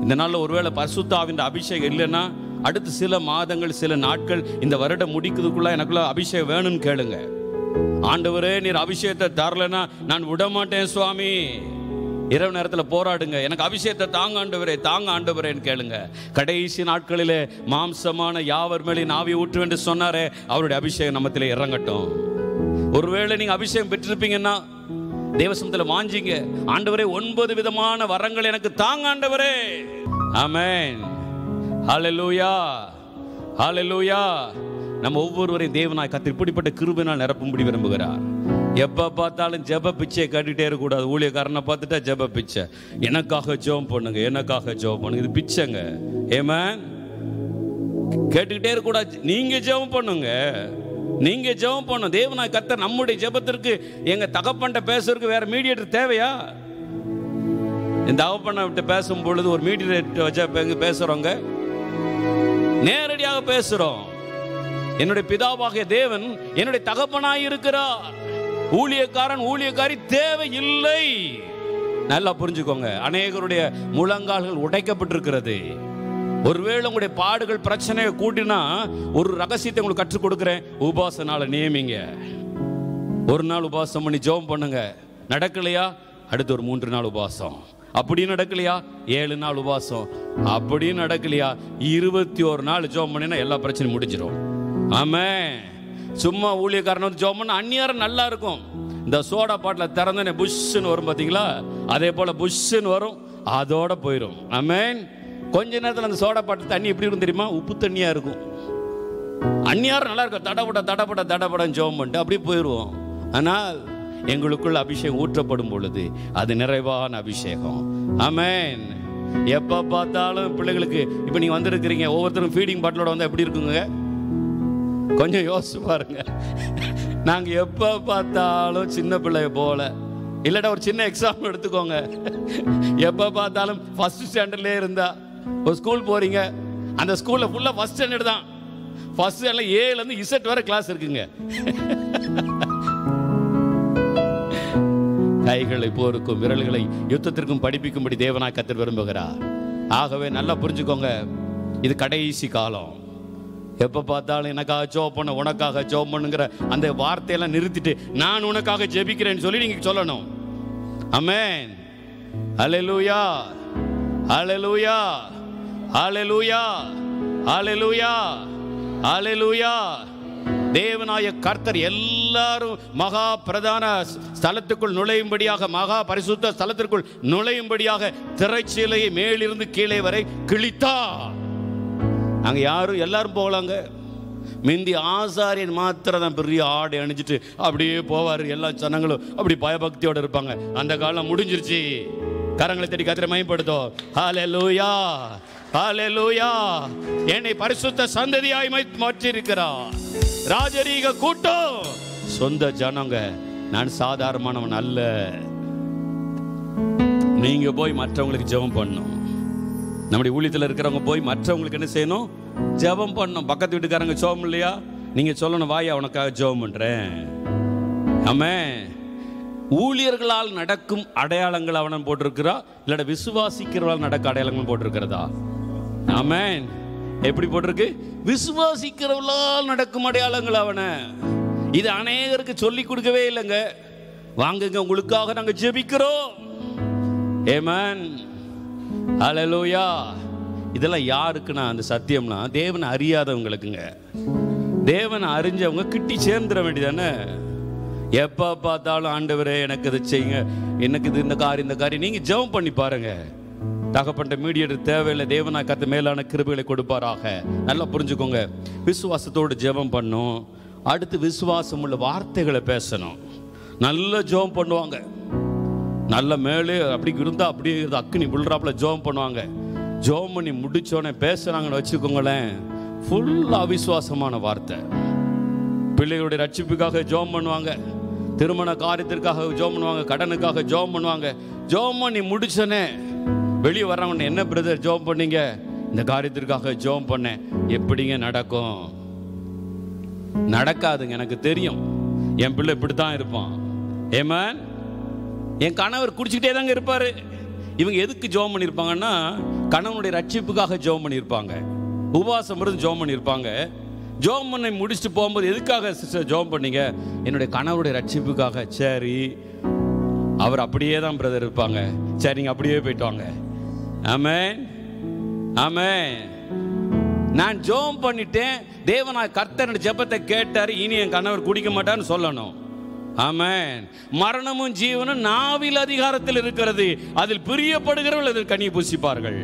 இந்த நாளில் ஒருவேளை பரிசுத்தாவின் அபிஷேகம் இல்லைன்னா அடுத்து சில மாதங்கள் சில நாட்கள் இந்த வருடம் முடிக்கிறதுக்குள்ள எனக்குள்ள அபிஷேகம் வேணும்னு கேளுங்க. ஆண்டவரே நீர் அபிஷேகத்தை தரலன்னா நான் விட மாட்டேன் சுவாமி. இரவு நேரத்தில் போராடுங்க. எனக்கு அபிஷேகத்தை தாங்க ஆண்டவரே தாங்க ஆண்டவரேன்னு கேளுங்க. கடைசி நாட்களிலே மாம்சமான யாவர் மேலே நாவி ஊற்று என்று சொன்னாரே அவருடைய அபிஷேகம் நம்மத்திலே இறங்கட்டும். ஒருவேளை நீங்க அபிஷேகம் பெற்றிருப்பீங்கன்னா தேவசமத்தில் வாஞ்சிங்க. ஆண்டவரே ஒன்பது விதமான வரங்கள் எனக்கு தாங்க ஆண்டவரே. ஆமேன். ஹalleluya. ஹalleluya. நம்ம ஒவ்வொருவரையும் தேவனாய் கத்து இப்படிப்பட்ட கிருபினால் நிரப்பும்படி விரும்புகிறார். எப்போ பார்த்தாலும் ஜெப பிச்சையை கட்டிகிட்டே இருக்கக்கூடாது. ஊழியக்காரனை பார்த்துட்டா ஜெப பிச்சை. எனக்காக ஜெபம் பண்ணுங்க எனக்காக ஜெபம் பண்ணுங்க. இது பிச்சைங்க. ஏமா கேட்டுக்கிட்டே இருக்கக்கூடாது. நீங்கள் ஜெபம் பண்ணுங்க. நீங்க ஜெபம் பண்ணும் தேவனாய் கத்த நம்முடைய ஜெபத்திற்கு எங்க தகப்பன்ட்ட பேசுறதுக்கு வேற மீடியேட்டர் தேவையா? இந்த தகப்பனை விட்டு பேசும் பொழுது ஒரு மீடியேட்டர் வச்சா பே- பேசுறோங்க நேரடியாக பேசுறோம். என்னுடைய பிதாவாகிய தேவன் என்னுடைய தகப்பனாய் இருக்கிறார். ஊழியக்காரன் ஊழியக்காரி தேவை இல்லை நல்லா புரிஞ்சுக்கோங்க. அநேகருடைய முழங்கால்கள் உடைக்கப்பட்டிருக்கிறது. ஒருவேளை உங்களுடைய பாடுகள் பிரச்சனையை கூட்டினா ஒரு ரகசியத்தை உங்களுக்கு கற்றுக் கொடுக்குறேன். உபாச நாளை நியமிங்க. ஒரு நாள் உபாசம் பண்ணி ஜெபம் பண்ணுங்க. நடக்கலையா? அடுத்து ஒரு மூன்று நாள் உபாசம். அப்படியும் நடக்கலையா? ஏழு நாள் உபாசம். அப்படி நடக்கலையா? இருபத்தி ஒரு நாள் ஜெபம் பண்ணினா எல்லா பிரச்சனையும் முடிஞ்சிடும் ஆமாம் சும்மா ஊழியக்காரன் வந்து ஜோம் பண்ண அந்நியாரம் நல்லா இருக்கும். இந்த சோடா பாட்டில் திறந்தனே புஷ்ஷுன்னு வரும் பார்த்தீங்களா அதே போல் புஷ்ஷுன்னு வரும். அதோட போயிடும் அமேன் கொஞ்ச நேரத்தில் அந்த சோடா பாட்டில் தண்ணி எப்படி இருக்கும் தெரியுமா? உப்பு தண்ணியாக இருக்கும். அந்நியாரம் நல்லா இருக்கும். தடபட தடபட தடபடம் ஜோம் பண்ணிட்டு அப்படியே போயிடுவோம் ஆனால் எங்களுக்குள்ள அபிஷேகம் ஊற்றப்படும் பொழுது அது நிறைவான அபிஷேகம். அமேன் எப்போ பார்த்தாலும் பிள்ளைகளுக்கு இப்போ நீங்கள் வந்திருக்கிறீங்க ஒவ்வொருத்தரும் ஃபீடிங் பாட்டிலோட வந்தால் எப்படி இருக்குங்க? கொஞ்சம் யோசிச்சு பாருங்க. நாங்கள் எப்போ பார்த்தாலும் சின்ன பிள்ளைய போல. இல்லைடா ஒரு சின்ன எக்ஸாம் எடுத்துக்கோங்க. எப்போ பார்த்தாலும் ஃபர்ஸ்ட் ஸ்டாண்டர்ட்லேயே இருந்தா. ஒரு ஸ்கூல் போறீங்க. அந்த ஸ்கூலில் ஃபுல்லாக ஃபர்ஸ்ட் ஸ்டாண்டர்ட் தான். ஃபர்ஸ்ட் ஸ்டாண்டர்ட்ல ஏலேருந்து இசட் வர கிளாஸ் இருக்குங்க. கைகளை போருக்கும் விரல்களை யுத்தத்திற்கும் படிப்பிக்கும்படி தேவனா கத்தர் விரும்புகிறார். ஆகவே நல்லா புரிஞ்சுக்கோங்க. இது கடைசி காலம். எப்போ பார்த்தாலும் எனக்காக ஜோ பண்ண உனக்காக ஜோ பண்ணுங்கிற அந்த வார்த்தையெல்லாம் நிறுத்திட்டு நான் உனக்காக ஜெபிக்கிறேன்னு சொல்லி நீங்க சொல்லணும். அமேன் ஹalleluya ஹalleluya ஹalleluya ஹalleluya ஹalleluya தேவனாய கர்த்தர் எல்லாரும் மகா பிரதான ஸ்தலத்துக்குள் நுழையும்படியாக மகா பரிசுத்த ஸ்தலத்திற்குள் நுழையும்படியாக திரைச்சீலையை மேலிருந்து கீழே வரை கிழித்தார். நாங்கள் யாரும் எல்லாரும் போகலாங்க. மிந்தி ஆசாரியன் மாத்திரம் தான் பெரிய ஆடை அணிஞ்சிட்டு அப்படியே போவார். எல்லா ஜனங்களும் அப்படி பயபக்தியோடு இருப்பாங்க. அந்த காலம் முடிஞ்சிருச்சு. கரங்களை தேடி கத்திர மயப்படுத்தோம் ஹாலே லூயா என்னை பரிசுத்த சந்ததியாய் மாற்றிருக்கிறார் ராஜரீக கூட்டம். சொந்த ஜனங்க நான் சாதாரணமானவன் அல்ல. நீங்க போய் மற்றவங்களுக்கு ஜெபம் பண்ணும் நம்முடைய ஊழியத்தில் இருக்கிறவங்க போய் மற்றவங்களுக்கு என்ன செய்யணும்? ஜெபம் பண்ணணும். பக்கத்து வீட்டுக்காரங்க ஜெபம் இல்லையா? நீங்கள் சொல்லணும் வாயா உனக்காக ஜெபம் பண்ணுறேன் ஆமே ஊழியர்களால் நடக்கும் அடையாளங்கள் அவனம் போட்டிருக்கிறா? இல்லாட விசுவாசிக்கிறவர்களால் நடக்க அடையாளங்கள் போட்டிருக்கிறதா? ஆமேன். எப்படி போட்டிருக்கு? விசுவாசிக்கிறவர்களால் நடக்கும் அடையாளங்கள் அவனை. இது அநேகருக்கு சொல்லி கொடுக்கவே இல்லைங்க. வாங்குங்க உங்களுக்காக நாங்கள் ஜெபிக்கிறோம். ஏமான் அலலூயா இதெல்லாம் யாருக்குன்னா அந்த சத்தியம்னா தேவனை அறியாதவங்களுக்குங்க. தேவனை அறிஞ்சவங்க கிட்டி சேர்ந்துட வேண்டியதானே? எப்போ பார்த்தாலும் ஆண்டவரே எனக்கு இதை செய்யுங்க. எனக்கு இது இந்த காரியம் இந்த காரியம். நீங்கள் ஜெபம் பண்ணி பாருங்க. தகப்பட்ட மீடியேட்டர் தேவையில்லை. தேவனா கத்த மேலான கிருபைகளை கொடுப்பாராக. நல்லா புரிஞ்சுக்கோங்க. விசுவாசத்தோடு ஜெபம் பண்ணும். அடுத்து விசுவாசம் உள்ள வார்த்தைகளை பேசணும். நல்ல ஜெபம் பண்ணுவாங்க. நல்ல மேலே அப்படி இருந்தால் அப்படியே இருந்து அக்கினி விழுறாப்புல ஜோம் பண்ணுவாங்க. ஜோம் பண்ணி முடிச்சோடனே பேசுகிறாங்கன்னு வச்சுக்கோங்களேன். ஃபுல் அவிசுவாசமான வார்த்தை. பிள்ளைகளுடைய ரட்சிப்புக்காக ஜோம் பண்ணுவாங்க. திருமண காரியத்திற்காக ஜோம் பண்ணுவாங்க. கடனுக்காக ஜோம் பண்ணுவாங்க. ஜோம் பண்ணி முடிச்சோன்னே வெளியே வர்றவங்க என்ன பிரதர் ஜோம் பண்ணீங்க? இந்த காரியத்திற்காக ஜோம் பண்ணேன். எப்படிங்க நடக்கும்? நடக்காதுங்க எனக்கு தெரியும். என் பிள்ளை இப்படி தான் இருப்பான். ஏமன் என் கணவர் குடிச்சிக்கிட்டே தாங்க இருப்பார். இவங்க எதுக்கு ஜோம் பண்ணியிருப்பாங்கன்னா கணவனுடைய ரட்சிப்புக்காக ஜோம் பண்ணியிருப்பாங்க உபவாசம் இருந்து ஜோம் பண்ணியிருப்பாங்க ஜோம் பண்ணி முடிச்சுட்டு போகும்போது எதுக்காக சிஸ்டர் ஜோம் பண்ணீங்க? என்னுடைய கணவருடைய ரட்சிப்புக்காக. சரி. அவர் அப்படியே தான் பிரதர் இருப்பாங்க. சரி நீங்கள் அப்படியே போயிட்டு வாங்க. ஆமே ஆமே நான் ஜோம் பண்ணிட்டேன். தேவன் கர்த்தனுடைய ஜெபத்தை கேட்டார். இனி என் கணவர் குடிக்க மாட்டான்னு சொல்லணும். ஆமென். மரணமும் ஜீவனும் நாவில் அதிகாரத்தில் இருக்கிறது. அதில் பிரியப்படுகிறவர்கள் அதில் கனி பூசிப்பார்கள்.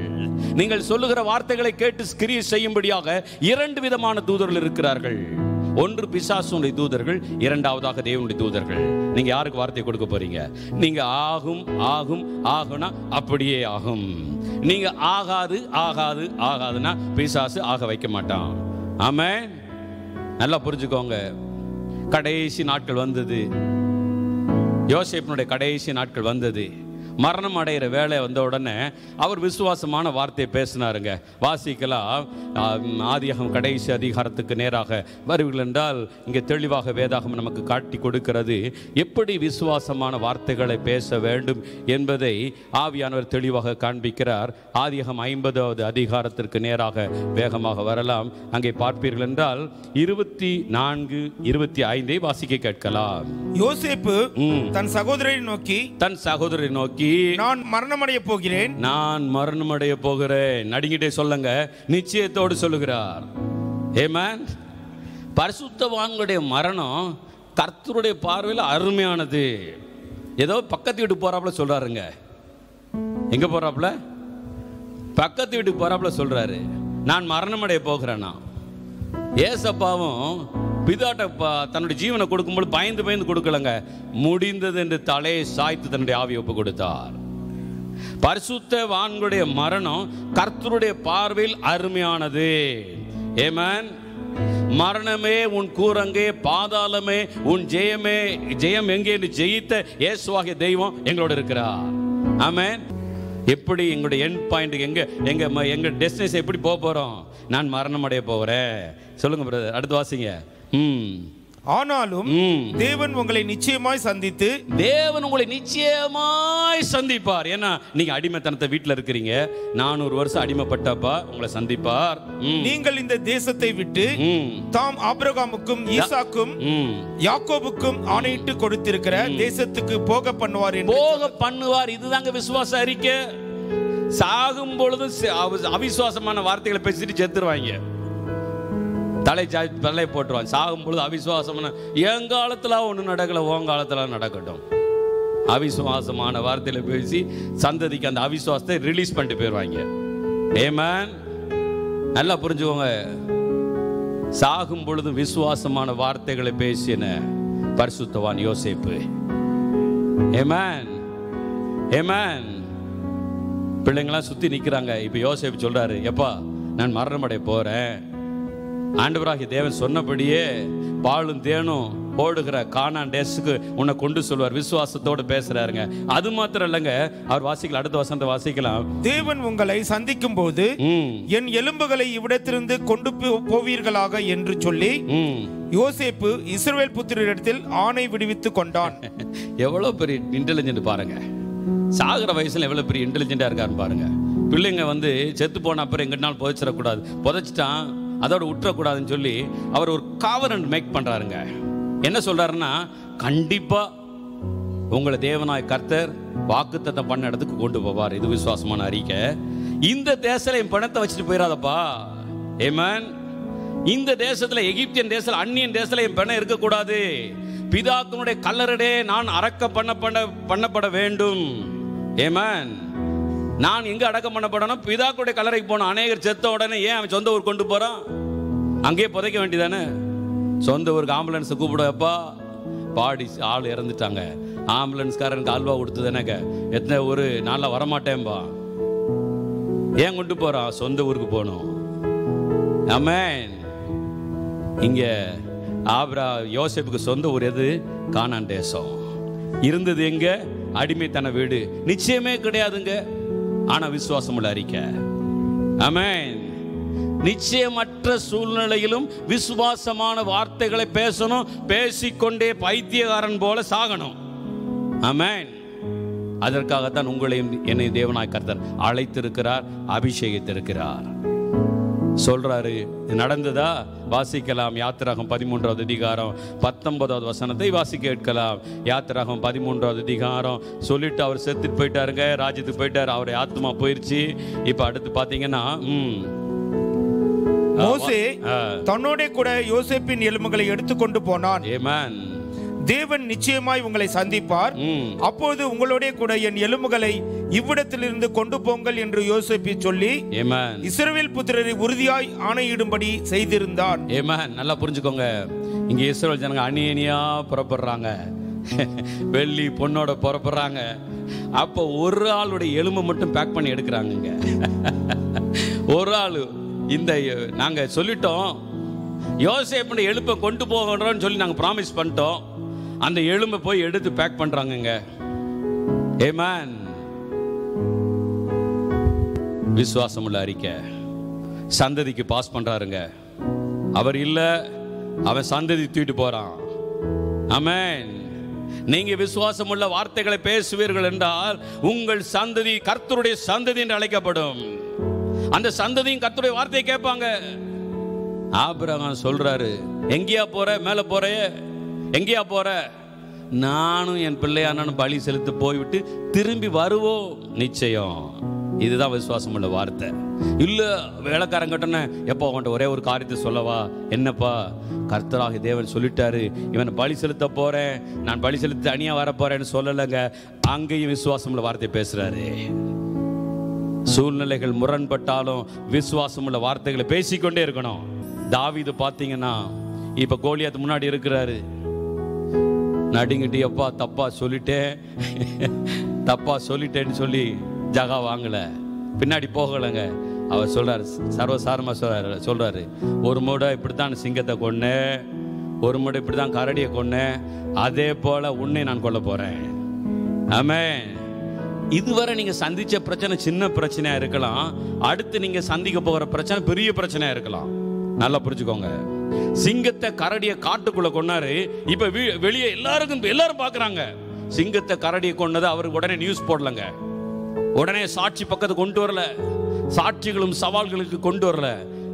நீங்கள் சொல்லுகிற வார்த்தைகளை கேட்டு கிரியை செய்யும்படியாக இரண்டு விதமான தூதர்கள் இருக்கிறார்கள். ஒன்று பிசாசுடைய தூதர்கள் இரண்டாவதாக தேவனுடைய தூதர்கள். நீங்க யாருக்கு வார்த்தை கொடுக்க போறீங்க? நீங்க ஆகும் ஆகும் ஆகுனா அப்படியே ஆகும். நீங்க ஆகாது ஆகாது ஆகாதுன்னா பிசாசு ஆக வைக்க மாட்டான். ஆமே நல்லா புரிஞ்சுக்கோங்க. கடைசி நாட்கள் வந்தது. யோசேப்பினுடைய கடைசி நாட்கள் வந்தது. மரணம் அடைகிற வேலை வந்த உடனே அவர் விசுவாசமான வார்த்தையை பேசினாருங்க. வாசிக்கலாம். ஆம், ஆதியாகமம் கடைசி அதிகாரத்துக்கு நேராக வருவீர்கள் என்றால் இங்கே தெளிவாக வேதாகம் நமக்கு காட்டி கொடுக்கிறது. எப்படி விசுவாசமான வார்த்தைகளை பேச வேண்டும் என்பதை ஆவியானவர் தெளிவாக காண்பிக்கிறார். ஆதியாகம் ஐம்பதாவது அதிகாரத்திற்கு நேராக வேகமாக வரலாம். அங்கே பார்ப்பீர்கள் என்றால் இருபத்தி நான்கு இருபத்தி ஐந்தை வாசிக்க கேட்கலாம். யோசேப்பு. தன் சகோதரரை நோக்கி தன் சகோதரரை நோக்கி நான் மரணமடைய போகிறேன். நான் மரணமடைய போகிறேன். நடுங்கிட்டே சொல்லுங்க. நிச்சயத்தோடு சொல்லுகிறார். ஏமேன் பரிசுத்தவான்களுடைய மரணம் கர்த்தருடைய பார்வையில் அருமையானது. ஏதோ பக்கத்து வீட்டுக்கு போறாப்புல சொல்றாருங்க. எங்க போறாப்புல? பக்கத்து வீட்டுக்கு போறாப்புல சொல்றாரு. நான் மரணமடைய போகிறேனா? ஏசப்பாவும் பிதாட்ட தன்னுடைய ஜீவனை கொடுக்கும்போது பயந்து பயந்து கொடுக்கலங்க. முடிந்தது என்று தலையை சாய்த்து தன்னுடைய ஆவி ஒப்பு கொடுத்தார். பரிசுத்த வான்களுடைய மரணம் கர்த்தருடைய பார்வையில் அருமையானது. ஏமன் மரணமே உன் கூரங்கே பாதாளமே உன் ஜெயமே ஜெயம் எங்கே என்று ஜெயித்த இயேசுவாகிய தெய்வம் எங்களோட இருக்கிறார். ஆமேன் எப்படி எங்களுடைய எண்ட் பாயிண்ட் எங்க எங்க ம- எங்க டெஸ்டினேஷன் எப்படி போக போறோம்? நான் மரணம் அடைய போகிறேன் சொல்லுங்க பிரதர் அடுத்து வாசிங்க. ஆனாலும் தேவன் உங்களை நிச்சயமாய் சந்தித்து தேவன் உங்களை நிச்சயமாய் சந்திப்பார். ஏன்னா நீங்க அடிமைத்தனத்தை வீட்டில் இருக்கிறீங்க. நானூறு வருஷம் அடிமைப்பட்டப்பா உங்களை சந்திப்பார். நீங்கள் இந்த தேசத்தை விட்டு தாம் ஆபிரகாமுக்கும் ஈசாக்கும். யாக்கோபுக்கும் ஆணையிட்டு கொடுத்திருக்கிற தேசத்துக்கு போக பண்ணுவார் போக பண்ணுவார். இதுதாங்க விசுவாச அறிக்கை. சாகும் பொழுது சி- அவ- அவிசுவாசமான வார்த்தைகளை பேசிட்டு செத்துருவாங்க. தலை ஜா தலை போட்டுருவான். சாகும் பொழுது அவிசுவாசமான என் காலத்தில் ஒன்று நடக்கலை உன் காலத்தில் நடக்கட்டும். அவிசுவாசமான வார்த்தையில் பேசி சந்ததிக்கு அந்த அவிசுவாசத்தை ரிலீஸ் பண்ணிட்டு போயிடுவாங்க ஏமேன் நல்லா புரிஞ்சுக்கோங்க. சாகும் பொழுது விசுவாசமான வார்த்தைகளை பேசின பரிசுத்தவான் யோசேப்பு. ஏமேன் ஏமேன் பிள்ளைங்களாம் சுற்றி நிற்கிறாங்க இப்போ யோசிப்பு சொல்கிறாரு எப்பா நான் மரணமடைய போகிறேன் ஆண்டவராகிய தேவன் சொன்னபடியே பாலும் தேனும் ஓடுகிற கானான் டேஸுக்கு உன்னை கொண்டு சொல்வார். விசுவாசத்தோடு பேசுறாருங்க. அது மாத்திரம் இல்லைங்க. அவர் வாசிக்கலாம் அடுத்த வசந்த வாசிக்கலாம். தேவன் உங்களை சந்திக்கும் போது என் எலும்புகளை இவ்விடத்திலிருந்து கொண்டு போவீர்களாக என்று சொல்லி யோசேப்பு இஸ்ரவேல் புத்திரிடத்தில் ஆணை விடுவித்துக் கொண்டான். எவ்வளோ பெரிய இன்டெலிஜென்ட் பாருங்க. சாகிற வயசுல எவ்வளோ பெரிய இன்டெலிஜென்ட்டாக இருக்காருன்னு பாருங்க. பிள்ளைங்க வந்து செத்து போன அப்புறம் எங்கிட்டனாலும் புதைச்சிடக்கூடாது. புதைச்சிட்டான் அதோட விட்டுறக்கூடாதுன்னு சொல்லி அவர் ஒரு காவரன் மேக் பண்ணுறாருங்க என்ன சொல்கிறாருன்னா கண்டிப்பாக உங்களை தேவனாய் கர்த்தர் வாக்குத்தத்தம் பண்ண இடத்துக்கு கொண்டு போவார். இது விசுவாசமான அறிக்கை. இந்த தேசத்தில் என் பணத்தை வச்சுட்டு போயிடாதப்பா. ஏமன் இந்த தேசத்தில் எகிப்தியன் தேசத்தில் அந்நியன் தேசத்தில் என் பணம் இருக்கக்கூடாது. பிதாக்களுடைய கல்லறடே நான் அறக்க பண்ண பண்ண பண்ணப்பட வேண்டும். ஏமன் நான் எங்க அடக்கம் பண்ணப்படணும் கூட கல்லறைக்கு போனோம் அநேகர் செத்த உடனே ஏன் அவன் சொந்த ஊர் கொண்டு போறான்? அங்கேயே புதைக்க வேண்டியதானே? சொந்த ஊருக்கு ஆம்புலன்ஸை கூப்பிடுவப்பா பாடி ஆள் இறந்துட்டாங்க. ஆம்புலன்ஸ்காரனுக்கு அல்வா கொடுத்ததுனாக்க எத்தனை ஒரு நாளில் வரமாட்டேன்பா. ஏன் கொண்டு போறான் சொந்த ஊருக்கு போகணும். ஆமென் இங்க ஆப்ரா யோசேப்புக்கு சொந்த ஊர் எது? காணான் தேசம். இருந்தது எங்க? அடிமைத்தன வீடு. நிச்சயமே கிடையாதுங்க. ஆனா விசுவாசம் உள்ள அறிக்கை. அமேன் நிச்சயமற்ற சூழ்நிலையிலும் விசுவாசமான வார்த்தைகளை பேசணும் பேசிக்கொண்டே பைத்தியக்காரன் போல சாகணும். அமேன் அதற்காகத்தான் உங்களையும் என்னை தேவனாய் கர்த்தர் அழைத்திருக்கிறார் அபிஷேகித்திருக்கிறார். சொல்றாரு. இது நடந்ததா? வாசிக்கலாம். யாத்திராகம் பதிமூன்றாவது அதிகாரம் பத்தொன்பதாவது வசனத்தை வாசிக்க கேட்கலாம். யாத்திராகம் பதிமூன்றாவது அதிகாரம் சொல்லிட்டு அவர் செத்துட்டு போயிட்டாருங்க. ராஜ்யத்துக்கு போயிட்டாரு. அவருடைய ஆத்மா போயிருச்சு. இப்போ அடுத்து பார்த்தீங்கன்னா ம். மோசே. தன்னோட கூட யோசேப்பின் எலும்புகளை எடுத்துக்கொண்டு போனான். ஏமேன் தேவன் நிச்சயமாய் உங்களை சந்திப்பார். அப்போது உங்களோட கூட என் எலும்புகளை இவ்விடத்திலிருந்து கொண்டு போங்கள் என்று யோசேப்பி சொல்லி இஸ்ரவேல் புத்திரரை உறுதியாய் ஆணையிடும்படி செய்திருந்தான். ஏமேன் நல்லா புரிஞ்சுக்கோங்க. இங்கே இஸ்ரேல் ஜனங்க அணி அணியா புறப்படுறாங்க. வெள்ளி பொண்ணோட புறப்படுறாங்க. அப்போ ஒரு ஆளுடைய எலும்பை மட்டும் பேக் பண்ணி எடுக்கிறாங்கங்க. ஒரு ஆள் இந்த நாங்க சொல்லிட்டோம். யோசேப்புடைய எலும்பை கொண்டு போகிறோம்னு சொல்லி நாங்க ப்ராமிஸ் பண்ணிட்டோம். அந்த எலும்பை போய் எடுத்து பேக் பண்ணுறாங்கங்க ஏமேன் விசுவாசம் உள்ள அறிக்கை. சந்ததிக்கு பாஸ் பண்றாருங்க. அவர் இல்ல அவன் சந்ததி தூக்கிட்டு போறான். அமேன் நீங்க விசுவாசம் உள்ள வார்த்தைகளை பேசுவீர்கள் என்றால் உங்கள் சந்ததி கர்த்தருடைய சந்ததி என்று அழைக்கப்படும். அந்த சந்ததியும் கர்த்தருடைய வார்த்தையை கேட்பாங்க. ஆபிரகாம் சொல்றாரு எங்கேயா போற? மேல போறே எங்கேயா போற? நானும் என் பிள்ளையானு பலி செலுத்து போய்விட்டு திரும்பி வருவோம். நிச்சயம். இதுதான் விசுவாசம் உள்ள வார்த்தை. இல்ல வேலைக்காரங்கிட்டன எப்போ அவன்கிட்ட ஒரே ஒரு காரியத்தை சொல்லவா? என்னப்பா? கர்த்தராக தேவன் சொல்லிட்டாரு இவனை பலி செலுத்த போறேன். நான் பலி செலுத்தி தனியா வர சொல்லலைங்க. அங்கேயும் விசுவாசம் உள்ள வார்த்தை பேசுறாரு. சூழ்நிலைகள் முரண்பட்டாலும் விசுவாசம் உள்ள வார்த்தைகளை பேசிக்கொண்டே இருக்கணும். தாவீது பார்த்தீங்கன்னா இப்போ கோலியாத்து முன்னாடி இருக்கிறாரு. நடுங்கிட்டு எப்பா தப்பா சொல்லிட்டேன் தப்பா சொல்லிட்டேன்னு சொல்லி ஜகா வாங்கல. பின்னாடி போகலைங்க. அவர் சொல்றாரு சர்வசாரமா சொல்றாரு சொல்றாரு. ஒரு முறை இப்படித்தான் சிங்கத்தை கொண்டு ஒரு முறை இப்படித்தான் கரடியை கொண்டு அதே போல உன்னை நான் கொல்ல போறேன். ஆமே இதுவரை நீங்க சந்திச்ச பிரச்சனை சின்ன பிரச்சனையா இருக்கலாம். அடுத்து நீங்க சந்திக்க போகிற பிரச்சனை பெரிய பிரச்சனையா இருக்கலாம். நல்லா புரிஞ்சுக்கோங்க. சிங்கத்தை கரடியை காட்டுக்குள்ள கொண்டாரு இப்ப வெளியே எல்லாருக்கும் எல்லாரும் பாக்குறாங்க. சிங்கத்தை கரடியை கொன்னது அவருக்கு உடனே நியூஸ் போடலங்க. உடனே சாட்சி பக்கத்து கொண்டு வரல. சாட்சிகளும் சவால்களுக்கு கொண்டு வரல.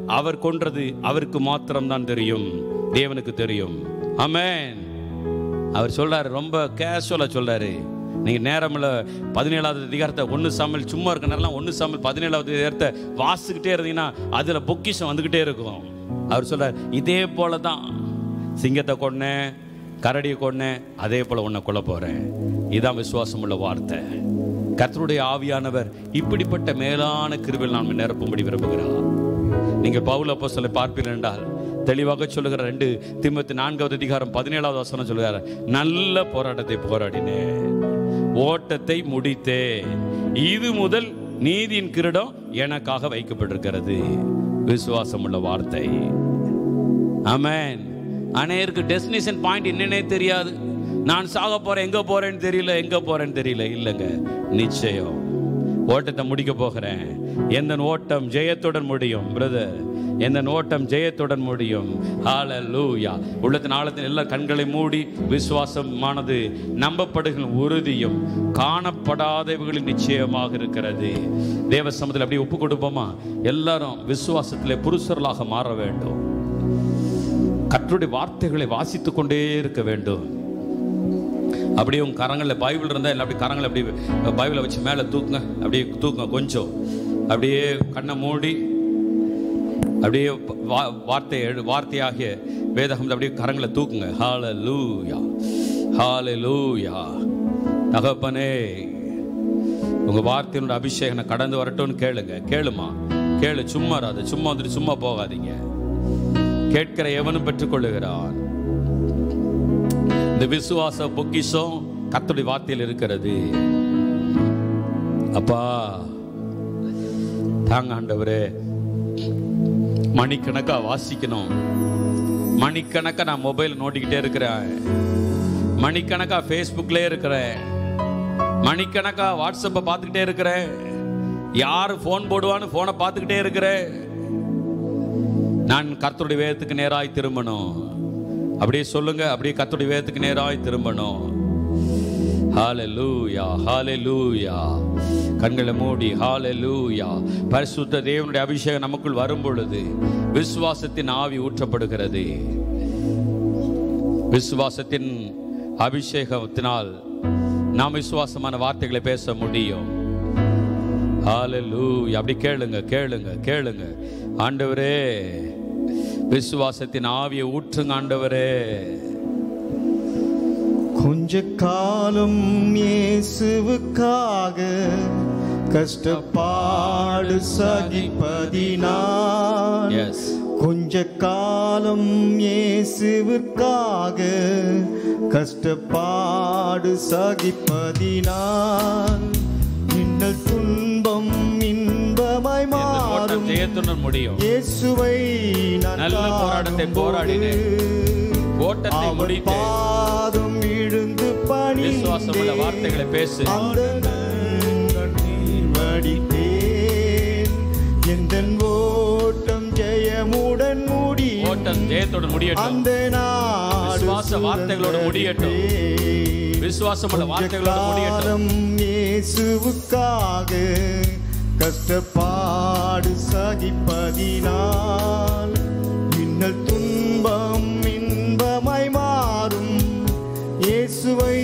அவர் கொன்றது அவருக்கு மாத்திரம்தான் தெரியும். தேவனுக்கு தெரியும். அமேன் அவர் சொல்றாரு ரொம்ப கேஷுவலா சொல்றாரு. நீங்க நேரமில்ல பதினேழாவது அதிகாரத்தை ஒன்று சாமல் சும்மா இருக்க நேரம் ஒன்று சாமல் பதினேழாவது அதிகாரத்தை வாசிக்கிட்டே இருந்தீங்கன்னா அதுல பொக்கிஷம் வந்துகிட்டே இருக்கும். அவர் சொல்றாரு இதே போல தான் சிங்கத்தை கொன்னேன் கரடியை கொன்னேன் அதே போல உன்னை கொல்ல போறேன். இதான் விசுவாசம் உள்ள வார்த்தை. கர்த்தருடைய ஆவியானவர் இப்படிப்பட்ட மேலான கிருவில் நான் நிரப்பும்படி விரும்புகிறார். நீங்கள் பவுல் சொல்ல பார்ப்பீர்கள் என்றால் தெளிவாக சொல்லுகிற ரெண்டு திமுத்தி நான்காவது அதிகாரம் பதினேழாவது வசனம் சொல்லுகிறார் நல்ல போராட்டத்தை போராடினேன் ஓட்டத்தை முடித்தேன். இது முதல் நீதியின் கிரீடம் எனக்காக வைக்கப்பட்டிருக்கிறது. விசுவாசம் உள்ள வார்த்தை. அமேன் அநேருக்கு டெஸ்டினேஷன் பாயிண்ட் என்னன்னே தெரியாது. நான் சாக போறேன் எங்க போறேன்னு தெரியல எங்க போறேன்னு தெரியல. இல்லைங்க நிச்சயம். ஓட்டத்தை முடிக்க போகிறேன். எந்த ஓட்டம்? ஜெயத்துடன் முடியும் பிரதர் என்ன ஓட்டம் ஜெயத்துடன் முடியும். ஹalleluya உள்ளத்தின் ஆழத்தின் எல்லா கண்களை மூடி விசுவாசமானது நம்பப்படுகிற உறுதியும் காணப்படாதவர்களின் நிச்சயமாக இருக்கிறது. தேவ சமத்தில் அப்படியே ஒப்பு கொடுப்போமா? எல்லாரும் விசுவாசத்திலே புருஷர்களாக மாற வேண்டும். கற்றுடைய வார்த்தைகளை வாசித்துக் கொண்டே இருக்க வேண்டும். அப்படியே உங்க கரங்களில் பைபிள் இருந்தால் இல்லை அப்படி கரங்களை அப்படி பைபிளை வச்சு மேலே தூக்குங்க அப்படியே தூக்குங்க கொஞ்சம். அப்படியே கண்ணை மூடி அப்படியே வா- வார்த்தை எழு வார்த்தையாகிய வேதகம் அப்படியே கரங்களை தூக்குங்க. ஹால லூயா ஹால லூயா தகப்பனே உங்க வார்த்தையினோட அபிஷேகம் கடந்து வரட்டும்னு கேளுங்க. கேளுமா? கேளு சும்மா ராது சும்மா வந்துட்டு சும்மா போகாதீங்க. கேட்கிற எவனும் பெற்றுக்கொள்ளுகிறான். இந்த விசுவாச பொக்கிஷம் கர்த்தருடைய வார்த்தையில் இருக்கிறது. அப்பா தாங்க ஆண்டவரே. மணிக்கணக்கா வாசிக்கணும். மணிக்கணக்காக நான் மொபைல் நோட்டிக்கிட்டே இருக்கிறேன். மணிக்கணக்கா ஃபேஸ்புக்லேயே இருக்கிறேன். மணிக்கணக்கா வாட்ஸ்அப்பை பார்த்துக்கிட்டே இருக்கிறேன். யார் ஃபோன் போடுவான்னு ஃபோனை பார்த்துக்கிட்டே இருக்கிறேன். நான் கர்த்தருடைய வேதத்துக்கு நேராய் திரும்பணும். அப்படியே சொல்லுங்க அப்படியே கர்த்தருடைய வேதத்துக்கு நேராய் திரும்பணும். ஹalleluya ஹalleluya கண்களை மூடி ஹalleluya பரிசுத்த தேவனுடைய அபிஷேகம் நமக்குள் வரும் பொழுது விசுவாசத்தின் ஆவி ஊற்றப்படுகிறது. விசுவாசத்தின் அபிஷேகத்தினால் நாம் விசுவாசமான வார்த்தைகளை பேச முடியும். ஹalleluya அப்படி கேளுங்க கேளுங்க கேளுங்க. ஆண்டவரே விசுவாசத்தின் ஆவியை ஊற்றுங்க ஆண்டவரே. கொஞ்ச காலம் இயேசுவுக்காக கஷ்டப்பாடு சகிப்பதினால் கொஞ்ச காலம் இயேசுவிற்காக கஷ்டப்பாடு சகிப்பதினால் இன்னல் துன்பம் இன்பமாய் மாறும் ஜெயத்துடன் முடியும் இயேசுவை நல்ல போராட்டத்தை போராடினேன். ஓட்டத்தை முடித்தேன். பாதம் விழுந்து விசுவாசமுள்ள வார்த்தைகளை பேசு. வடித்தேன் எந்த ஓட்டம் ஜெயமுடன் முடி ஓட்டம் ஜெயத்துடன் முடியட்டும். அந்த விசுவாச வார்த்தைகளோடு முடியட்டும். விசுவாசமுள்ள வார்த்தைகளோடு முடியட்டும். இயேசுவுக்காக கஷ்டப்பாடு சகிப்பதினால் இன்னல் இயேசுவை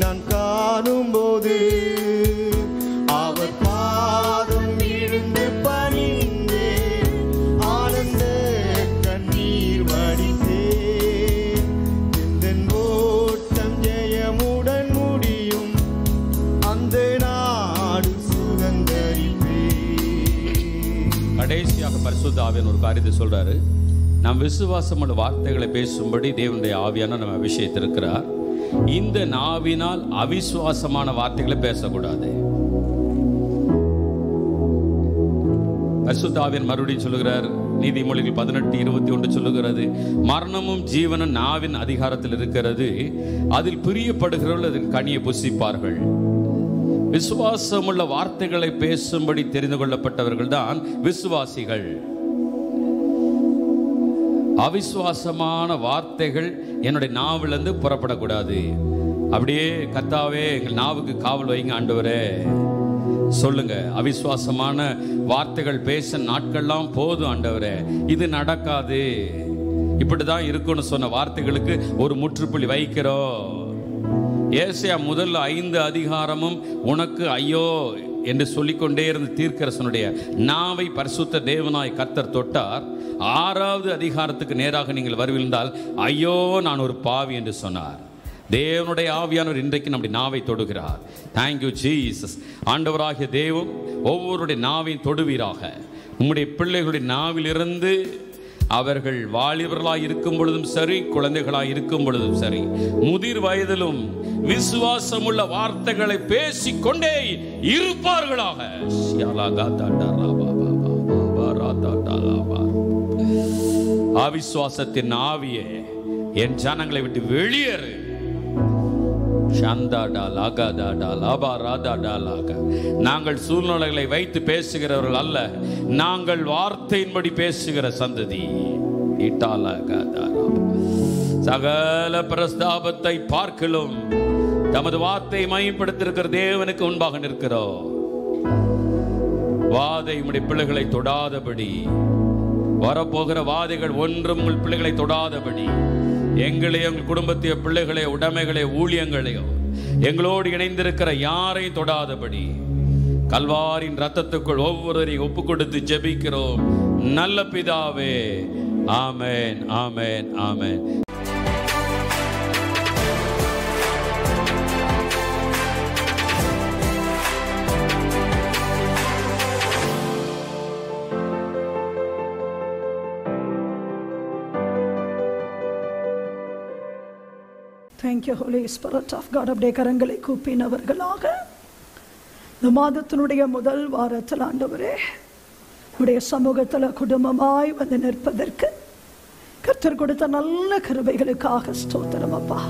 நான் காணும்போது அவர் பாதம் விழுந்து பணிந்தே ஆனந்த கண்ணீர் வடித்தே எந்தன் ஓட்டம் ஜெயமுடன் முடியும். அந்த நாடு சுதந்தரிப்பேன் கடைசியாக பரிசுத்த ஒரு காரியத்தை சொல்றாரு. நாம் விசுவாசமுள்ள வார்த்தைகளை பேசும்படி தேவனுடைய ஆவியான நம்ம அபிஷேகத்திருக்கிறார் இந்த நாவினால் அவிசுவாசமான வார்த்தைகளை பேசக்கூடாது. பரிசுத்த மறுபடியும் சொல்லுகிறார் நீதிமொழிகள் பதினெட்டு இருபத்தி ஒன்று சொல்லுகிறது மரணமும் ஜீவனும் நாவின் அதிகாரத்தில் இருக்கிறது அதில் பிரியப்படுகிறவர்கள் அதன் கனியை புசிப்பார்கள். விசுவாசமுள்ள வார்த்தைகளை பேசும்படி தெரிந்து கொள்ளப்பட்டவர்கள் தான் விசுவாசிகள். அவிசுவாசமான வார்த்தைகள் என்னுடைய நாவிலிருந்து புறப்படக்கூடாது. அப்படியே கத்தாவே எங்கள் நாவுக்கு காவல் வைங்க ஆண்டவரே. சொல்லுங்க அவிசுவாசமான வார்த்தைகள் பேச நாட்கள்லாம் போதும் ஆண்டவரே. இது நடக்காது. இப்படிதான் இருக்கும்னு சொன்ன வார்த்தைகளுக்கு ஒரு முற்றுப்புள்ளி வைக்கிறோம். ஏசியா முதல் ஐந்து அதிகாரமும் உனக்கு ஐயோ என்று சொல்லிக்கொண்டே இருந்த தீர்க்கரசனுடைய நாவை பரிசுத்த தேவனாய் கர்த்தர் தொட்டார். ஆறாவது அதிகாரத்துக்கு நேராக நீங்கள் வருவிருந்தால் ஐயோ நான் ஒரு பாவி என்று சொன்னார். தேவனுடைய ஆவியானவர் இன்றைக்கு நம்முடைய நாவை தொடுகிறார். தேங்க்யூ ஜீசஸ் ஆண்டவராகிய தேவம் ஒவ்வொருடைய நாவையும் தொடுவீராக. உம்முடைய பிள்ளைகளுடைய நாவிலிருந்து அவர்கள் வாலிபர்களாய் இருக்கும் பொழுதும் சரி குழந்தைகளாய் இருக்கும் பொழுதும் சரி. முதிர் வயதிலும் விசுவாசமுள்ள வார்த்தைகளை பேசிக்கொண்டே இருப்பார்களாக. பா ரா அவிசுவாசத்தின் ஆவியே என் ஜனங்களை விட்டு வெளியேறு. ஷந்தாடா லாகாதாடா லாபா ராதாடா லாகா நாங்கள் சூழ்நிலைகளை வைத்து பேசுகிறவர்கள் அல்ல நாங்கள் வார்த்தையின்படி பேசுகிற சந்ததி. சகல பிரஸ்தாபத்தை பார்க்கலும் தமது வார்த்தை மையப்படுத்திருக்கிற தேவனுக்கு முன்பாக நிற்கிறோம். வாதை உடைய பிள்ளைகளை தொடாதபடி வரப்போகிற வாதைகள் ஒன்றும் உங்கள் பிள்ளைகளை தொடாதபடி எங்களை எங்கள் குடும்பத்தையோ பிள்ளைகளை உடைமைகளை ஊழியங்களையோ எங்களோடு இணைந்திருக்கிற யாரையும் தொடாதபடி கல்வாரின் ரத்தத்துக்குள் ஒவ்வொருவரையும் ஒப்பு கொடுத்து ஜெபிக்கிறோம். நல்ல பிதாவே ஆமேன் ஆமேன் amen. Thank you Holy Spirit of God அப்படியே கரங்களை கூப்பினவர்களாக. இந்த மாதத்தினுடைய முதல் வாரத்தில் ஆண்டவரே உடைய சமூகத்தில் குடும்பமாய் வந்து நிற்பதற்கு கர்த்தர் கொடுத்த நல்ல கருவைகளுக்காக ஸ்தோத்திரம் அப்பா.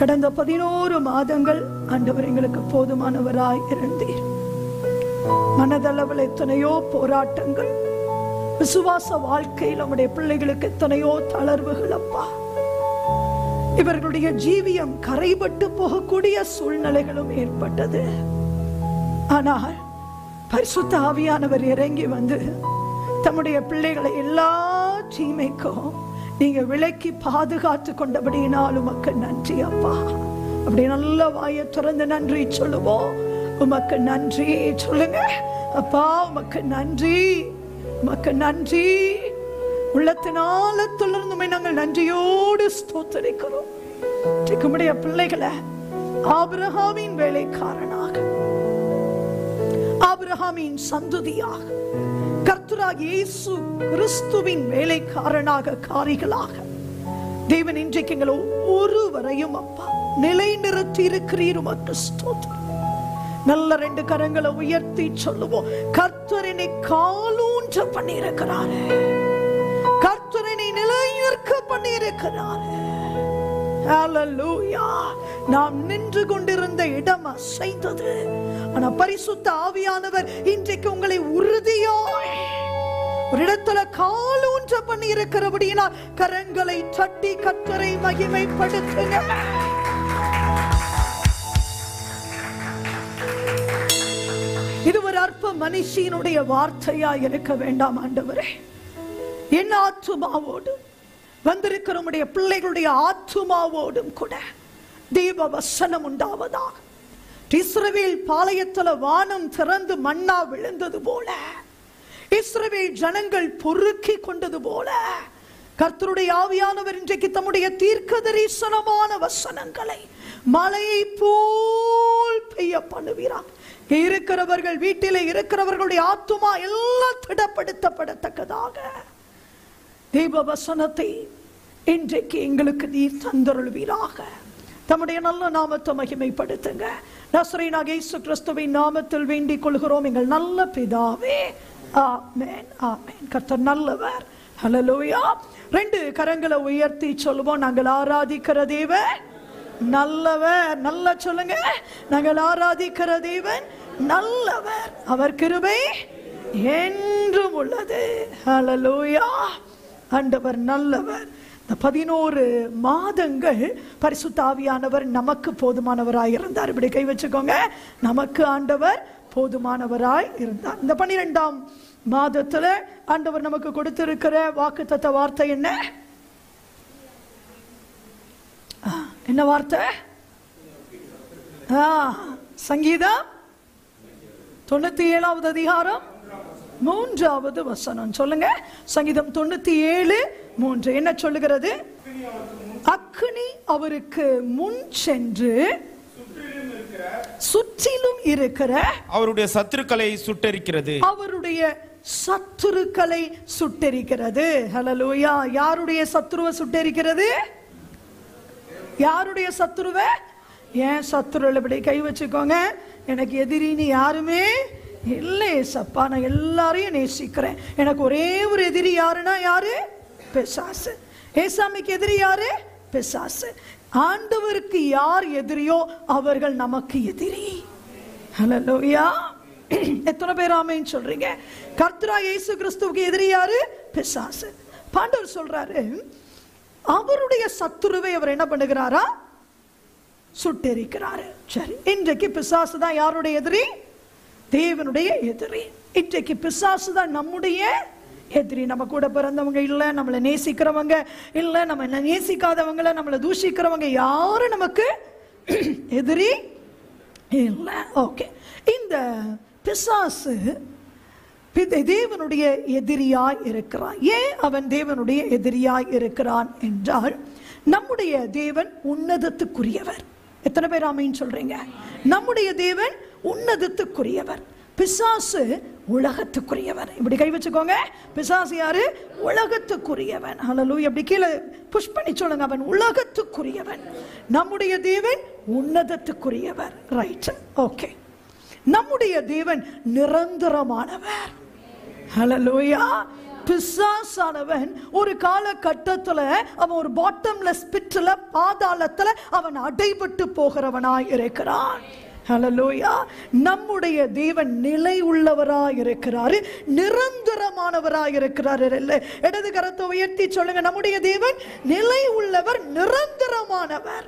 கடந்த பதினோரு மாதங்கள் ஆண்டவர் எங்களுக்கு போதுமானவராய் இருந்தீர். மனதளவில் எத்தனையோ போராட்டங்கள் விசுவாச வாழ்க்கையில் நம்முடைய பிள்ளைகளுக்கு எத்தனையோ தளர்வுகள் அப்பா. இவர்களுடைய ஜீவியம் கரைபட்டு போகக்கூடிய சூழ்நிலைகளும் ஏற்பட்டது. ஆனால் பரிசுத்த ஆவியானவர் இறங்கி வந்து தம்முடைய பிள்ளைகளை எல்லா தீமைக்கும் நீங்க விலக்கி பாதுகாத்து கொண்டபடியினால் உமக்கு நன்றி அப்பா. அப்படி நல்ல வாயை திறந்து நன்றி சொல்லுவோம். உமக்கு நன்றி. சொல்லுங்க. அப்பா உமக்கு நன்றி. உமக்கு நன்றி. உள்ளத்தினால தொடர்ந்துமே நாங்கள் நன்றியோடு ஸ்தோத்தரிக்கிறோம். நம்முடைய பிள்ளைகளை ஆபிரஹாமின் வேலைக்காரனாக ஆபிரகாமின் சந்துதியாக கர்த்தராக இயேசு கிறிஸ்துவின் வேலைக்காரனாக காரிகளாக தேவன் இன்றைக்கு எங்கள் ஒவ்வொருவரையும் அப்பா நிலை நிறுத்தி இருக்கிறீர் உமக்கு ஸ்தோத்திரம். நல்ல ரெண்டு கரங்களை உயர்த்தி சொல்லுவோம். கர்த்தரனை காலூன்ற பண்ணியிருக்கிறாரு. நாம் நின்று கொண்டிருந்த இடம் அசைந்தது. ஆனா பரிசுத்த ஆவியானவர் இன்றைக்கு உங்களை உறுதியாய் ஒரு இடத்துல காலூன்ற பண்ணி இருக்கிறபடியினால் கரங்களை தட்டி கற்றரை மகிமைப்படுத்துங்க. இது ஒரு அற்ப மனுஷியினுடைய வார்த்தையா இருக்க வேண்டாம் ஆண்டவரே. என் ஆத்துமாவோடு வந்திருக்கிற உடைய பிள்ளைகளுடைய ஆத்துமாவோடும் கூட தேவ வசனம் உண்டாவதாக. இஸ்ரவேல் பாளையத்துல வானம் திறந்து மண்ணா விழுந்தது போல இஸ்ரவேல் ஜனங்கள் பொறுக்கி கொண்டது போல கர்த்தருடைய ஆவியானவர் இன்றைக்கு தம்முடைய தீர்க்க தரிசனமான வசனங்களை மலையை போல் பெய்ய பண்ணுவீரார் இருக்கிறவர்கள் வீட்டிலே இருக்கிறவர்களுடைய ஆத்துமா எல்லாம் திடப்படுத்தப்படத்தக்கதாக. தெய்வ வசனத்தை இன்றைக்கு எங்களுக்கு நீர் தந்தருள்வீராக. தம்முடைய நல்ல நாமத்தை மகிமைப்படுத்துங்க. நசரீனாக இயேசு கிறிஸ்துவின் நாமத்தில் வேண்டிக் கொள்கிறோம். எங்கள் நல்ல பிதாவே. ஆமேன் ஆமேன். கர்த்தர் நல்லவர். ஹலலோயா ரெண்டு கரங்களை உயர்த்தி சொல்லுவோம். நாங்கள் ஆராதிக்கிற தேவன் நல்லவர். நல்ல சொல்லுங்க. நாங்கள் ஆராதிக்கிற தேவன் நல்லவர். அவர் கிருபை என்றும் உள்ளது. ஹலலோயா ஆண்டவர் நல்லவர். இந்த பதினோரு மாதங்கள் பரிசுத்தாவியானவர் நமக்கு போதுமானவராய் இருந்தார். இப்படி கை வச்சுக்கோங்க. நமக்கு ஆண்டவர் போதுமானவராய் இருந்தார். இந்த பன்னிரெண்டாம் மாதத்துல ஆண்டவர் நமக்கு கொடுத்திருக்கிற வாக்குத்தத்த வார்த்தை என்ன? என்ன வார்த்தை? சங்கீதம் தொண்ணூத்தி ஏழாவது அதிகாரம் மூன்றாவது வசனம். சொல்லுங்க. சங்கீதம் தொண்ணூத்தி ஏழு மூன்று. என்ன சொல்லுகிறது? அக்னி அவருக்கு முன் சென்று சுற்றிலும் இருக்கிற அவருடைய சத்துருக்களை சுட்டரிக்கிறது. அவருடைய சத்துருக்களை சுட்டெரிக்கிறது. ஹalleluya யாருடைய சத்துருவை சுட்டெரிக்கிறது? யாருடைய சத்துருவை? ஏன் சத்துருவில் இப்படி கை வச்சுக்கோங்க. எனக்கு எதிரின்னு யாருமே இல்லை சப்பா நான் எல்லாரையும் நேசிக்கிறேன். எனக்கு ஒரே ஒரு எதிரி யாருன்னா யாரு? பெசாசு. ஏசாமிக்கு எதிரி யாரு? பெசாசு. ஆண்டவருக்கு யார் எதிரியோ அவர்கள் நமக்கு எதிரி. ஹலோயா எத்தனை பேர் ஆமைன்னு சொல்றீங்க? கர்த்தரா இயேசு கிறிஸ்துவுக்கு எதிரி யாரு? பிசாசு. பாண்டவர் சொல்றாரு அவருடைய சத்துருவை அவர் என்ன பண்ணுகிறாரா? சுட்டெரிக்கிறாரு. சரி இன்றைக்கு பிசாசு தான் யாருடைய எதிரி? தேவனுடைய எதிரி. இன்றைக்கு பிசாசு தான் நம்முடைய எதிரி. நம்ம கூட பிறந்தவங்க இல்லை நம்மளை நேசிக்கிறவங்க இல்லை நம்ம என்ன நேசிக்காதவங்கள நம்மளை தூஷிக்கிறவங்க யாரும் நமக்கு? எதிரி இல்லை. ஓகே இந்த பிசாசு தேவனுடைய எதிரியாய் இருக்கிறான். ஏன் அவன் தேவனுடைய எதிரியாய் இருக்கிறான் என்றால் நம்முடைய தேவன் உன்னதத்துக்குரியவர். எத்தனை பேர் ஆமைன்னு சொல்றீங்க? நம்முடைய தேவன் உன்னதத்துக்குரியவர். பிசாசு உலகத்துக்குரியவர். இப்படி கை வச்சுக்கோங்க. பிசாசு யாரு? உலகத்துக்குரியவன். ஹலலூ எப்படி கீழே புஷ் பண்ணி சொல்லுங்க அவன். உலகத்துக்குரியவன். நம்முடைய தேவன் உன்னதத்துக்குரியவர். ரைட் ஓகே நம்முடைய தேவன் நிரந்தரமானவர். ஹலலூயா பிசாசானவன் ஒரு காலகட்டத்தில் அவன் ஒரு பாட்டம்லெஸ் பிட்டில் பாதாளத்தில் அவன் அடைபட்டு போகிறவனாய் இருக்கிறான். ஹலலோயா நம்முடைய தேவன் நிலை உள்ளவராக இருக்கிறாரு நிரந்தரமானவராக இருக்கிறாரு. இடது கரத்தை உயர்த்தி சொல்லுங்க நம்முடைய தேவன் நிலை உள்ளவர் நிரந்தரமானவர்.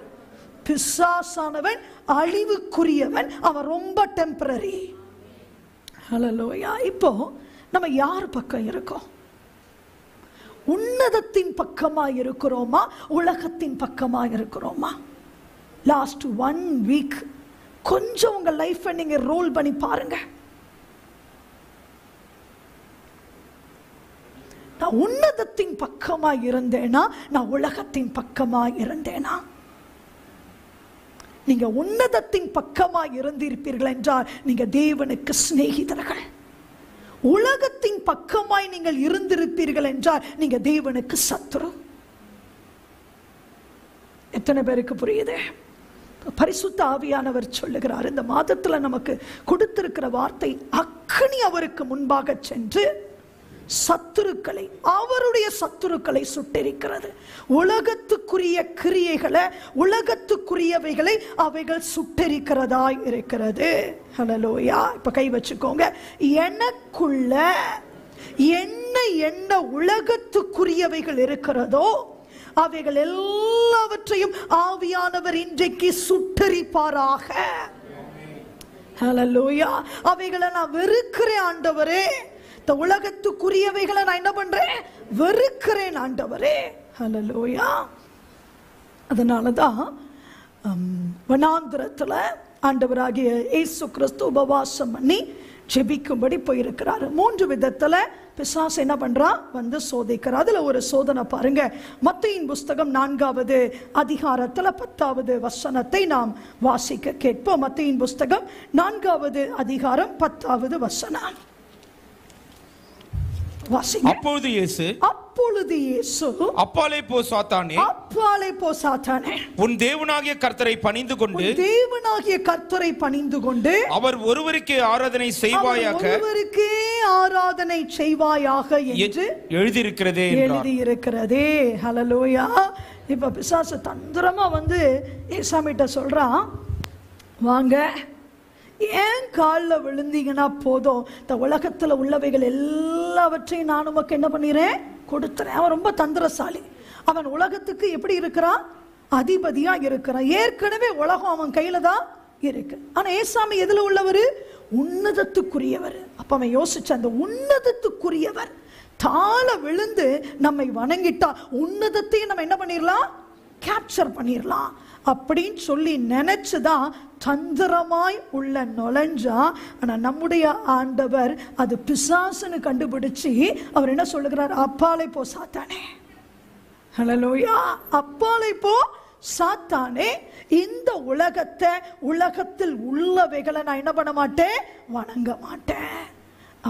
பிசாசானவன் அழிவுக்குரியவன் அவன் ரொம்ப டெம்பரரி ஹலலோயா இப்போ நம்ம யார் பக்கம் இருக்கோம்? உன்னதத்தின் பக்கமா இருக்கிறோமா? உலகத்தின் பக்கமா இருக்கிறோமா? லாஸ்ட் ஒன் வீக் கொஞ்சம் உங்க லைஃப்பை நீங்க ரோல் பண்ணி பாருங்க. நான் உன்னதத்தின் பக்கமா இருந்தேனா நான் உலகத்தின் பக்கமா இருந்தேனா? நீங்க உன்னதத்தின் பக்கமா இருந்திருப்பீர்கள் என்றால் நீங்க தேவனுக்கு சிநேகிதர்கள். உலகத்தின் பக்கமாய் நீங்கள் இருந்திருப்பீர்கள் என்றால் நீங்க தேவனுக்கு சத்துரு எத்தனை பேருக்கு புரியுது? பரிசுத்த ஆவியானவர் சொல்லுகிறார். இந்த மாதத்துல நமக்கு கொடுத்திருக்கிற வார்த்தை அக்னி அவருக்கு முன்பாக சென்று சத்துருக்களை அவருடைய சத்துருக்களை சுட்டெரிக்கிறது. உலகத்துக்குரிய கிரியைகளை உலகத்துக்குரியவைகளை அவைகள் சுட்டரிக்கிறதா இருக்கிறது. ஹலலோயா இப்ப கை வச்சுக்கோங்க. எனக்குள்ள என்ன என்ன உலகத்துக்குரியவைகள் இருக்கிறதோ அவைகள் எல்லாவற்றையும் ஆவியானவர் இன்றைக்கு சுட்டரிப்பாராக. அவைகளை நான் வெறுக்கிறேன் ஆண்டவரே. இந்த உலகத்துக்குரியவைகளை நான் என்ன பண்றேன்? வெறுக்கிறேன் ஆண்டவரே. ஹலலோயா அதனால தான் வனாந்திரத்தில் ஆண்டவராகிய இயேசு கிறிஸ்து உபவாசம் பண்ணி ஜெபிக்கும்படி போயிருக்கிறாரு. மூன்று விதத்துல பிசாசு என்ன பண்ணுறான் வந்து சோதிக்கிறார். அதில் ஒரு சோதனை பாருங்க. மத்தையின் புஸ்தகம் நான்காவது அதிகாரத்தில் பத்தாவது வசனத்தை நாம் வாசிக்க கேட்போம். மத்தையின் புஸ்தகம் நான்காவது அதிகாரம் பத்தாவது வசனம். வாசிங்க. அப்பொழுது இயேசு அப்பொழுது இயேசு அப்பாலே போ சாத்தானே. அப்பாலே போ சாத்தானே. உன் தேவனாகிய கர்த்தரை பணிந்து கொண்டு தேவனாகிய கர்த்தரை பணிந்து கொண்டு அவர் ஒருவருக்கே ஆராதனை செய்வாயாக. ஒருவருக்கே ஆராதனை செய்வாயாக என்று எழுதியிருக்கிறதே என்றார். எழுதி இருக்கிறதே ஹலலோயா இப்ப பிசாசு தந்திரமா வந்து ஏசாமிட்ட சொல்றான். வாங்க. ஏன் காலில் விழுந்தீங்கன்னா போதும்? இந்த உலகத்தில் உள்ளவைகள் எல்லாவற்றையும் நான் உமக்கு என்ன பண்ணிடுறேன் கொடுத்துறேன். அவன் ரொம்ப தந்திரசாலி. அவன் உலகத்துக்கு எப்படி இருக்கிறான்? அதிபதியாக இருக்கிறான். ஏற்கனவே உலகம் அவன் கையில் தான் இருக்கு. ஆனால் ஏசாமி எதில் உள்ளவர்? உன்னதத்துக்குரியவர். அப்போ அவன் யோசிச்ச அந்த உன்னதத்துக்குரியவர். தாழ விழுந்து நம்மை வணங்கிட்டா உன்னதத்தையும் நம்ம என்ன பண்ணிடலாம் கேப்சர் பண்ணிடலாம் அப்படின்னு சொல்லி நினைச்சுதான் தந்திரமாய் உள்ள நுழைஞ்சா ஆனால் நம்முடைய ஆண்டவர் அது பிசாசுன்னு கண்டுபிடிச்சு அவர் என்ன சொல்லுகிறார்? அப்பாலை போ சாத்தானே. ஹலலோயா அப்பாலை போ சாத்தானே. இந்த உலகத்தை உலகத்தில் உள்ளவைகளை நான் என்ன பண்ண மாட்டேன்? வணங்க மாட்டேன்.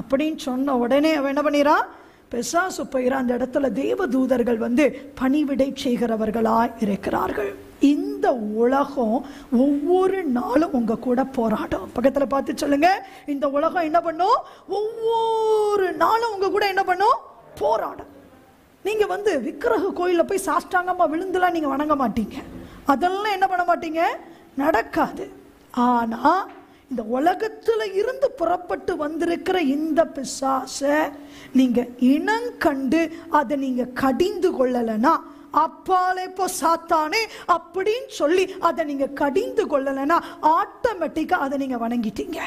அப்படின்னு சொன்ன உடனே அவன் என்ன பண்ணிறான் பெசாசு போயிற. அந்த இடத்துல தேவதூதர்கள் வந்து பணிவிடை செய்கிறவர்களாய் இருக்கிறார்கள். இந்த உலகம் ஒவ்வொரு நாளும் உங்க கூட போராடும். பக்கத்தில் பார்த்து சொல்லுங்க. இந்த உலகம் என்ன பண்ணும்? ஒவ்வொரு நாளும் உங்க கூட என்ன பண்ணும்? போராடும். நீங்க வந்து விக்கிரக கோயிலில் போய் சாஷ்டாங்கமாக விழுந்துலாம் நீங்க வணங்க மாட்டீங்க. அதெல்லாம் என்ன பண்ண மாட்டீங்க? நடக்காது. ஆனா இந்த உலகத்தில் இருந்து புறப்பட்டு வந்திருக்கிற இந்த பிசாசை நீங்கள் இனங்கண்டு அதை நீங்கள் கடிந்து கொள்ளலைன்னா அப்பாலே போ சாத்தானே அப்படின்னு சொல்லி அதை நீங்க கடிந்து கொள்ளலைன்னா ஆட்டோமேட்டிக்கா அதை நீங்க வணங்கிட்டீங்க.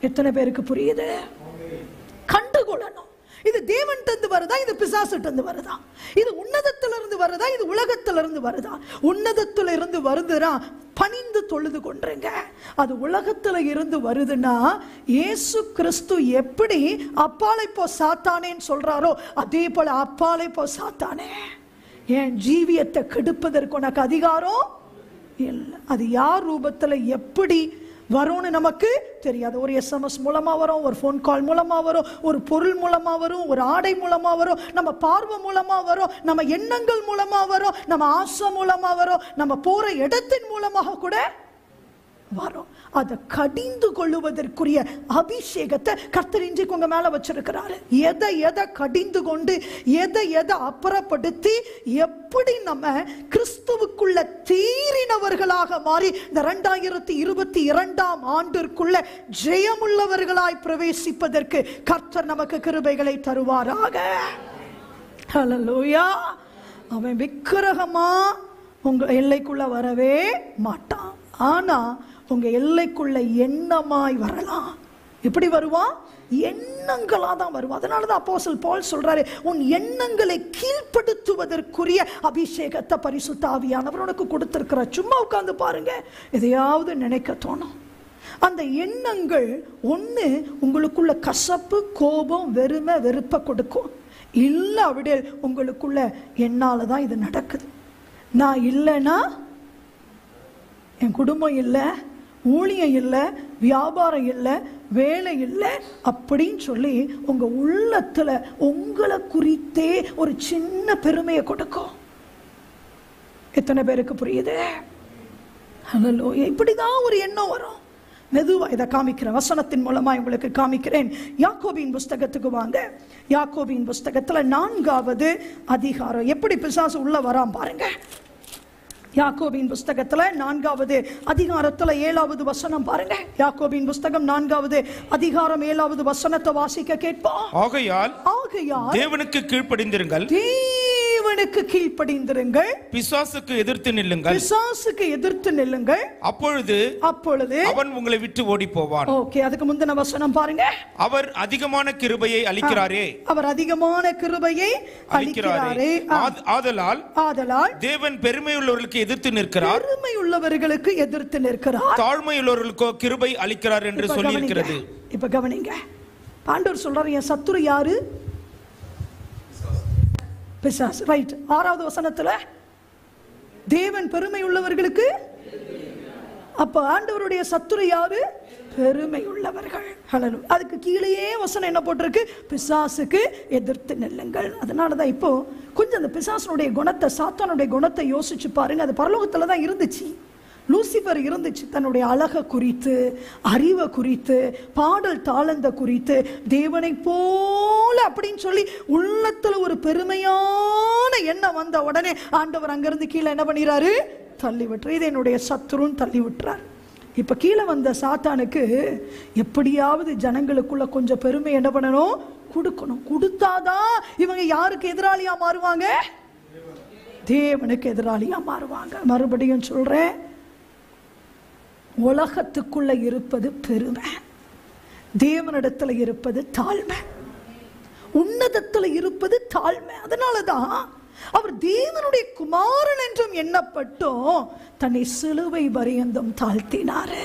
எத்தனை பேருக்கு புரியுது? கண்டுகொள்ளணும் இது தேவன்கிட்ட வருதா? இது பிசாசுகிட்டேருந்து வருதா? இது உன்னதத்திலிருந்து வருதா? இது உலகத்திலிருந்து வருதா? உன்னதத்துல இருந்து வருதுனா பணிந்து தொழுது கொண்டுருங்க அது உலகத்துல இருந்து வருதுன்னா இயேசு கிறிஸ்து எப்படி அப்பாலை போ சாத்தானேன்னு சொல்றாரோ அதே போல அப்பாலை போ சாத்தானே. என் ஜீவியத்தை கெடுப்பதற்கு உனக்கு அதிகாரம் இல்லை. அது யார் ரூபத்தில் எப்படி வரும்னு நமக்கு தெரியாது. ஒரு எஸ்எம்எஸ் மூலமாக வரும் ஒரு ஃபோன் கால் மூலமாக வரும் ஒரு பொருள் மூலமாக வரும் ஒரு ஆடை மூலமாக வரும் நம்ம பார்வை மூலமாக வரும் நம்ம எண்ணங்கள் மூலமாக வரும் நம்ம ஆசை மூலமாக வரும் நம்ம போகிற இடத்தின் மூலமாக கூட வரும். அதை கடிந்து கொள்ளுவதற்குரிய அபிஷேகத்தை கர்த்தர் இன்றைக்கு உங்க மேல வச்சிருக்கிறாரு. எதை எதை கடிந்து கொண்டு எதை எதை அப்புறப்படுத்தி எப்படி நம்ம கிறிஸ்துவுக்குள்ள தீரினவர்களாக மாறி இந்த ரெண்டாயிரத்தி இருபத்தி இரண்டாம் ஆண்டிற்குள்ள ஜெயமுள்ளவர்களாய் பிரவேசிப்பதற்கு கர்த்தர் நமக்கு கிருபைகளை தருவாராக. ஹலலோயா அவன் விக்கிரகமா உங்க எல்லைக்குள்ள வரவே மாட்டான். ஆனா உங்க எல்லைக்குள்ள எண்ணமாய் வரலாம். எப்படி வருவான் எண்ணங்களாக தான் வருவான் அதனால தான் அப்போசல் பால் சொல்றாரு உன் எண்ணங்களை கீழ்ப்படுத்துவதற்குரிய அபிஷேகத்தை பரிசுத்தாவியானவர் உனக்கு கொடுத்திருக்கிறார். சும்மா உட்காந்து பாருங்க. எதையாவது நினைக்க தோணும். அந்த எண்ணங்கள் ஒன்று உங்களுக்குள்ள கசப்பு கோபம் வெறுமை வெறுப்பை கொடுக்கும். இல்லை அப்படியே உங்களுக்குள்ள என்னால் தான் இது நடக்குது. நான் இல்லைன்னா என் குடும்பம் இல்லை ஊழியம் இல்லை வியாபாரம் இல்லை வேலை இல்லை அப்படின்னு சொல்லி உங்க உள்ளத்துல உங்களை குறித்தே ஒரு சின்ன பெருமையை கொடுக்கும். எத்தனை பேருக்கு புரியுது? ஹலோ இப்படிதான் ஒரு எண்ணம் வரும். மெதுவா இதை காமிக்கிறேன் வசனத்தின் மூலமா உங்களுக்கு காமிக்கிறேன். யாக்கோபின் புஸ்தகத்துக்கு வாங்க. யாக்கோபின் புஸ்தகத்துல நான்காவது அதிகாரம். எப்படி பிசாசு உள்ள வரான் பாருங்க. யாக்கோபின் புஸ்தகத்துல நான்காவது அதிகாரத்துல ஏழாவது வசனம் பாருங்க. யாக்கோபின் புஸ்தகம் நான்காவது அதிகாரம் ஏழாவது வசனத்தை வாசிக்க கேட்போம். ஆகையால் ஆகையால் தேவனுக்கு கீழ்ப்படிந்திருங்கள். தேவனுக்கு கீழ்ப்படிந்திருங்கள். பிசாசுக்கு எதிர்த்து நில்லுங்கள். பிசாசுக்கு எதிர்த்து நில்லுங்கள். அப்பொழுது அப்பொழுது அவன் உங்களை விட்டு ஓடி போவான் ஓகே அதுக்கு முந்தின வசனம் பாருங்க. அவர் அதிகமான கிருபையை அளிக்கிறாரே. அவர் அதிகமான கிருபையை அளிக்கிறாரே. ஆதலால் ஆதலால் தேவன் பெருமையுள்ளவர்களுக்கு எதிர்த்து நிற்கிறார். பெருமை உள்ளவர்களுக்கு எதிர்த்து நிற்கிறார். தாழ்மையுள்ளவர்களுக்கோ கிருபை அளிக்கிறார் என்று சொல்லி. இருக்கிறது இப்ப கவனிங்க. பாண்டவர் சொல்றாரு என் சத்துரு யாரு? பிசாசு. ரைட் ஆறாவது வசனத்தில் தேவன் பெருமை உள்ளவர்களுக்கு அப்போ ஆண்டவருடைய சத்துரு யாரு? பெருமை உள்ளவர்கள் ஹalleluya. அதுக்கு கீழேயே வசனம் என்ன போட்டிருக்கு? பிசாசுக்கு எதிர்த்து நெல்லுங்கள். அதனால தான் இப்போ கொஞ்சம் அந்த பிசாசனுடைய குணத்தை சாத்தானுடைய குணத்தை யோசிச்சு பாருங்க. அது பரலோகத்தில் தான் இருந்துச்சு. லூசிஃபர் இருந்துச்சு தன்னுடைய அழகை குறித்து அறிவை குறித்து பாடல் தாளந்த குறித்து தேவனை போல அப்படின்னு சொல்லி உள்ளத்தில் ஒரு பெருமையான எண்ணம் வந்த உடனே ஆண்டவர் அங்கிருந்து கீழே என்ன பண்ணிடுறாரு தள்ளி விட்டுரு இது என்னுடைய சத்துருன்னு தள்ளி விட்டுறார் இப்போ கீழே வந்த சாத்தானுக்கு எப்படியாவது ஜனங்களுக்குள்ள கொஞ்சம் பெருமை என்ன பண்ணணும்? கொடுக்கணும். கொடுத்தாதான் இவங்க யாருக்கு எதிராளியாக மாறுவாங்க? தேவனுக்கு எதிராளியாக மாறுவாங்க. மறுபடியும் சொல்கிறேன் உலகத்துக்குள்ள இருப்பது பெருமை. தேவனிடத்துல இருப்பது தாழ்மை. உன்னதத்துல இருப்பது தாழ்மை. அதனாலதான் அவர் தேவனுடைய குமாரன் என்றும் எண்ணப்பட்டும். தன்னை சிலுவை பரியந்தம் தாழ்த்தினாரு.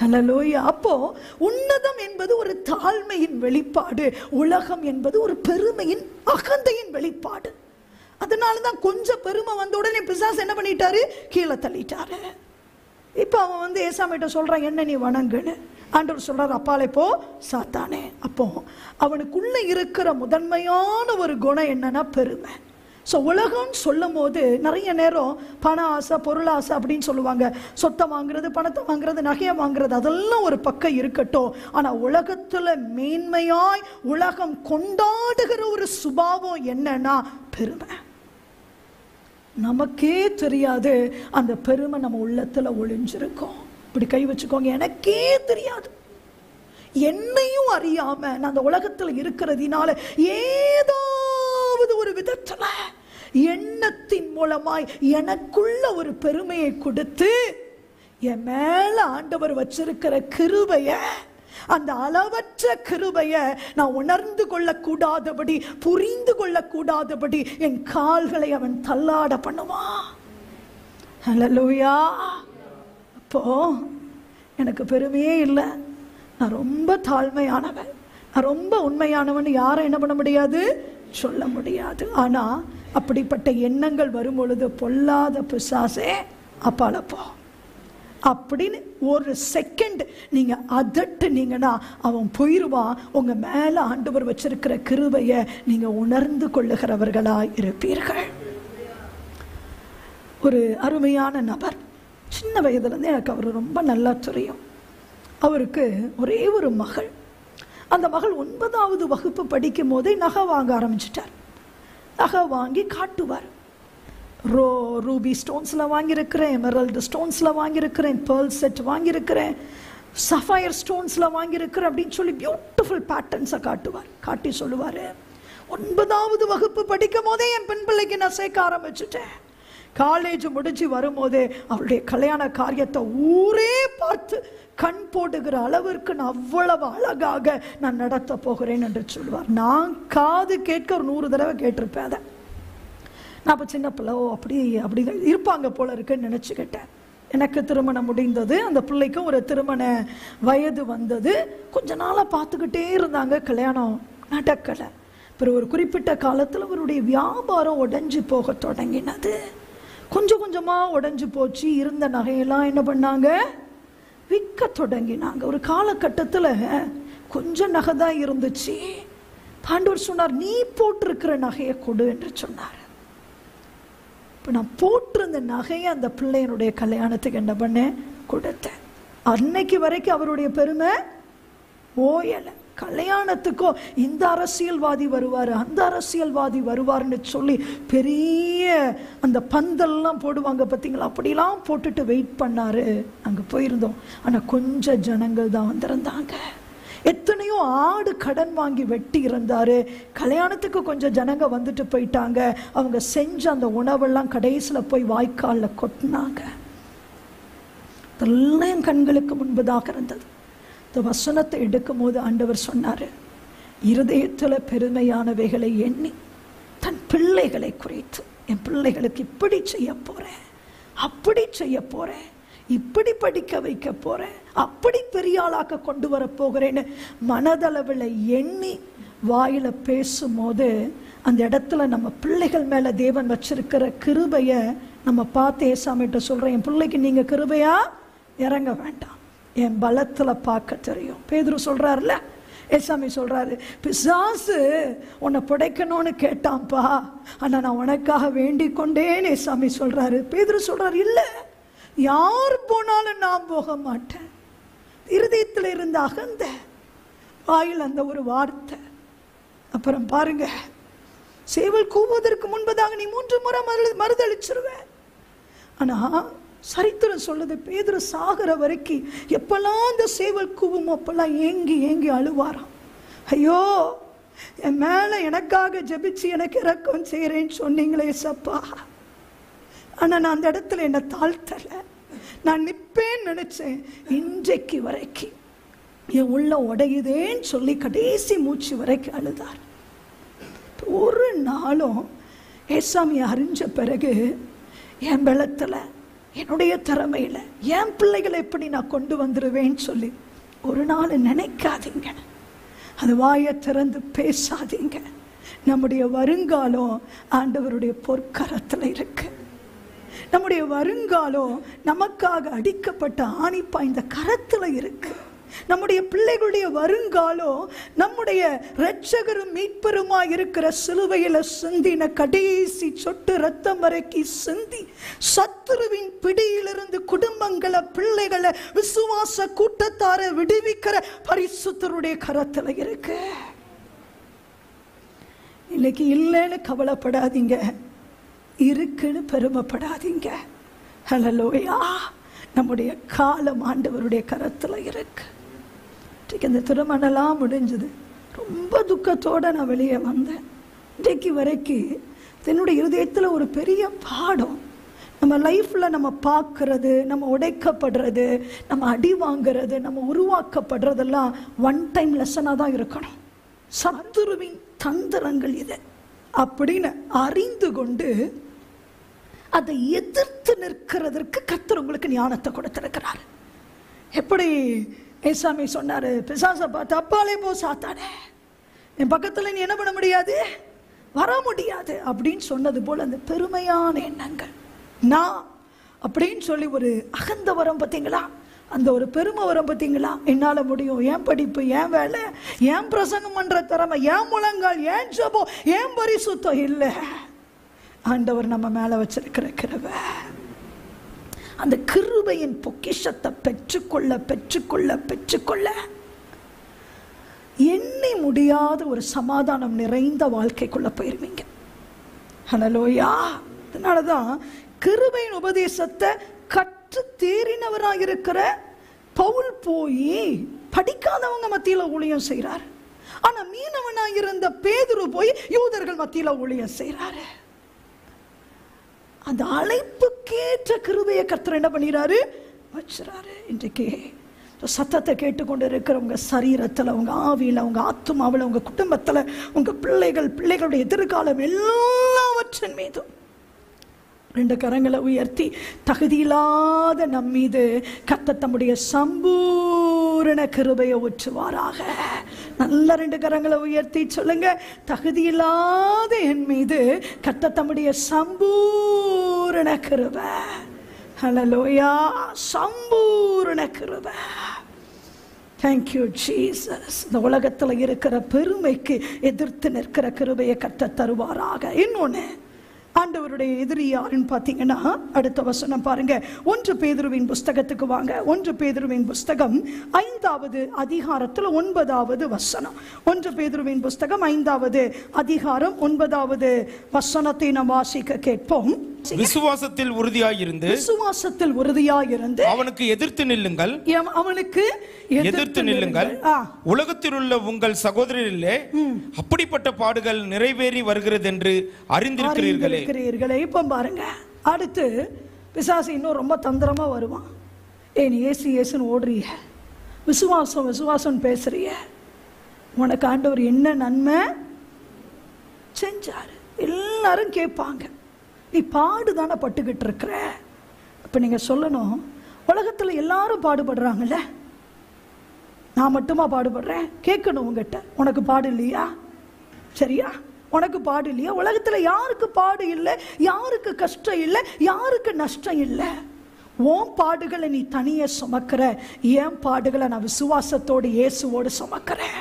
ஹalleluya அப்போ உன்னதம் என்பது ஒரு தாழ்மையின் வெளிப்பாடு. உலகம் என்பது ஒரு பெருமையின் அகந்தையின் வெளிப்பாடு. அதனால தான் கொஞ்சம் பெருமை வந்த உடனே பிசாஸ் என்ன பண்ணிட்டாரு? கீழே தள்ளிட்டாரு. இப்போ அவன் வந்து ஏசாமிட்ட சொல்கிறான் என்ன நீ வணங்குன்னு? ஆண்டவர் சொல்கிறார் அப்பாலே போ சாத்தானே. அப்போ அவனுக்குள்ள இருக்கிற முதன்மையான ஒரு குணம் என்னன்னா பெருமை. ஸோ உலகம்னு சொல்லும் போது நிறைய நேரம் பண ஆசை பொருள் ஆசை அப்படின்னு சொல்லுவாங்க. சொத்தை வாங்குறது பணத்தை வாங்குறது நகையை வாங்குறது அதெல்லாம் ஒரு பக்கம் இருக்கட்டும். ஆனால் உலகத்தில் மேன்மையாய் உலகம் கொண்டாடுகிற ஒரு சுபாவம் என்னன்னா பெருமை. நமக்கே தெரியாது அந்த பெருமை நம்ம உள்ளத்துல ஒளிஞ்சிருக்கோம். இப்படி கை வச்சுக்கோங்க எனக்கே தெரியாது. என்னையும் அறியாம நான் அந்த உலகத்துல இருக்கிறதுனால ஏதாவது ஒரு விதத்துல எண்ணத்தின் மூலமாய் எனக்குள்ள ஒரு பெருமையை கொடுத்து என் மேல ஆண்டவர் வச்சிருக்கிற கிருபையை அந்த அளவற்ற கிருபையை நான் உணர்ந்து கொள்ளக்கூடாதபடி புரிந்து கொள்ளக்கூடாதபடி என் கால்களை அவன் தள்ளாட பண்ணுவான். ஹalleluya அப்போ எனக்கு பெருமையே இல்லை. நான் ரொம்ப தாழ்மையானவன். நான் ரொம்ப உண்மையானவன். யாரும் என்ன பண்ண முடியாது? சொல்ல முடியாது. ஆனால் அப்படிப்பட்ட எண்ணங்கள் வரும் பொழுது பொல்லாத பிசாசே அப்பாலப்போ. அப்படின்னு ஒரு செகண்ட் நீங்கள் அதட்டுனீங்கன்னா அவன் போயிடுவான் உங்கள் மேலே ஆண்டவர் வச்சிருக்கிற கிருவையை நீங்கள் உணர்ந்து கொள்ளுகிறவர்களாக இருப்பீர்கள். ஒரு அருமையான நபர். சின்ன வயதுலேருந்து எனக்கு அவர் ரொம்ப நல்லா தெரியும். அவருக்கு ஒரே ஒரு மகள். அந்த மகள் ஒன்பதாவது வகுப்பு படிக்கும் போதே நகை வாங்க ஆரம்பிச்சிட்டார். நகை வாங்கி காட்டுவார். ரோ ரூபி ஸ்டோன்ஸில் வாங்கியிருக்கிறேன் எமரல்டு ஸ்டோன்ஸில் வாங்கியிருக்கிறேன் பேர்ல் செட் வாங்கியிருக்கிறேன் சஃபயர் ஸ்டோன்ஸில் வாங்கியிருக்கிறேன் அப்படின்னு சொல்லி பியூட்டிஃபுல் பேட்டர்ன்ஸை காட்டுவார். காட்டி சொல்லுவார் ஒன்பதாவது வகுப்பு படிக்கும் போதே என் பெண் பிள்ளைக்கு நான் சேர்க்க ஆரம்பிச்சுட்டேன். காலேஜ் முடிஞ்சு வரும்போதே அவருடைய கல்யாண காரியத்தை ஊரே பார்த்து கண் போடுகிற அளவிற்கு நான் அவ்வளவு அழகாக நான் நடத்த போகிறேன் என்று சொல்லுவார். நான் காது கேட்க ஒரு நூறு தடவை கேட்டிருப்பேன் அதை. நான் அப்போ சின்ன பிள்ளை ஓ அப்படி அப்படி இருப்பாங்க போல இருக்குன்னு நினச்சிக்கிட்டேன். எனக்கு திருமணம் முடிந்தது. அந்த பிள்ளைக்கும் ஒரு திருமண வயது வந்தது. கொஞ்ச நாளாக பார்த்துக்கிட்டே இருந்தாங்க. கல்யாணம் நடக்கலை. பிறகு ஒரு குறிப்பிட்ட காலத்தில் அவருடைய வியாபாரம் உடஞ்சி போக தொடங்கினது. கொஞ்சம் கொஞ்சமாக உடஞ்சி போச்சு. இருந்த நகையெல்லாம் என்ன பண்ணாங்க? விற்க தொடங்கினாங்க. ஒரு காலகட்டத்தில் கொஞ்சம் நகை தான் இருந்துச்சு. பாண்டவர் சொன்னார் நீ போட்டிருக்கிற நகையை கொடு என்று சொன்னார். இப்போ நான் போட்டிருந்த நகையை அந்த பிள்ளையனுடைய கல்யாணத்துக்கு என்ன பண்ணேன் கொடுத்தேன். அன்னைக்கு வரைக்கும் அவருடைய பெருமை ஓயலை. கல்யாணத்துக்கோ இந்த அரசியல்வாதி வருவார் அந்த அரசியல்வாதி வருவார்னு சொல்லி பெரிய அந்த பந்தல்லாம் போடுவாங்க பார்த்தீங்களா அப்படிலாம் போட்டுட்டு வெயிட் பண்ணாரு. அங்கே போயிருந்தோம். ஆனால் கொஞ்சம் ஜனங்கள் தான் வந்திருந்தாங்க. எத்தனையோ ஆடு கடன் வாங்கி வெட்டி இருந்தார் கல்யாணத்துக்கு கொஞ்சம் ஜனங்க வந்துட்டு போயிட்டாங்க. அவங்க செஞ்ச அந்த உணவெல்லாம் கடைசியில் போய் வாய்க்காலில் கொட்டினாங்க. இதெல்லாம் என் கண்களுக்கு முன்பதாக இருந்தது. இந்த வசனத்தை எடுக்கும் போது ஆண்டவர் சொன்னார் இருதயத்தில் பெருமையானவைகளை எண்ணி தன் பிள்ளைகளை குறைத்து என் பிள்ளைகளுக்கு இப்படி செய்ய போகிறேன் அப்படி செய்ய போகிறேன் இப்படி படிக்க வைக்க போகிறேன் அப்படி பெரிய ஆளாக்க கொண்டு வர போகிறேன்னு மனதளவில் எண்ணி வாயில் பேசும்போது அந்த இடத்துல நம்ம பிள்ளைகள் மேலே தேவன் வச்சிருக்கிற கிருபையை நம்ம பார்த்து ஏசாமிட்ட சொல்கிறேன் என் பிள்ளைக்கு நீங்கள் கிருபையா? இறங்க வேண்டாம். என் பலத்தில் பார்க்க தெரியும். பேதுரு சொல்கிறாருல்ல ஏசாமி சொல்கிறாரு பிசாசு உன்னை புடைக்கணும்னு கேட்டான்ப்பா ஆனால் நான் உனக்காக வேண்டிக் கொண்டேன்னு ஏசாமி சொல்கிறாரு பேதுரு சொல்கிறாரு இல்லை யார் போனாலும் நான் போக மாட்டேன். இருதயத்தில் இருந்த அகந்த வாயில் அந்த ஒரு வார்த்தை. அப்புறம் பாருங்க சேவல் கூவுவதற்கு முன்பதாக நீ மூன்று முறை மறு மறுதளிச்சிருவேன் ஆனால் சரித்திரம் சொல்லுது பேதுரு சாகிற வரைக்கும் எப்பெல்லாம் அந்த சேவல் கூவும் அப்பெல்லாம் ஏங்கி ஏங்கி அழுவாராம். ஐயோ என் மேலே எனக்காக ஜபிச்சு எனக்கு இறக்கம் செய்கிறேன்னு சொன்னீங்களே சப்பா. ஆனால் நான் அந்த இடத்துல என்னை தாழ்த்தலை. நான் நிற்பேன்னு நினச்சேன். இன்றைக்கு வரைக்கும் என் உள்ள உடையுதேன்னு சொல்லி கடைசி மூச்சு வரைக்கும் அழுதார். ஒரு நாளும் ஏசாமி அறிஞ்ச பிறகு என் பலத்தில் என்னுடைய திறமையில் என் பிள்ளைகளை எப்படி நான் கொண்டு வந்துடுவேன்னு சொல்லி ஒரு நாள் நினைக்காதீங்க. அது வாயை திறந்து பேசாதீங்க. நம்முடைய வருங்காலம் ஆண்டவருடைய பொற்கரத்தில் இருக்குது நம்முடைய வருங்காலம் நமக்காக அடிக்கப்பட்ட ஆணி இந்த கரத்தில் இருக்கு. நம்முடைய பிள்ளைகளுடைய வருங்காலம் நம்முடைய இரட்சகரும் மீட்பருமா இருக்கிற சிலுவையில சிந்தின கடைசி சொட்டு ரத்தம் வரைக்கி சிந்தி சத்துருவின் பிடியிலிருந்து குடும்பங்களை பிள்ளைகளை விசுவாச கூட்டத்தார விடுவிக்கிற பரிசுத்தருடைய கரத்துல இருக்கு. இன்னைக்கு இல்லைன்னு கவலைப்படாதீங்க. இருக்குன்னு பெருமைப்படாதீங்க. ஹலலோயா நம்முடைய காலம் ஆண்டவருடைய கரத்தில் இருக்கு. இன்றைக்கு இந்த திருமணம்லாம் முடிஞ்சது. ரொம்ப துக்கத்தோடு நான் வெளியே வந்தேன். இன்றைக்கு வரைக்கும் என்னுடைய இருதயத்தில் ஒரு பெரிய பாடம். நம்ம லைஃப்பில் நம்ம பார்க்கறது நம்ம உடைக்கப்படுறது நம்ம அடி வாங்குறது நம்ம உருவாக்கப்படுறதெல்லாம் ஒன் டைம் லெசனாக தான் இருக்கணும். சத்துருவின் தந்திரங்கள் இது. அப்படின்னு அறிந்து கொண்டு அதை எதிர்த்து நிற்கிறதற்கு கத்தர் உங்களுக்கு ஞானத்தை கொடுத்திருக்கிறார். எப்படி ஏசாமி சொன்னார்? பிசாசை பார்த்து அப்பாலே போ சாத்தானே. என் பக்கத்தில் நீ என்ன பண்ண முடியாது? வர முடியாது. அப்படின்னு சொன்னது போல் அந்த பெருமையான எண்ணங்கள். நான் அப்படின்னு சொல்லி ஒரு அகந்த வரம் பார்த்தீங்களா? அந்த ஒரு பெருமை வரம் பார்த்தீங்களா? என்னால் முடியும்? ஏன் படிப்பு? ஏன் வேலை? ஏன் பிரசங்கம் பண்ணுற திறமை? ஏன் முழங்கால்? ஏன் ஜபம்? ஏன் பரிசுத்தம்? இல்லை. ஆண்டவர் நம்ம மேலே வச்சிருக்கிற கிருவ அந்த கிருபையின் பொக்கிஷத்தை பெற்றுக்கொள்ள பெற்றுக்கொள்ள பெற்றுக்கொள்ள எண்ணி முடியாத ஒரு சமாதானம் நிறைந்த வாழ்க்கைக்குள்ள போயிருவீங்க. ஹலலோயா அதனாலதான் கிருபையின் உபதேசத்தை கற்று தேறினவராக இருக்கிற பவுல் போய் படிக்காதவங்க மத்தியில் ஊழியம் செய்கிறார் ஆனால் மீனவனாக இருந்த பேதுரு போய் யூதர்கள் மத்தியில் ஊழியம் செய்கிறாரு அந்த அழைப்புக்கேற்ற கிருபையை கர்த்தர் என்ன பண்ணிடுறாரு வச்சுறாரு இன்றைக்கு. சத்தத்தை கேட்டுக்கொண்டு இருக்கிற உங்கள் சரீரத்தில் உங்கள் ஆவியில் உங்கள் ஆத்மாவில் உங்கள் குடும்பத்தில் உங்கள் பிள்ளைகள் பிள்ளைகளுடைய எதிர்காலம் எல்லாவற்றின் மீதும். ரெண்டு கரங்களை உயர்த்தி தகுதியில்லாத நம் மீது கத்த தம்முடைய சம்பூரண கிருபையை ஒற்றுவாராக நல்ல ரெண்டு கரங்களை உயர்த்தி சொல்லுங்க. தகுதியில்லாத என் மீது கத்த தம்முடைய சம்பூரண கிருபை. ஹலலோயா சம்பூரண கிருபை. தேங்க்யூ ஜீசஸ் இந்த உலகத்தில் இருக்கிற பெருமைக்கு எதிர்த்து நிற்கிற கிருபையை கற்ற தருவாராக. இன்னொன்று ஆண்டவருடைய எதிரி யாருன்னு பார்த்தீங்கன்னா அடுத்த வசனம் பாருங்க. ஒன்று பேதுருவின் புஸ்தகத்துக்கு வாங்க. ஒன்று பேதுருவின் புஸ்தகம் ஐந்தாவது அதிகாரத்தில் ஒன்பதாவது வசனம். ஒன்று பேதுருவின் புஸ்தகம் ஐந்தாவது அதிகாரம் ஒன்பதாவது வசனத்தை நாம் வாசிக்க கேட்போம். விசுவாசத்தில் உறுதியாயிருந்து விசுவாசத்தில் உறுதியாயிருந்து அவனுக்கு எதிர்த்து நில்லுங்கள். அவனுக்கு எதிர்த்து நில்லுங்கள். உலகத்தில் உள்ள உங்கள் சகோதரரிலே அப்படிப்பட்ட பாடுகள் நிறைவேறி வருகிறது என்று அறிந்திருக்கிறீர்களே. இப்போ பாருங்க. அடுத்து பிசாசு இன்னும் ரொம்ப தந்திரமா வருவான். ஏ நீ ஏசு ஏசுன்னு ஓடுறிய விசுவாசம் விசுவாசம் பேசுறிய உனக்கு ஆண்டவர் என்ன நன்மை செஞ்சாரு? எல்லாரும் கேட்பாங்க. நீ பாடு தானே பட்டுக்கிட்டு இருக்கிற? இப்போ நீங்கள் சொல்லணும் உலகத்தில் எல்லாரும் பாடுபடுறாங்கல்ல? நான் மட்டுமா பாடுபடுறேன்? கேட்கணும் உங்ககிட்ட. உனக்கு பாடு இல்லையா? சரியா? உனக்கு பாடு இல்லையா? உலகத்தில் யாருக்கு பாடு இல்லை? யாருக்கு கஷ்டம் இல்லை? யாருக்கு நஷ்டம் இல்லை? ஓம் பாடுகளை நீ தனியே சுமக்கிற. ஏன் பாடுகளை நான் விசுவாசத்தோடு இயேசுவோடு சுமக்கிறேன்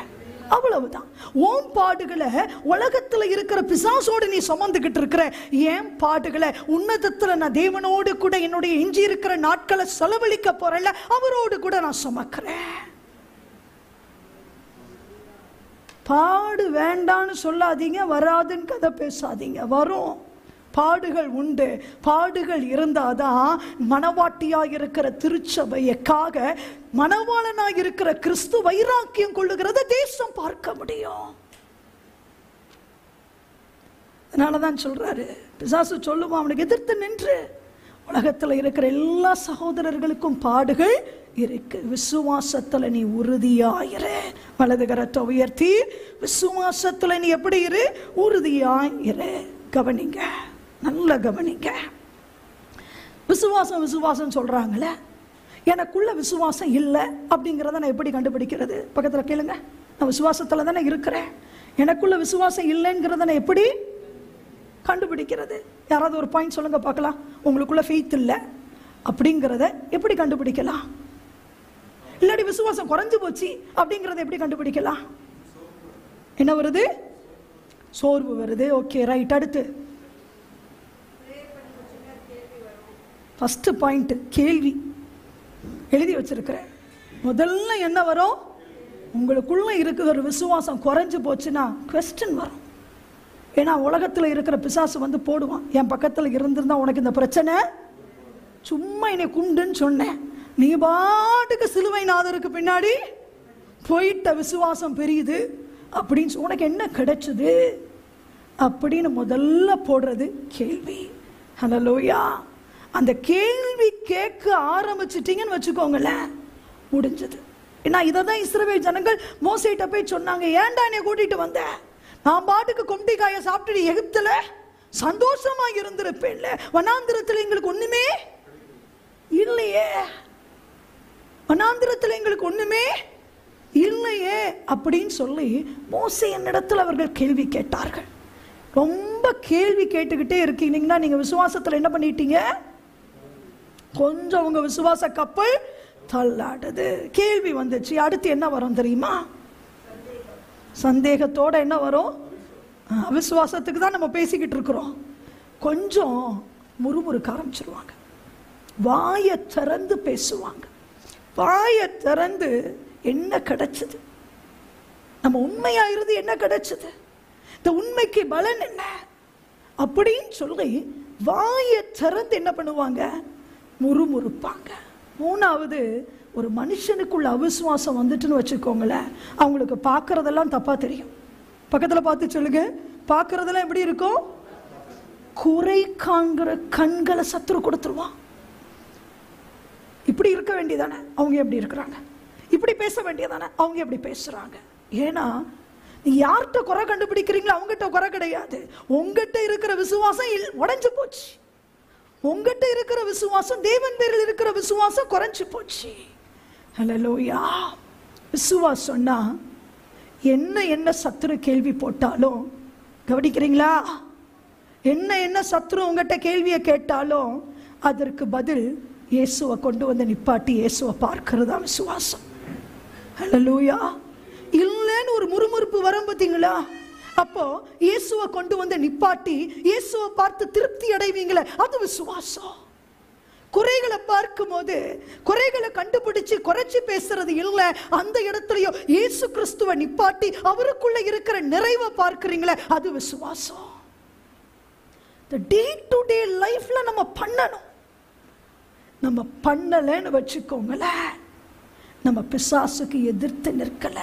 அவ்வளவுதான். ஓம் பாடுகளை உலகத்தில் இருக்கிற பிசாசோடு நீ சுமந்துக்கிட்டு இருக்கிற ஏன் பாடுகளை உன்னதத்தில் நான் தேவனோடு கூட என்னுடைய எஞ்சி இருக்கிற நாட்களை செலவழிக்க போறேன்ல அவரோடு கூட நான் சுமக்கிறேன். பாடு வேண்டான்னு சொல்லாதீங்க வராதுன்னு கதை பேசாதீங்க வரும். பாடுகள் உண்டு. பாடுகள் இருந்தாதான் மனவாட்டியாக இருக்கிற திருச்சபையக்காக மணவாளனாக இருக்கிற கிறிஸ்து வைராக்கியம் கொள்ளுகிறத தேசம் பார்க்க முடியும். அதனாலதான் சொல்றாரு. பிசாசு சொல்லுவான் அவனுக்கு எதிர்த்து நின்று. உலகத்தில் இருக்கிற எல்லா சகோதரர்களுக்கும் பாடுகள் இருக்கு. விசுவாசத்துல நீ உறுதியாயிரு. வலது கரத்தை உயர்த்தி விசுவாசத்துல நீ எப்படி இரு? உறுதியாயிரு. கவனிங்க. நல்ல கவனிங்க. விசுவாசம் விசுவாசம் சொல்கிறாங்களே எனக்குள்ள விசுவாசம் இல்லை அப்படிங்கிறத நான் எப்படி கண்டுபிடிக்கிறது? பக்கத்தில் கேளுங்க. நான் விசுவாசத்தில் தானே இருக்கிறேன். எனக்குள்ள விசுவாசம் இல்லைங்கிறத நான் எப்படி கண்டுபிடிக்கிறது? யாராவது ஒரு பாயிண்ட் சொல்லுங்க பார்க்கலாம். உங்களுக்குள்ள ஃபெய்த் இல்லை அப்படிங்கிறத எப்படி கண்டுபிடிக்கலாம்? இல்லாடி விசுவாசம் குறைஞ்சு போச்சு அப்படிங்கிறத எப்படி கண்டுபிடிக்கலாம்? என்ன வருது? சோர்வு வருது. ஓகே ரைட் அடுத்து. ஃபஸ்ட்டு பாயிண்ட்டு கேள்வி. எழுதி வச்சிருக்கிறேன். முதல்ல என்ன வரும்? உங்களுக்குள்ளே இருக்கிற ஒரு விசுவாசம் குறைஞ்சி போச்சுன்னா கொஸ்டின் வரும். ஏன்னா உலகத்தில் இருக்கிற பிசாசு வந்து போடுவான். என் பக்கத்தில் இருந்திருந்தா உனக்கு இந்த பிரச்சனை? சும்மா என்னை குண்டுன்னு சொன்னேன். நீ பாட்டுக்கு சிலுவை நாதருக்கு பின்னாடி போயிட்ட விசுவாசம் பெரியுது. அப்படின்னு உனக்கு என்ன கிடைச்சது? அப்படின்னு முதல்ல போடுறது கேள்வி. ஹலலோயா அந்த கேள்வி கேட்க ஆரம்பிச்சிட்டிங்கன்னு வச்சுக்கோங்களேன் முடிஞ்சது. ஏன்னா இதை தான் இஸ்ரவேல் ஜனங்கள் மோசிட்ட போய் சொன்னாங்க ஏன்டா என்னை கூட்டிகிட்டு வந்த? நான் பாட்டுக்கு கொண்டிக்காயை சாப்பிட்டுட்டு எகிப்தில் சந்தோஷமாக இருந்திருப்பேன்ல. வனாந்திரத்தில் எங்களுக்கு ஒன்றுமே இல்லையே. வனாந்திரத்தில் எங்களுக்கு ஒன்றுமே இல்லையே அப்படின்னு சொல்லி மோசே என்னிடத்தில் அவர்கள் கேள்வி கேட்டார்கள். ரொம்ப கேள்வி கேட்டுக்கிட்டே இருக்கீங்கன்னா நீங்கள் விசுவாசத்தில் என்ன பண்ணிட்டீங்க? கொஞ்சம் உங்க விசுவாச கப்பல் தள்ளாடுது. கேள்வி வந்துச்சு. அடுத்து என்ன வரும் தெரியுமா? சந்தேகத்தோட என்ன வரும்? விசுவாசத்துக்கு அவிசுவாசத்துக்கு தான் நம்ம பேசிக்கிட்டு இருக்கிறோம். கொஞ்சம் முறுமுறுக்க ஆரம்பிச்சிருவாங்க. வாயை திறந்து பேசுவாங்க. வாயை திறந்து என்ன கிடைச்சது? நம்ம உண்மையா இருந்து என்ன கிடைச்சது? இந்த உண்மைக்கு பலன் என்ன? அப்படின்னு சொல்லி வாயை திறந்து என்ன பண்ணுவாங்க? முறுமுறுப்பாங்க. மூணாவது ஒரு மனுஷனுக்குள்ள அவிசுவாசம் வந்துட்டுன்னு வச்சுக்கோங்களேன் அவங்களுக்கு பார்க்குறதெல்லாம் தப்பாக தெரியும். பக்கத்தில் பார்த்து சொல்லுங்க பார்க்குறதெல்லாம் எப்படி இருக்கும்? குறை காண்கிற கண்களை சத்துரு கொடுத்துருவான். இப்படி இருக்க வேண்டியதானே? அவங்க எப்படி இருக்கிறாங்க? இப்படி பேச வேண்டியதானே? அவங்க எப்படி பேசுகிறாங்க ஏன்னா நீ யார்கிட்ட குறை கண்டுபிடிக்கிறீங்களோ அவங்ககிட்ட குறை கிடையாது. உங்ககிட்ட இருக்கிற விசுவாசம் இல்- போச்சு. உங்ககிட்ட இருக்கிற விசுவாசம் தேவன் பேரில் இருக்கிற விசுவாசம் குறைஞ்சி போச்சு. ஹலலோயா விசுவாசம்னா என்ன என்ன சத்துரு கேள்வி போட்டாலும் கவனிக்கிறீங்களா? என்ன என்ன சத்துரு உங்ககிட்ட கேள்வியை கேட்டாலும் அதற்கு பதில் இயேசுவை கொண்டு வந்து நிப்பாட்டி இயேசுவை பார்க்கிறதா விசுவாசம். ஹalleluya இல்லைன்னு ஒரு முறுமுறுப்பு வரும் பார்த்தீங்களா? அப்போ இயேசுவை கொண்டு வந்து நிப்பாட்டி இயேசுவை பார்த்து திருப்தி அடைவீங்களே? அது விசுவாசம். குறைகளை பார்க்கும்போது குறைகளை கண்டுபிடிச்சு குறைச்சு பேசுறது இல்லை. அந்த இடத்துலயும் இயேசு கிறிஸ்துவை நிப்பாட்டி அவருக்குள்ள இருக்கிற நிறைவை பார்க்கிறீங்களே? அது விசுவாசம். டே டு டே லைஃப்ல நம்ம பண்ணணும். நம்ம பண்ணலைன்னு வச்சுக்கோங்களேன். நம்ம பிசாசுக்கு எதிர்த்து நிற்கல.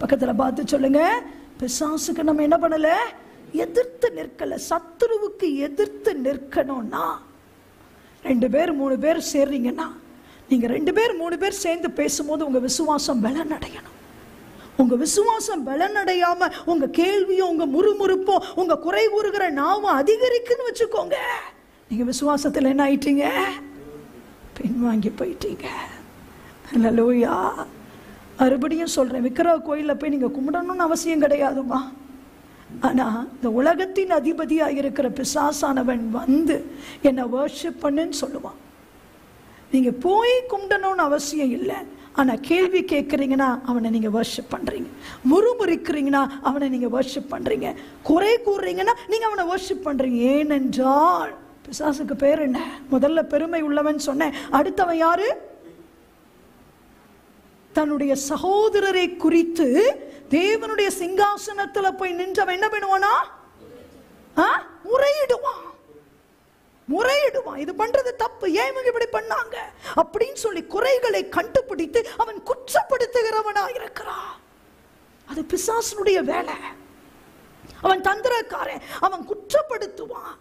பக்கத்துல பார்த்து சொல்லுங்க. பிசாசுக்கு நம்ம என்ன பண்ணல? எதிர்த்து நிற்கல. சத்துருவுக்கு எதிர்த்து நிற்கணும்னா ரெண்டு பேர் மூணு பேர் சேர்றீங்கன்னா நீங்க ரெண்டு பேர் மூணு பேர் சேர்ந்து பேசும்போது உங்க விசுவாசம் பலனடையணும். உங்க விசுவாசம் பலன் அடையாம உங்க கேள்வியும் உங்க முறுமுறுப்பும் உங்க குறை கூறுகிற நாவும் அதிகரிக்குன்னு வச்சுக்கோங்க. நீங்க விசுவாசத்தில் என்ன ஆயிட்டீங்க? பின்வாங்கி போயிட்டீங்க. லோயா மறுபடியும் சொல்கிறேன் விக்கிரக கோயிலில் போய் நீங்கள் கும்பிடணும்னு அவசியம் கிடையாதுமா ஆனால் இந்த உலகத்தின் அதிபதியாக இருக்கிற பிசாசானவன் வந்து என்னை வர்ஷிப் பண்ணுன்னு சொல்லுவான். நீங்கள் போய் கும்பிடணும்னு அவசியம் இல்லை. ஆனால் கேள்வி கேட்குறீங்கன்னா அவனை நீங்கள் வர்ஷிப் பண்ணுறீங்க முறுமுறுக்கிறீங்கன்னா அவனை நீங்கள் வர்ஷிப் பண்ணுறீங்க குறை கூறுறீங்கன்னா நீங்கள் அவனை வர்ஷிப் பண்ணுறீங்க ஏனென்றால் பிசாசுக்கு பேர் என்ன? முதல்ல பெருமை உள்ளவன் சொன்னேன். அடுத்தவன் யாரு? தன்னுடைய சகோதரரை குறித்து தேவனுடைய சிங்காசனத்துல போய் நின்றவன் என்ன பண்ணுவானா? ஆ? முறையிடுவான். முறையிடுவான். இது பண்றது தப்பு. ஏன் இவங்க இப்படி பண்ணாங்க? அப்படின்னு சொல்லி குறைகளை கண்டுபிடித்து அவன் குற்றப்படுத்துகிறவனா இருக்கிறான். அது பிசாசனுடைய வேலை. அவன் தந்திரக்காரன். அவன் குற்றப்படுத்துவான்.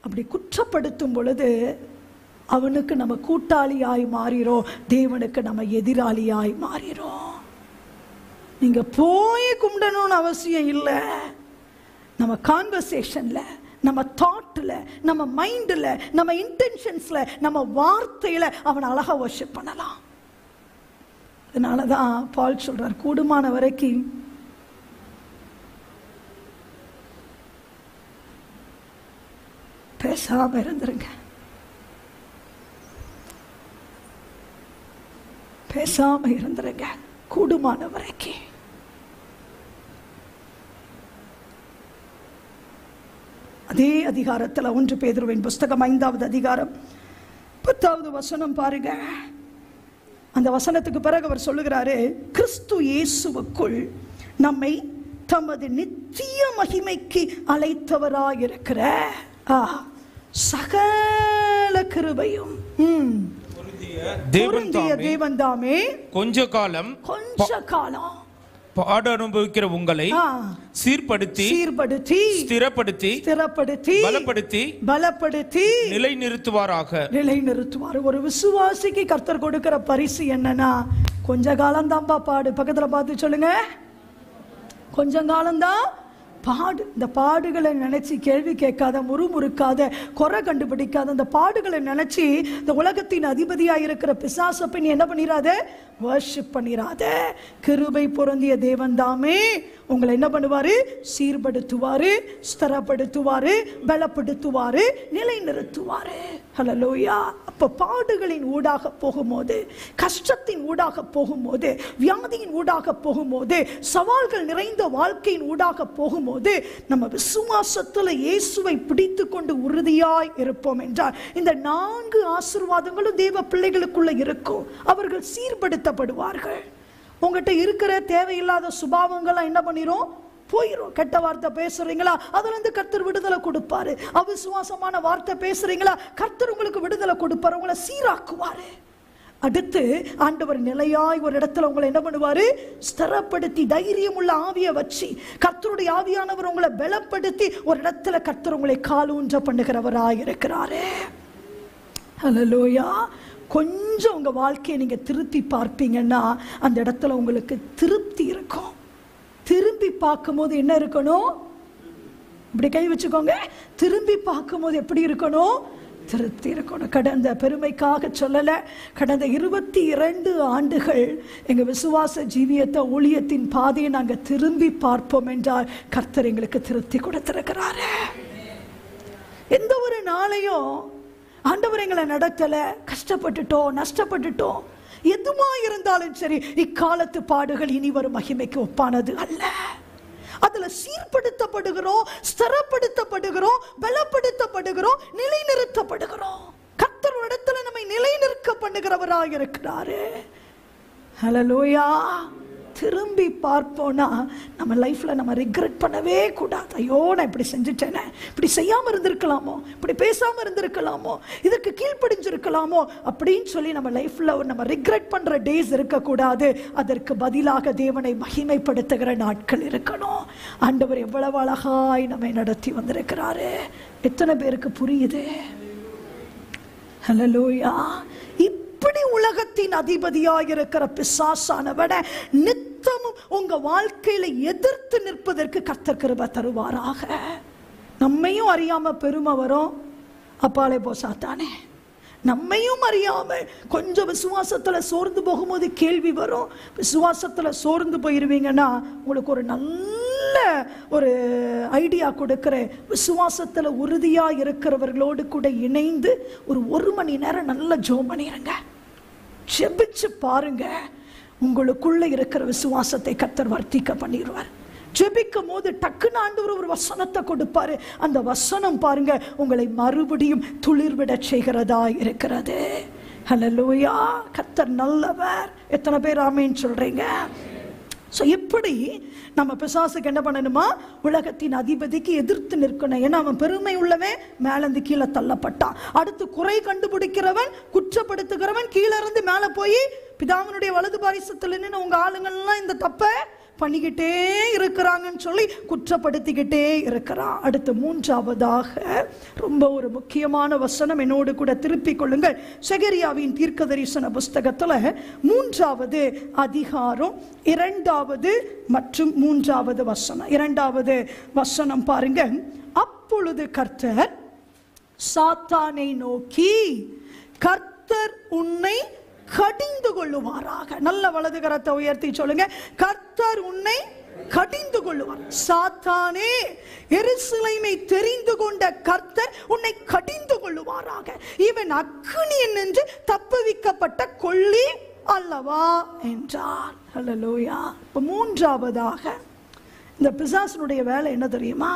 அப்படி குற்றப்படுத்தும் பொழுது அவனுக்கு நம்ம கூட்டாளியாய் மாறிறோம். தேவனுக்கு நம்ம எதிராளியாய் மாறிறோம். நீங்க போய் கும்பிடணும்னு அவசியம் இல்லை. நம்ம கான்வர்சேஷன்ல நம்ம தாட்டில் நம்ம மைண்டில் நம்ம இன்டென்ஷன்ஸில் நம்ம வார்த்தையில் அவனை அழகாக வர்ஷிப் பண்ணலாம். அதனால தான் பால் சொல்றார் கூடுமான வரைக்கும் பேசாமல் இருந்துருங்க. பேசாம இருந்துருங்க. கூடுமான வரைக்கும் அதே அதிகாரத்தில் ஒன்று பேதுருவின் புஸ்தகம் ஐந்தாவது அதிகாரம் பத்தாவது வசனம் பாருங்க. அந்த வசனத்துக்கு பிறகு அவர் சொல்லுகிறாரு கிறிஸ்து இயேசுவுக்குள் நம்மை தமது நித்திய மகிமைக்கு அழைத்தவராயிருக்கிற சகல கிருபையும். ம், பொருந்திய தேவன் தாமே கொஞ்ச காலம் கொஞ்ச காலம் பாட அனுபவிக்கிற உங்களை சீர்படுத்தி சீர்படுத்தி ஸ்திரப்படுத்தி ஸ்திரப்படுத்தி பலப்படுத்தி பலப்படுத்தி நிலை நிறுத்துவாராக நிலைநிறுத்துவார். ஒரு விசுவாசிக்கு கர்த்தர் கொடுக்கிற பரிசு என்னன்னா கொஞ்ச காலம் தான்ப்பா பாடு. பக்கத்துல பார்த்து சொல்லுங்க. கொஞ்ச காலம்தான் பாடு இந்த பாடுகளை நினைச்சு கேள்வி கேட்காத முறுமுறுக்காத குறை கண்டுபிடிக்காத இந்த பாடுகளை நினைச்சு இந்த உலகத்தின் அதிபதியாக இருக்கிற பிசாசப்பை நீ என்ன பண்ணிடாத வர்ஷிப் பண்ணிராத. கிருபை பொருந்திய தேவன் தாமே உங்களை என்ன பண்ணுவாரு? சீர்படுத்துவாரு ஸ்திரப்படுத்துவாரு பலப்படுத்துவாரு நிலைநிறுத்துவாரு. ஹலலோயா அப்போ பாடுகளின் ஊடாக போகும்போது கஷ்டத்தின் ஊடாக போகும்போது வியாதியின் ஊடாக போகும்போது சவால்கள் நிறைந்த வாழ்க்கையின் ஊடாக போகும்போது நம்ம விசுவாசத்துல இயேசுவை பிடித்து கொண்டு உறுதியாய் இருப்போம் என்றால் இந்த நான்கு ஆசீர்வாதங்களும் தேவ பிள்ளைகளுக்குள்ள இருக்கும். அவர்கள் சீர்படுத்த வருத்தப்படுவார்கள் உங்கள்கிட்ட இருக்கிற தேவையில்லாத சுபாவங்கள்லாம் என்ன பண்ணிரும்? போயிரும். கெட்ட வார்த்தை பேசுறீங்களா? அதுல இருந்து கர்த்தர் விடுதலை கொடுப்பாரு. அவிசுவாசமான வார்த்தை பேசுறீங்களா? கர்த்தர் உங்களுக்கு விடுதலை கொடுப்பாரு. உங்களை சீராக்குவாரு. அடுத்து ஆண்டவர் நிலையாய் ஒரு இடத்துல உங்களை என்ன பண்ணுவாரு? ஸ்திரப்படுத்தி தைரியம் உள்ள ஆவியை வச்சு கர்த்தருடைய ஆவியானவர் உங்களை பலப்படுத்தி ஒரு இடத்துல கர்த்தர் உங்களை காலூன்ற பண்ணுகிறவராக இருக்கிறாரு ஹலலோயா கொஞ்சம் உங்கள் வாழ்க்கையை நீங்கள் திருப்பி பார்ப்பீங்கன்னா அந்த இடத்துல உங்களுக்கு திருப்தி இருக்கும். திரும்பி பார்க்கும்போது என்ன இருக்கணும்? இப்படி கை வச்சுக்கோங்க. திரும்பி பார்க்கும்போது எப்படி இருக்கணும்? திருப்தி இருக்கணும். கடந்த பெருமைக்காக சொல்லலை. கடந்த இருபத்தி இரண்டு ஆண்டுகள் எங்கள் விசுவாச ஜீவியத்தை ஊழியத்தின் பாதையை நாங்கள் திரும்பி பார்ப்போம் என்றால் கர்த்தர் எங்களுக்கு திருப்தி கொடுத்திருக்கிறாரு. எந்த ஒரு நாளையும் ஆண்டவர் எங்களை நடத்தலை. கஷ்டப்பட்டுட்டோம் நஷ்டப்பட்டுட்டோம். எதுமா இருந்தாலும் சரி இக்காலத்து பாடுகள் இனி வரும் மகிமைக்கு ஒப்பானது அல்ல. அதுல சீர்படுத்தப்படுகிறோம் ஸ்திரப்படுத்தப்படுகிறோம் பலப்படுத்தப்படுகிறோம் நிலைநிறுத்தப்படுகிறோம். கத்தர் இடத்துல நம்மை நிலைநிறுக்க பண்ணுகிறவராக இருக்கிறாரு ஹலலோயா திரும்பி பார்ப்போம்னா நம்ம லைஃப்பில் நம்ம ரிக்ரெட் பண்ணவே கூடாது. ஐயோ நான் இப்படி செஞ்சுட்டேனே. இப்படி செய்யாமல் இருந்திருக்கலாமோ? இப்படி பேசாமல் இருந்திருக்கலாமோ? இதுக்கு கீழ்ப்படிஞ்சிருக்கலாமோ? அப்படின்னு சொல்லி நம்ம லைஃப்பில் நம்ம ரிக்ரெட் பண்ணுற டேஸ் இருக்கக்கூடாது. அதற்கு பதிலாக தேவனை மகிமைப்படுத்துகிற நாட்கள் இருக்கணும். ஆண்டவர் எவ்வளவு அழகாய் நம்மை நடத்தி வந்திருக்கிறாரு. எத்தனை பேருக்கு புரியுது? ஹலலூயா இப்படி உலகத்தின் அதிபதியாக இருக்கிற பிசாசானவட நித்தமும் உங்க வாழ்க்கையில எதிர்த்து நிற்பதற்கு கர்த்தர் தருவாராக? நம்மையும் அறியாம பெருமை வரும். அப்பாலே போசாத்தானே நம்மையும் அறியாமல் கொஞ்சம் விசுவாசத்தில் சோர்ந்து போகும்போது கேள்வி வரும். விசுவாசத்தில் சோர்ந்து போயிருவீங்கன்னா உங்களுக்கு ஒரு நல்ல ஒரு ஐடியா கொடுக்குற விசுவாசத்தில் உறுதியாக இருக்கிறவர்களோடு கூட இணைந்து ஒரு ஒரு மணி நேரம் நல்ல ஜோம் பண்ணிடுங்க ஜெபிச்சு பாருங்க. உங்களுக்குள்ள இருக்கிற விசுவாசத்தை கத்தர் வர்த்திக்க பண்ணிடுவார். ஜெபிக்கும் போது டக்குன்னு ஆண்டவர் ஒரு வசனத்தை கொடுப்பாரு. அந்த வசனம் பாருங்க உங்களை மறுபடியும் துளிர்விட செய்கிறதா இருக்கிறது. ஹலலூயா கத்தர் நல்லவர். எத்தனை பேர் ஆமேன்னு சொல்றீங்க? ஸோ இப்படி நம்ம பிசாசுக்கு என்ன பண்ணணுமா? உலகத்தின் அதிபதிக்கு எதிர்த்து நிற்கணும். ஏன்னா அவன் பெருமை உள்ளவன் மேலேருந்து கீழே தள்ளப்பட்டான். அடுத்து குறை கண்டுபிடிக்கிறவன் குற்றப்படுத்துகிறவன் கீழே இருந்து மேலே போய் பிதாவினுடைய வலது பாரிசத்தில் நின்று உங்க ஆளுங்கள்லாம் இந்த தப்பை பண்ணிக்கிட்டே இருக்கிறாங்கன்னு சொல்லி குற்றப்படுத்திக்கிட்டே இருக்கிறான் அடுத்து மூன்றாவதாக ரொம்ப ஒரு முக்கியமான வசனம் என்னோடு கூட திருப்பிக் கொள்ளுங்கள். செகரியாவின் தீர்க்க தரிசன புஸ்தகத்தில் மூன்றாவது அதிகாரம் இரண்டாவது மற்றும் மூன்றாவது வசனம். இரண்டாவது வசனம் பாருங்க. அப்பொழுது கர்த்தர் சாத்தானை நோக்கி கர்த்தர் உன்னை கடிந்து கொள்ளுவாராக நல்ல வலது கரத்தை உயர்த்தி சொல்லுங்க. கர்த்தர் உன்னை கடிந்து கொள்ளுவார் சாத்தானே எருசலேமை தெரிந்து கொண்ட கர்த்தர் உன்னை கடிந்து கொள்ளுவாராக இவன் அக்னியில் நின்று தப்புவிக்கப்பட்ட கொள்ளி அல்லவா என்றார். அல்லலோயா இப்போ மூன்றாவதாக இந்த பிசாசனுடைய வேலை என்ன தெரியுமா?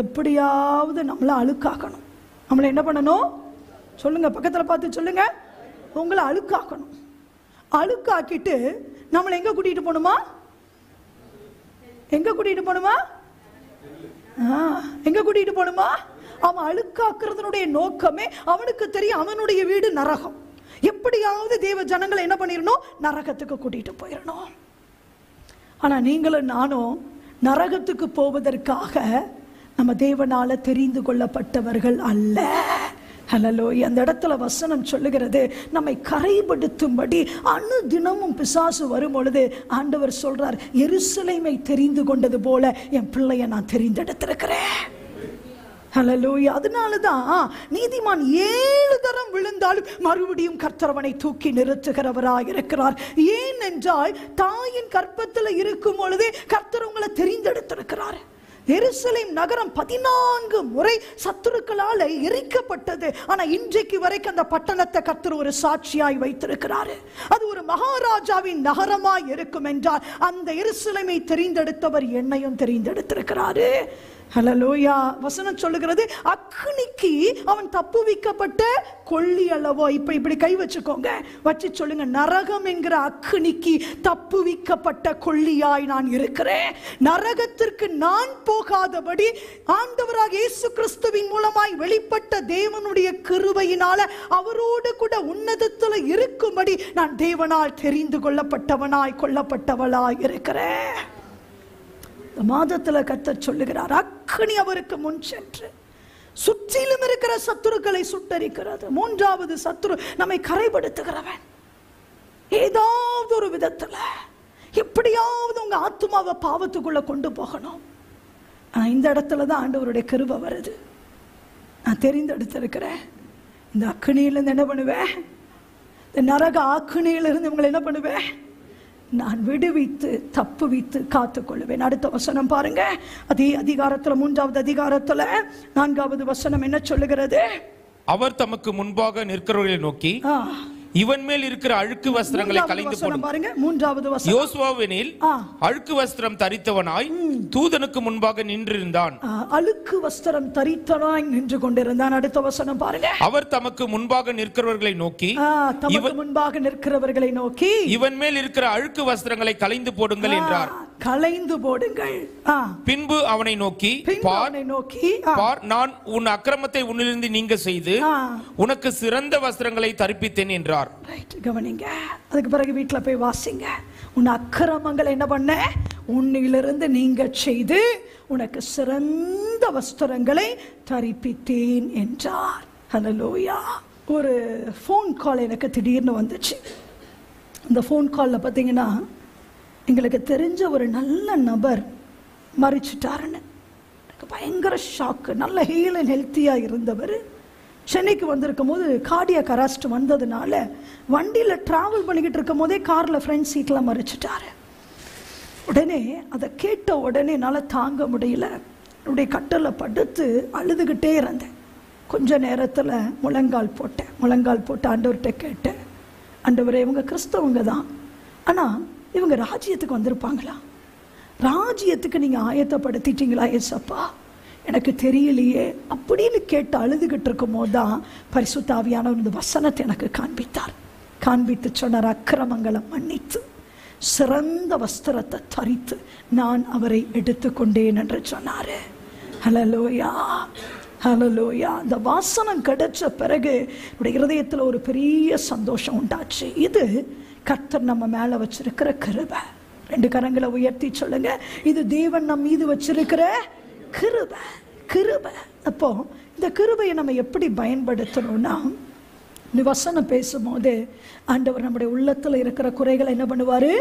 எப்படியாவது நம்மளை அழுக்காக்கணும். நம்மளை என்ன பண்ணணும்? சொல்லுங்க பக்கத்தில் பார்த்து சொல்லுங்க. உங்களை அழுக்காக்கணும். அழுக்காக்கிட்டு நம்மளை எங்க கூட்டிட்டு போகணுமா? எங்க கூட்டிட்டு போகணுமா? ஆ, எங்க கூட்டிட்டு போகணுமா? அவன் அழுக்காக்குறதனுடைய நோக்கமே அவனுக்கு தெரியும் அவனுடைய வீடு நரகம். எப்படியாவது தேவ ஜனங்களை என்ன பண்ணிடணும் நரகத்துக்கு கூட்டிட்டு போயிடணும் ஆனா நீங்களும் நானும் நரகத்துக்கு போவதற்காக நம்ம தேவனால தெரிந்து கொள்ளப்பட்டவர்கள் அல்ல. ஹலலோ அந்த இடத்துல வசனம் சொல்லுகிறது நம்மை கரைபடுத்தும்படி அணு தினமும் பிசாசு வரும் பொழுது ஆண்டவர் சொல்றார் எருசலைமை தெரிந்து கொண்டது போல என் பிள்ளைய நான் தெரிந்தெடுத்திருக்கிறேன். ஹalleluya அதனால தான் நீதிமான் ஏழு தரம் விழுந்தாலும் மறுபடியும் கர்த்தரவனை தூக்கி நிறுத்துகிறவராக இருக்கிறார். ஏன் என்றால் தாயின் கற்பத்தில் இருக்கும் பொழுதே கர்த்தர் உங்களை தெரிந்தெடுத்திருக்கிறார். எருசலேம் நகரம் பதினான்கு முறை சத்துருக்களால் எரிக்கப்பட்டது. ஆனா இன்றைக்கு வரைக்கும் அந்த பட்டணத்தை கத்துற ஒரு சாட்சியாய் வைத்திருக்கிறாரு. அது ஒரு மகாராஜாவின் நகரமாய் இருக்கும் என்றால் அந்த எருசலேமை தெரிந்தெடுத்தவர் என்னையும் தெரிந்தெடுத்திருக்கிறாரு. ஹலலோயா வசனம் சொல்லுகிறது அக்னிக்கு அவன் தப்புவிக்கப்பட்ட கொள்ளி அல்லவோ? இப்ப இப்படி கை வச்சுக்கோங்க. வச்சு சொல்லுங்க நரகம் என்கிற அக்னிக்கு தப்புவிக்கப்பட்ட கொள்ளியாய் நான் இருக்கிறேன். நரகத்திற்கு நான் போகாதபடி ஆண்டவராக இயேசு கிறிஸ்துவின் மூலமாய் வெளிப்பட்ட தேவனுடைய கிருபையினால அவரோடு கூட உன்னதத்தில் இருக்கும்படி நான் தேவனால் தெரிந்து கொள்ளப்பட்டவனாய் கொல்லப்பட்டவளாய் இருக்கிறேன். இந்த மாதத்தில் கத்த சொல்லுகிறார் அக்னி அவருக்கு முன் சென்று. சுற்றிலும் இருக்கிற சத்துருக்களை சுட்டரிக்கிறது. மூன்றாவது சத்துரு நம்மை கரைப்படுத்துகிறவன். ஏதாவது ஒரு விதத்தில் எப்படியாவது உங்க ஆத்மாவை பாவத்துக்குள்ள கொண்டு போகணும். ஆனால் இந்த இடத்துல தான் ஆண்டவருடைய கருவை வருது. நான் தெரிந்தெடுத்திருக்கிறேன். இந்த அக்னியிலேருந்து என்ன பண்ணுவேன்? இந்த நரக அக்னியிலிருந்து இவங்களை என்ன பண்ணுவேன்? நான் விடுவித்து தப்புவித்து காத்துக்கொள்வேன் அடுத்த வசனம் பாருங்க. அதே அதிகாரத்துல மூன்றாவது அதிகாரத்துல நான்காவது வசனம் என்ன சொல்லுகிறது? அவர் தமக்கு முன்பாக நிற்கிறவர்களை நோக்கி. இவன் மேல் இருக்கிற அழுக்கு வஸ்திரங்களை கலைந்து போடும் பாருங்க மூன்றாவது வசனம். யோசுவாவெனில். அழுக்கு வஸ்திரம் தரித்தவனாய் தூதனுக்கு முன்பாக நின்றிருந்தான். அழுக்கு வஸ்திரம் தரித்தனாய் நின்று கொண்டிருந்தான். அடுத்த வசனம் பாருங்க. அவர் தமக்கு முன்பாக நிற்கிறவர்களை நோக்கி தமக்கு முன்பாக நிற்கிறவர்களை நோக்கி. இவன் மேல் இருக்கிற அழுக்கு வஸ்திரங்களை கலைந்து போடுங்கள் என்றார். ஆ, களைந்து போடுங்கள் பின்பு அவனை நோக்கி பார் நோக்கி பார் நான் உன் அக்கிரமத்தை உன்னிலிருந்து நீங்க செய்து. உனக்கு சிறந்த வஸ்திரங்களை தரிப்பித்தேன் என்றார். ரைட் கவனிங்க. அதுக்கு பிறகு வீட்ல போய் வாசிங்க. உன் அக்கிரமங்களை என்ன பண்ண? உன்னிலிருந்து நீங்க செய்து உனக்கு சிறந்த வஸ்திரங்களை தரிப்பித்தேன் என்றார். ஹலலோயா ஒரு ஃபோன் கால் எனக்கு திடீர்னு வந்துச்சு. இந்த ஃபோன் காலில் பார்த்தீங்கன்னா எங்களுக்கு தெரிஞ்ச ஒரு நல்ல நபர் மறிச்சிட்டாருன்னு. எனக்கு பயங்கர ஷாக்கு நல்ல ஹீல் அண்ட் ஹெல்த்தியாக இருந்தவர். சென்னைக்கு வந்திருக்கும் போது கார்டியக் அரெஸ்ட் வந்ததுனால வண்டியில் ட்ராவல் பண்ணிக்கிட்டு இருக்கும் போதே காரில் ஃப்ரண்ட் சீட்டில் மறிச்சிட்டாரு. உடனே அதை கேட்ட உடனே என்னால் தாங்க முடியல. என்னுடைய கட்டில் படுத்து அழுதுகிட்டே இருந்தேன். கொஞ்ச நேரத்தில் முழங்கால் போட்டேன். முழங்கால் போட்டு ஆண்டவர்கிட்ட கேட்டேன். ஆண்டவரே இவங்க கிறிஸ்தவங்க தான். ஆனால் இவங்க ராஜ்யத்துக்கு வந்திருப்பாங்களா? ராஜ்யத்துக்கு நீங்கள் ஆயத்தப்படுத்திட்டீங்களா ஏசப்பா? எனக்கு தெரியலையே. அப்படின்னு கேட்டு அழுதுகிட்டு இருக்கும் போது தான் பரிசுத்தாவியானவர் இந்த வசனத்தை எனக்கு காண்பித்தார். காண்பித்து சொன்னார் அக்கிரமங்களை மன்னித்து சிறந்த வஸ்திரத்தை தரித்து நான் அவரை எடுத்துக்கொண்டேன் என்று சொன்னார். ஹலலோயா ஹலலோயா அந்த வாசனம் கிடைச்ச பிறகு என்னுடைய இருதயத்தில் ஒரு பெரிய சந்தோஷம் உண்டாச்சு. இது கர்த்தர் நம்ம மேலே வச்சிருக்கிற கிருபை. ரெண்டு கரங்களை உயர்த்தி சொல்லுங்க. இது தேவன் நம் மீது வச்சிருக்கிற கிருபை. கிருபை. அப்போ இந்த கிருபையை நம்ம எப்படி பயன்படுத்தணும்னா இந்த வசனம் பேசும்போது ஆண்டவர் நம்முடைய உள்ளத்தில் இருக்கிற குறைகளை என்ன பண்ணுவார்?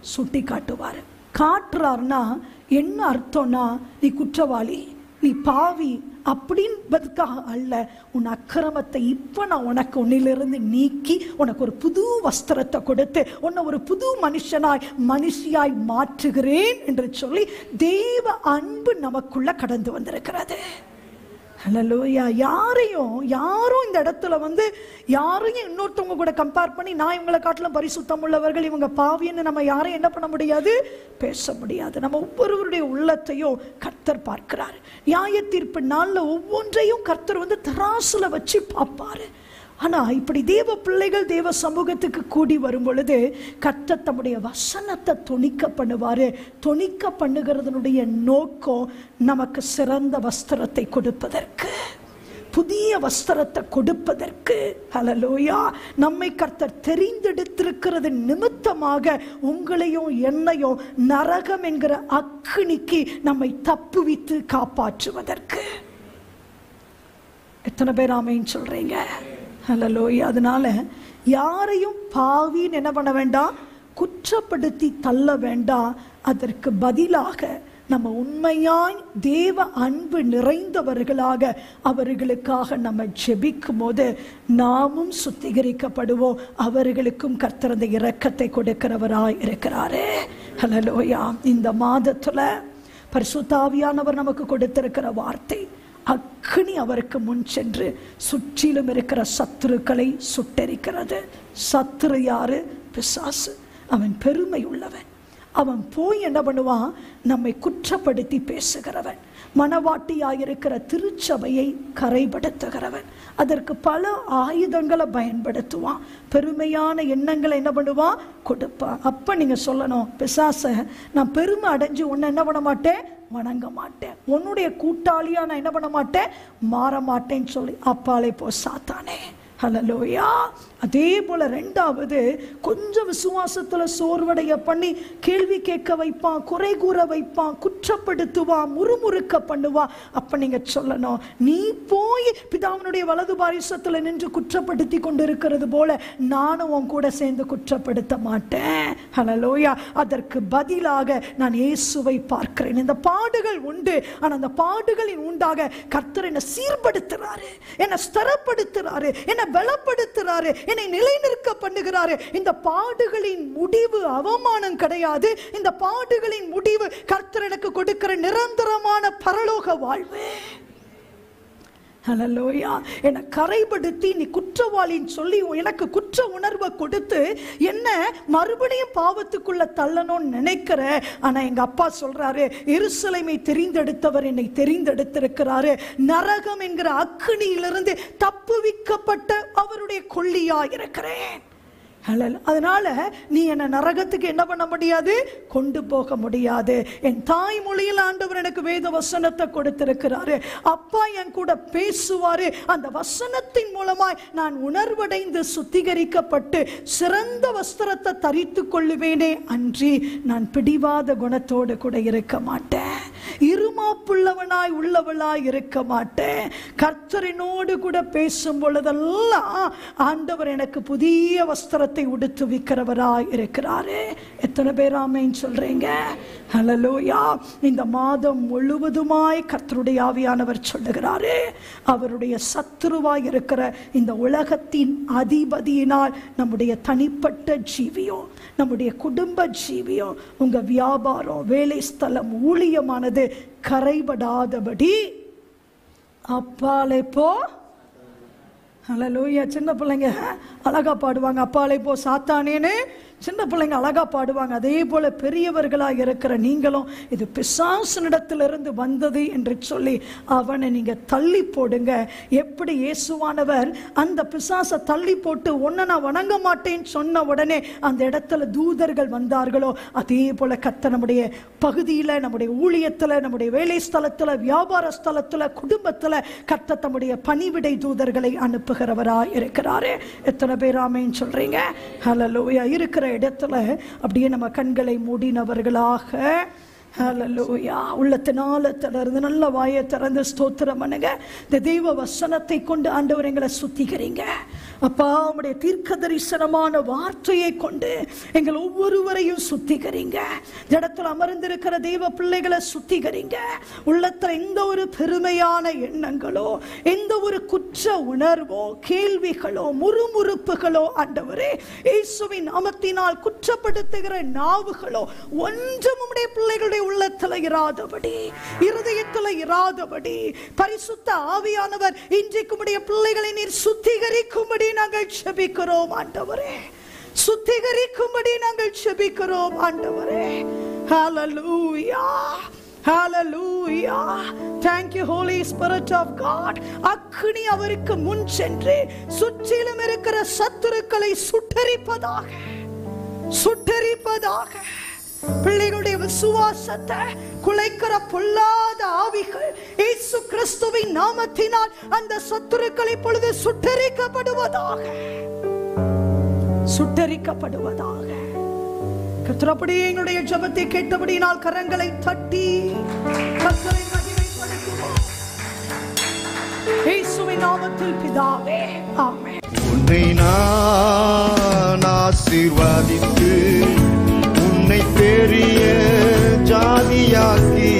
சுட்டி காட்டுவார் காட்டுறாருன்னா என்ன அர்த்தம்னா நீ குற்றவாளி. நீ பாவி அப்படின்பதுக்காக அல்ல. உன் அக்கிரமத்தை இப்போ நான் உனக்கு உன்னிலிருந்து நீக்கி உனக்கு ஒரு புது வஸ்திரத்தை கொடுத்து உன்னை ஒரு புது மனுஷனாய் மனுஷியாய் மாற்றுகிறேன் என்று சொல்லி தேவ அன்பு நமக்குள்ள கடந்து வந்திருக்கிறது. ஹலலோயா யாரையும் யாரும் இந்த இடத்துல வந்து யாரையும் இன்னொருத்தவங்க கூட கம்பேர் பண்ணி நான் இவங்களை காட்டிலும் பரிசுத்தம் உள்ளவர்கள் இவங்க பாவின்னு நம்ம யாரையும் என்ன பண்ண முடியாது? பேச முடியாது. நம்ம ஒவ்வொருவருடைய உள்ளத்தையும் கர்த்தர் பார்க்கிறார். நியாய தீர்ப்பு நாளில் ஒவ்வொன்றையும் கர்த்தர் வந்து தராசுல வச்சு பார்ப்பாரு. ஆனால் இப்படி தேவ பிள்ளைகள் தேவ சமூகத்துக்கு கூடி வரும் பொழுது கத்த தம்முடைய வசனத்தை துணிக்க பண்ணுவார். துணிக்க பண்ணுகிறதனுடைய நோக்கம் நமக்கு சிறந்த வஸ்திரத்தை கொடுப்பதற்கு. புதிய வஸ்திரத்தை கொடுப்பதற்கு. ஹலலோயா நம்மை கர்த்தர் தெரிந்தெடுத்திருக்கிறது நிமித்தமாக உங்களையும் என்னையும் நரகம் என்கிற அக்னிக்கு நம்மை தப்புவித்து காப்பாற்றுவதற்கு. எத்தனை பேர் ஆமைன்னு சொல்றீங்க? ஹலலோய் அதனால யாரையும் பாவின்னு என்ன பண்ண வேண்டாம் குற்றப்படுத்தி தள்ள வேண்டாம் அதற்கு பதிலாக நம்ம உண்மையாய் தேவ அன்பு நிறைந்தவர்களாக அவர்களுக்காக நம்ம ஜெபிக்கும் போது நாமும் சுத்திகரிக்கப்படுவோம். அவர்களுக்கும் கர்த்தரந்த இரக்கத்தை கொடுக்கிறவராய் இருக்கிறாரே. ஹலலோயா இந்த மாதத்துல பரிசுத்தாவியானவர் நமக்கு கொடுத்திருக்கிற வார்த்தை அக்னி அவருக்கு முன் சென்று சுற்றிலும் இருக்கிற சத்துருக்களை சுட்டெரிக்கிறது. சத்துரு யாரு? பிசாசு. அவன் பெருமை உள்ளவன். அவன் போய் என்ன பண்ணுவான்? நம்மை குற்றப்படுத்தி பேசுகிறவன். மனவாட்டியாயிருக்கிற திருச்சபையை கரைபடுத்துகிறவன் அதற்கு பல ஆயுதங்களை பயன்படுத்துவான். பெருமையான எண்ணங்களை என்ன பண்ணுவான்? கொடுப்பான். அப்போ நீங்கள் சொல்லணும் பிசாச நான் பெருமை அடைஞ்சு உன்னை என்ன பண்ண மாட்டேன்? வணங்க மாட்டேன். உன்னுடைய கூட்டாளியாக நான் என்ன பண்ண மாட்டேன்? மாற மாட்டேன்னு சொல்லி அப்பாலே போ சாத்தானே. ஹலலோயா அதே போல ரெண்டாவது கொஞ்சம் விசுவாசத்துல சோர்வடைய பண்ணி கேள்வி கேட்க வைப்பான் குறை கூற வைப்பான் குற்றப்படுத்துவான் முறுமுறுக்க பண்ணுவான் அப்ப நீங்க சொல்லணும். நீ போய் பிதாவினுடைய வலது பாரிசத்துல நின்று குற்றப்படுத்தி கொண்டு இருக்கிறது போல நானும் உன் கூட சேர்ந்து குற்றப்படுத்த மாட்டேன். ஹலலோயா அதற்கு பதிலாக நான் இயேசுவை பார்க்கிறேன். இந்த பாடுகள் உண்டு. ஆனா அந்த பாடுகளின் உண்டாக கர்த்தர் என்னை சீர்படுத்துறாரு. என்னை ஸ்தரப்படுத்துறாரு. என்னை பலப்படுத்துறாரு. என்னை நிலைநிற்க பண்ணுகிறாரு. இந்த பாடுகளின் முடிவு அவமானம் கிடையாது. இந்த பாடுகளின் முடிவு கர்த்தர் எனக்கு கொடுக்கிற நிரந்தரமான பரலோக வாழ்வு. ஹலலோயா என்னை கரைப்படுத்தி நீ குற்றவாளின்னு சொல்லி எனக்கு குற்ற உணர்வை கொடுத்து என்ன மறுபடியும் பாவத்துக்குள்ள தள்ளணும்னு நினைக்கிற. ஆனா எங்க அப்பா சொல்றாரு இருசலைமை தெரிந்தெடுத்தவர் என்னை தெரிந்தெடுத்திருக்கிறாரு. நரகம் என்கிற அக்கினியிலிருந்து தப்புவிக்கப்பட்ட அவருடைய கொள்ளியா இருக்கிறேன். ஹalleluya. அதனால நீ என்னை நரகத்துக்கு என்ன பண்ண முடியாது? கொண்டு போக முடியாது. என் தாய்மொழியில் ஆண்டவர் எனக்கு வேத வசனத்தை கொடுத்திருக்கிறாரு. அப்பா என் கூட பேசுவாரு. அந்த வசனத்தின் மூலமாய் நான் உணர்வடைந்து சுத்திகரிக்கப்பட்டு சிறந்த வஸ்திரத்தை தரித்து கொள்ளுவேனே அன்றி நான் பிடிவாத குணத்தோடு கூட இருக்க மாட்டேன். இருமாப்புள்ளவனாய் உள்ளவளாய் இருக்க மாட்டேன். கர்த்தரினோடு கூட பேசும் பொழுதெல்லாம் ஆண்டவர் எனக்கு புதிய வஸ்திரத்தை உடுத்து விற்கிறவராய் இருக்கிறாரு. எத்தனை பேர் ஆமைன்னு சொல்றீங்க? ஹலலோயா இந்த மாதம் முழுவதுமாய் கர்த்தருடைய ஆவியானவர் சொல்லுகிறாரு. அவருடைய சத்துருவாய் இருக்கிற இந்த உலகத்தின் அதிபதியினால் நம்முடைய தனிப்பட்ட ஜீவியம் நம்முடைய குடும்ப ஜீவியம் உங்க வியாபாரம் வேலை ஸ்தலம் ஊழியமானது கரைபடாதபடி அப்பாலே போ. ஹalleluya சின்ன பிள்ளைங்க அழகா பாடுவாங்க. அப்பாலே போ சாத்தானேன்னு சின்ன பிள்ளைங்க அழகா பாடுவாங்க. அதே போல பெரியவர்களாக இருக்கிற நீங்களும் இது பிசாசனிடத்திலிருந்து வந்தது என்று சொல்லி அவனை நீங்க தள்ளி போடுங்க. எப்படி இயேசுவானவர் அந்த பிசாசை தள்ளி போட்டு ஒன்ன நான் வணங்க மாட்டேன்னு சொன்ன உடனே அந்த இடத்துல தூதர்கள் வந்தார்களோ அதே போல கத்த நம்முடைய பகுதியில் நம்முடைய ஊழியத்தில் நம்முடைய வேலை ஸ்தலத்தில் வியாபார ஸ்தலத்தில் குடும்பத்தில் கத்த தம்முடைய பணிவிடை தூதர்களை அனுப்புகிறவராக இருக்கிறாரு. எத்தனை பேர் ஆமைன்னு சொல்றீங்க? ஹலோயா இருக்கிற இடத்துல அப்படியே நம்ம கண்களை மூடினவர்களாக ஹalleluya உள்ளத்தினால திறந்து நல்ல வாயை திறந்து ஸ்தோத்திரம் பண்ணுங்க. இந்த தெய்வ வசனத்தை கொண்டு ஆண்டவர் எங்களை சுத்திக்கிறீங்க அப்பா உம்முடைய தீர்க்க தரிசனமான வார்த்தையை கொண்டு எங்கள் ஒவ்வொருவரையும் சுத்திகரிங்க. இடத்துல அமர்ந்திருக்கிற தெய்வ பிள்ளைகளை சுத்திகரிங்க. உள்ளத்துல எந்த ஒரு பெருமையான எண்ணங்களோ எந்த ஒரு குற்ற உணர்வோ கேள்விகளோ முறுமுறுப்புகளோ ஆண்டவரே இயேசுவின் நாமத்தினால் குற்றப்படுத்துகிற நாவுகளோ ஒன்றும் உம்முடைய பிள்ளைகளுடைய உள்ளத்துல இராதபடி இருதயத்துல இராதபடி பரிசுத்த ஆவியானவர் இன்றைக்கு உடைய பிள்ளைகளை நீர் சுத்திகரிக்கும்படி நாங்கள் செபிக்கிறோம் ஆண்டவரே சுத்திகரிக்கும்படி நாங்கள் செபிக்கிறோம் ஆண்டவரே ஹalleluya Hallelujah. Thank you, Holy Spirit of God. அக்னி அவருக்கு முன் சென்று சுற்றிலும் இருக்கிற சத்துருக்களை சுட்டரிப்பதாக சுட்டரிப்பதாக பிள்ளைகளுடைய விசுவாசத்தை குலைக்கிற பொல்லாத ஆவிகள் இயேசு கிறிஸ்துவின் நாமத்தினால் அந்த சத்துருக்கள் இப்பொழுது சுட்டரிக்கப்படுவதாக. சுட்டரிக்கப்படுவதாக. கத்திரப்படி எங்களுடைய ஜபத்தை கேட்டபடியினால் கரங்களை தட்டி கத்தரை இயேசுவின் நாமத்தில் பிதாவே ஆமென். உன்னை நான் ஆசீர்வதித்து பெரிய ஜாதியாக்கி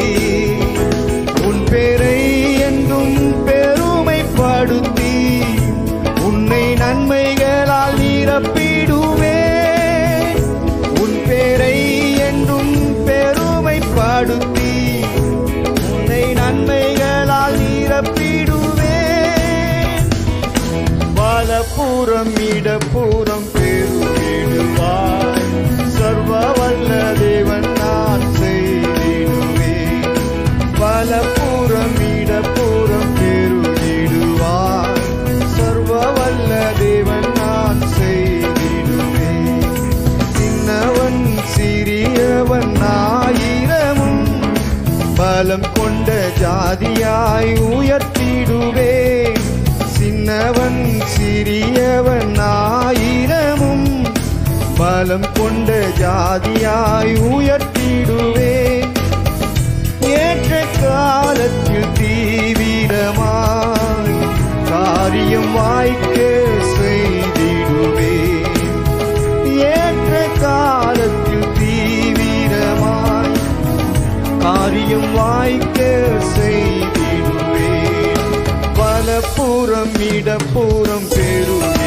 உன் பேரை என்றும் பெருமைப்படுத்தி உன்னை நன்மைகளால் நிரப்பிடுவே. உன் பேரை என்றும் பெருமைப்படுத்தி உன்னை நன்மைகளால் நிரப்பிடுவே. வலப்புறம் பலம் கொண்ட ஜாதியாய் உயர்த்திடுவே சின்னவன் சிறியவன் ஆயிரமும் பலம் கொண்ட ஜாதியாய் உயர்த்திடுவே ஏற்ற காலத்தில் தீவிரமாய் காரியம் வாய்க்க செய்திடுவே ஏற்ற காலத்தில் காரியம் வாய்க்க செய்திடுவேன். வலப்புறம் இடப்புறம் பெருகிடுவாய்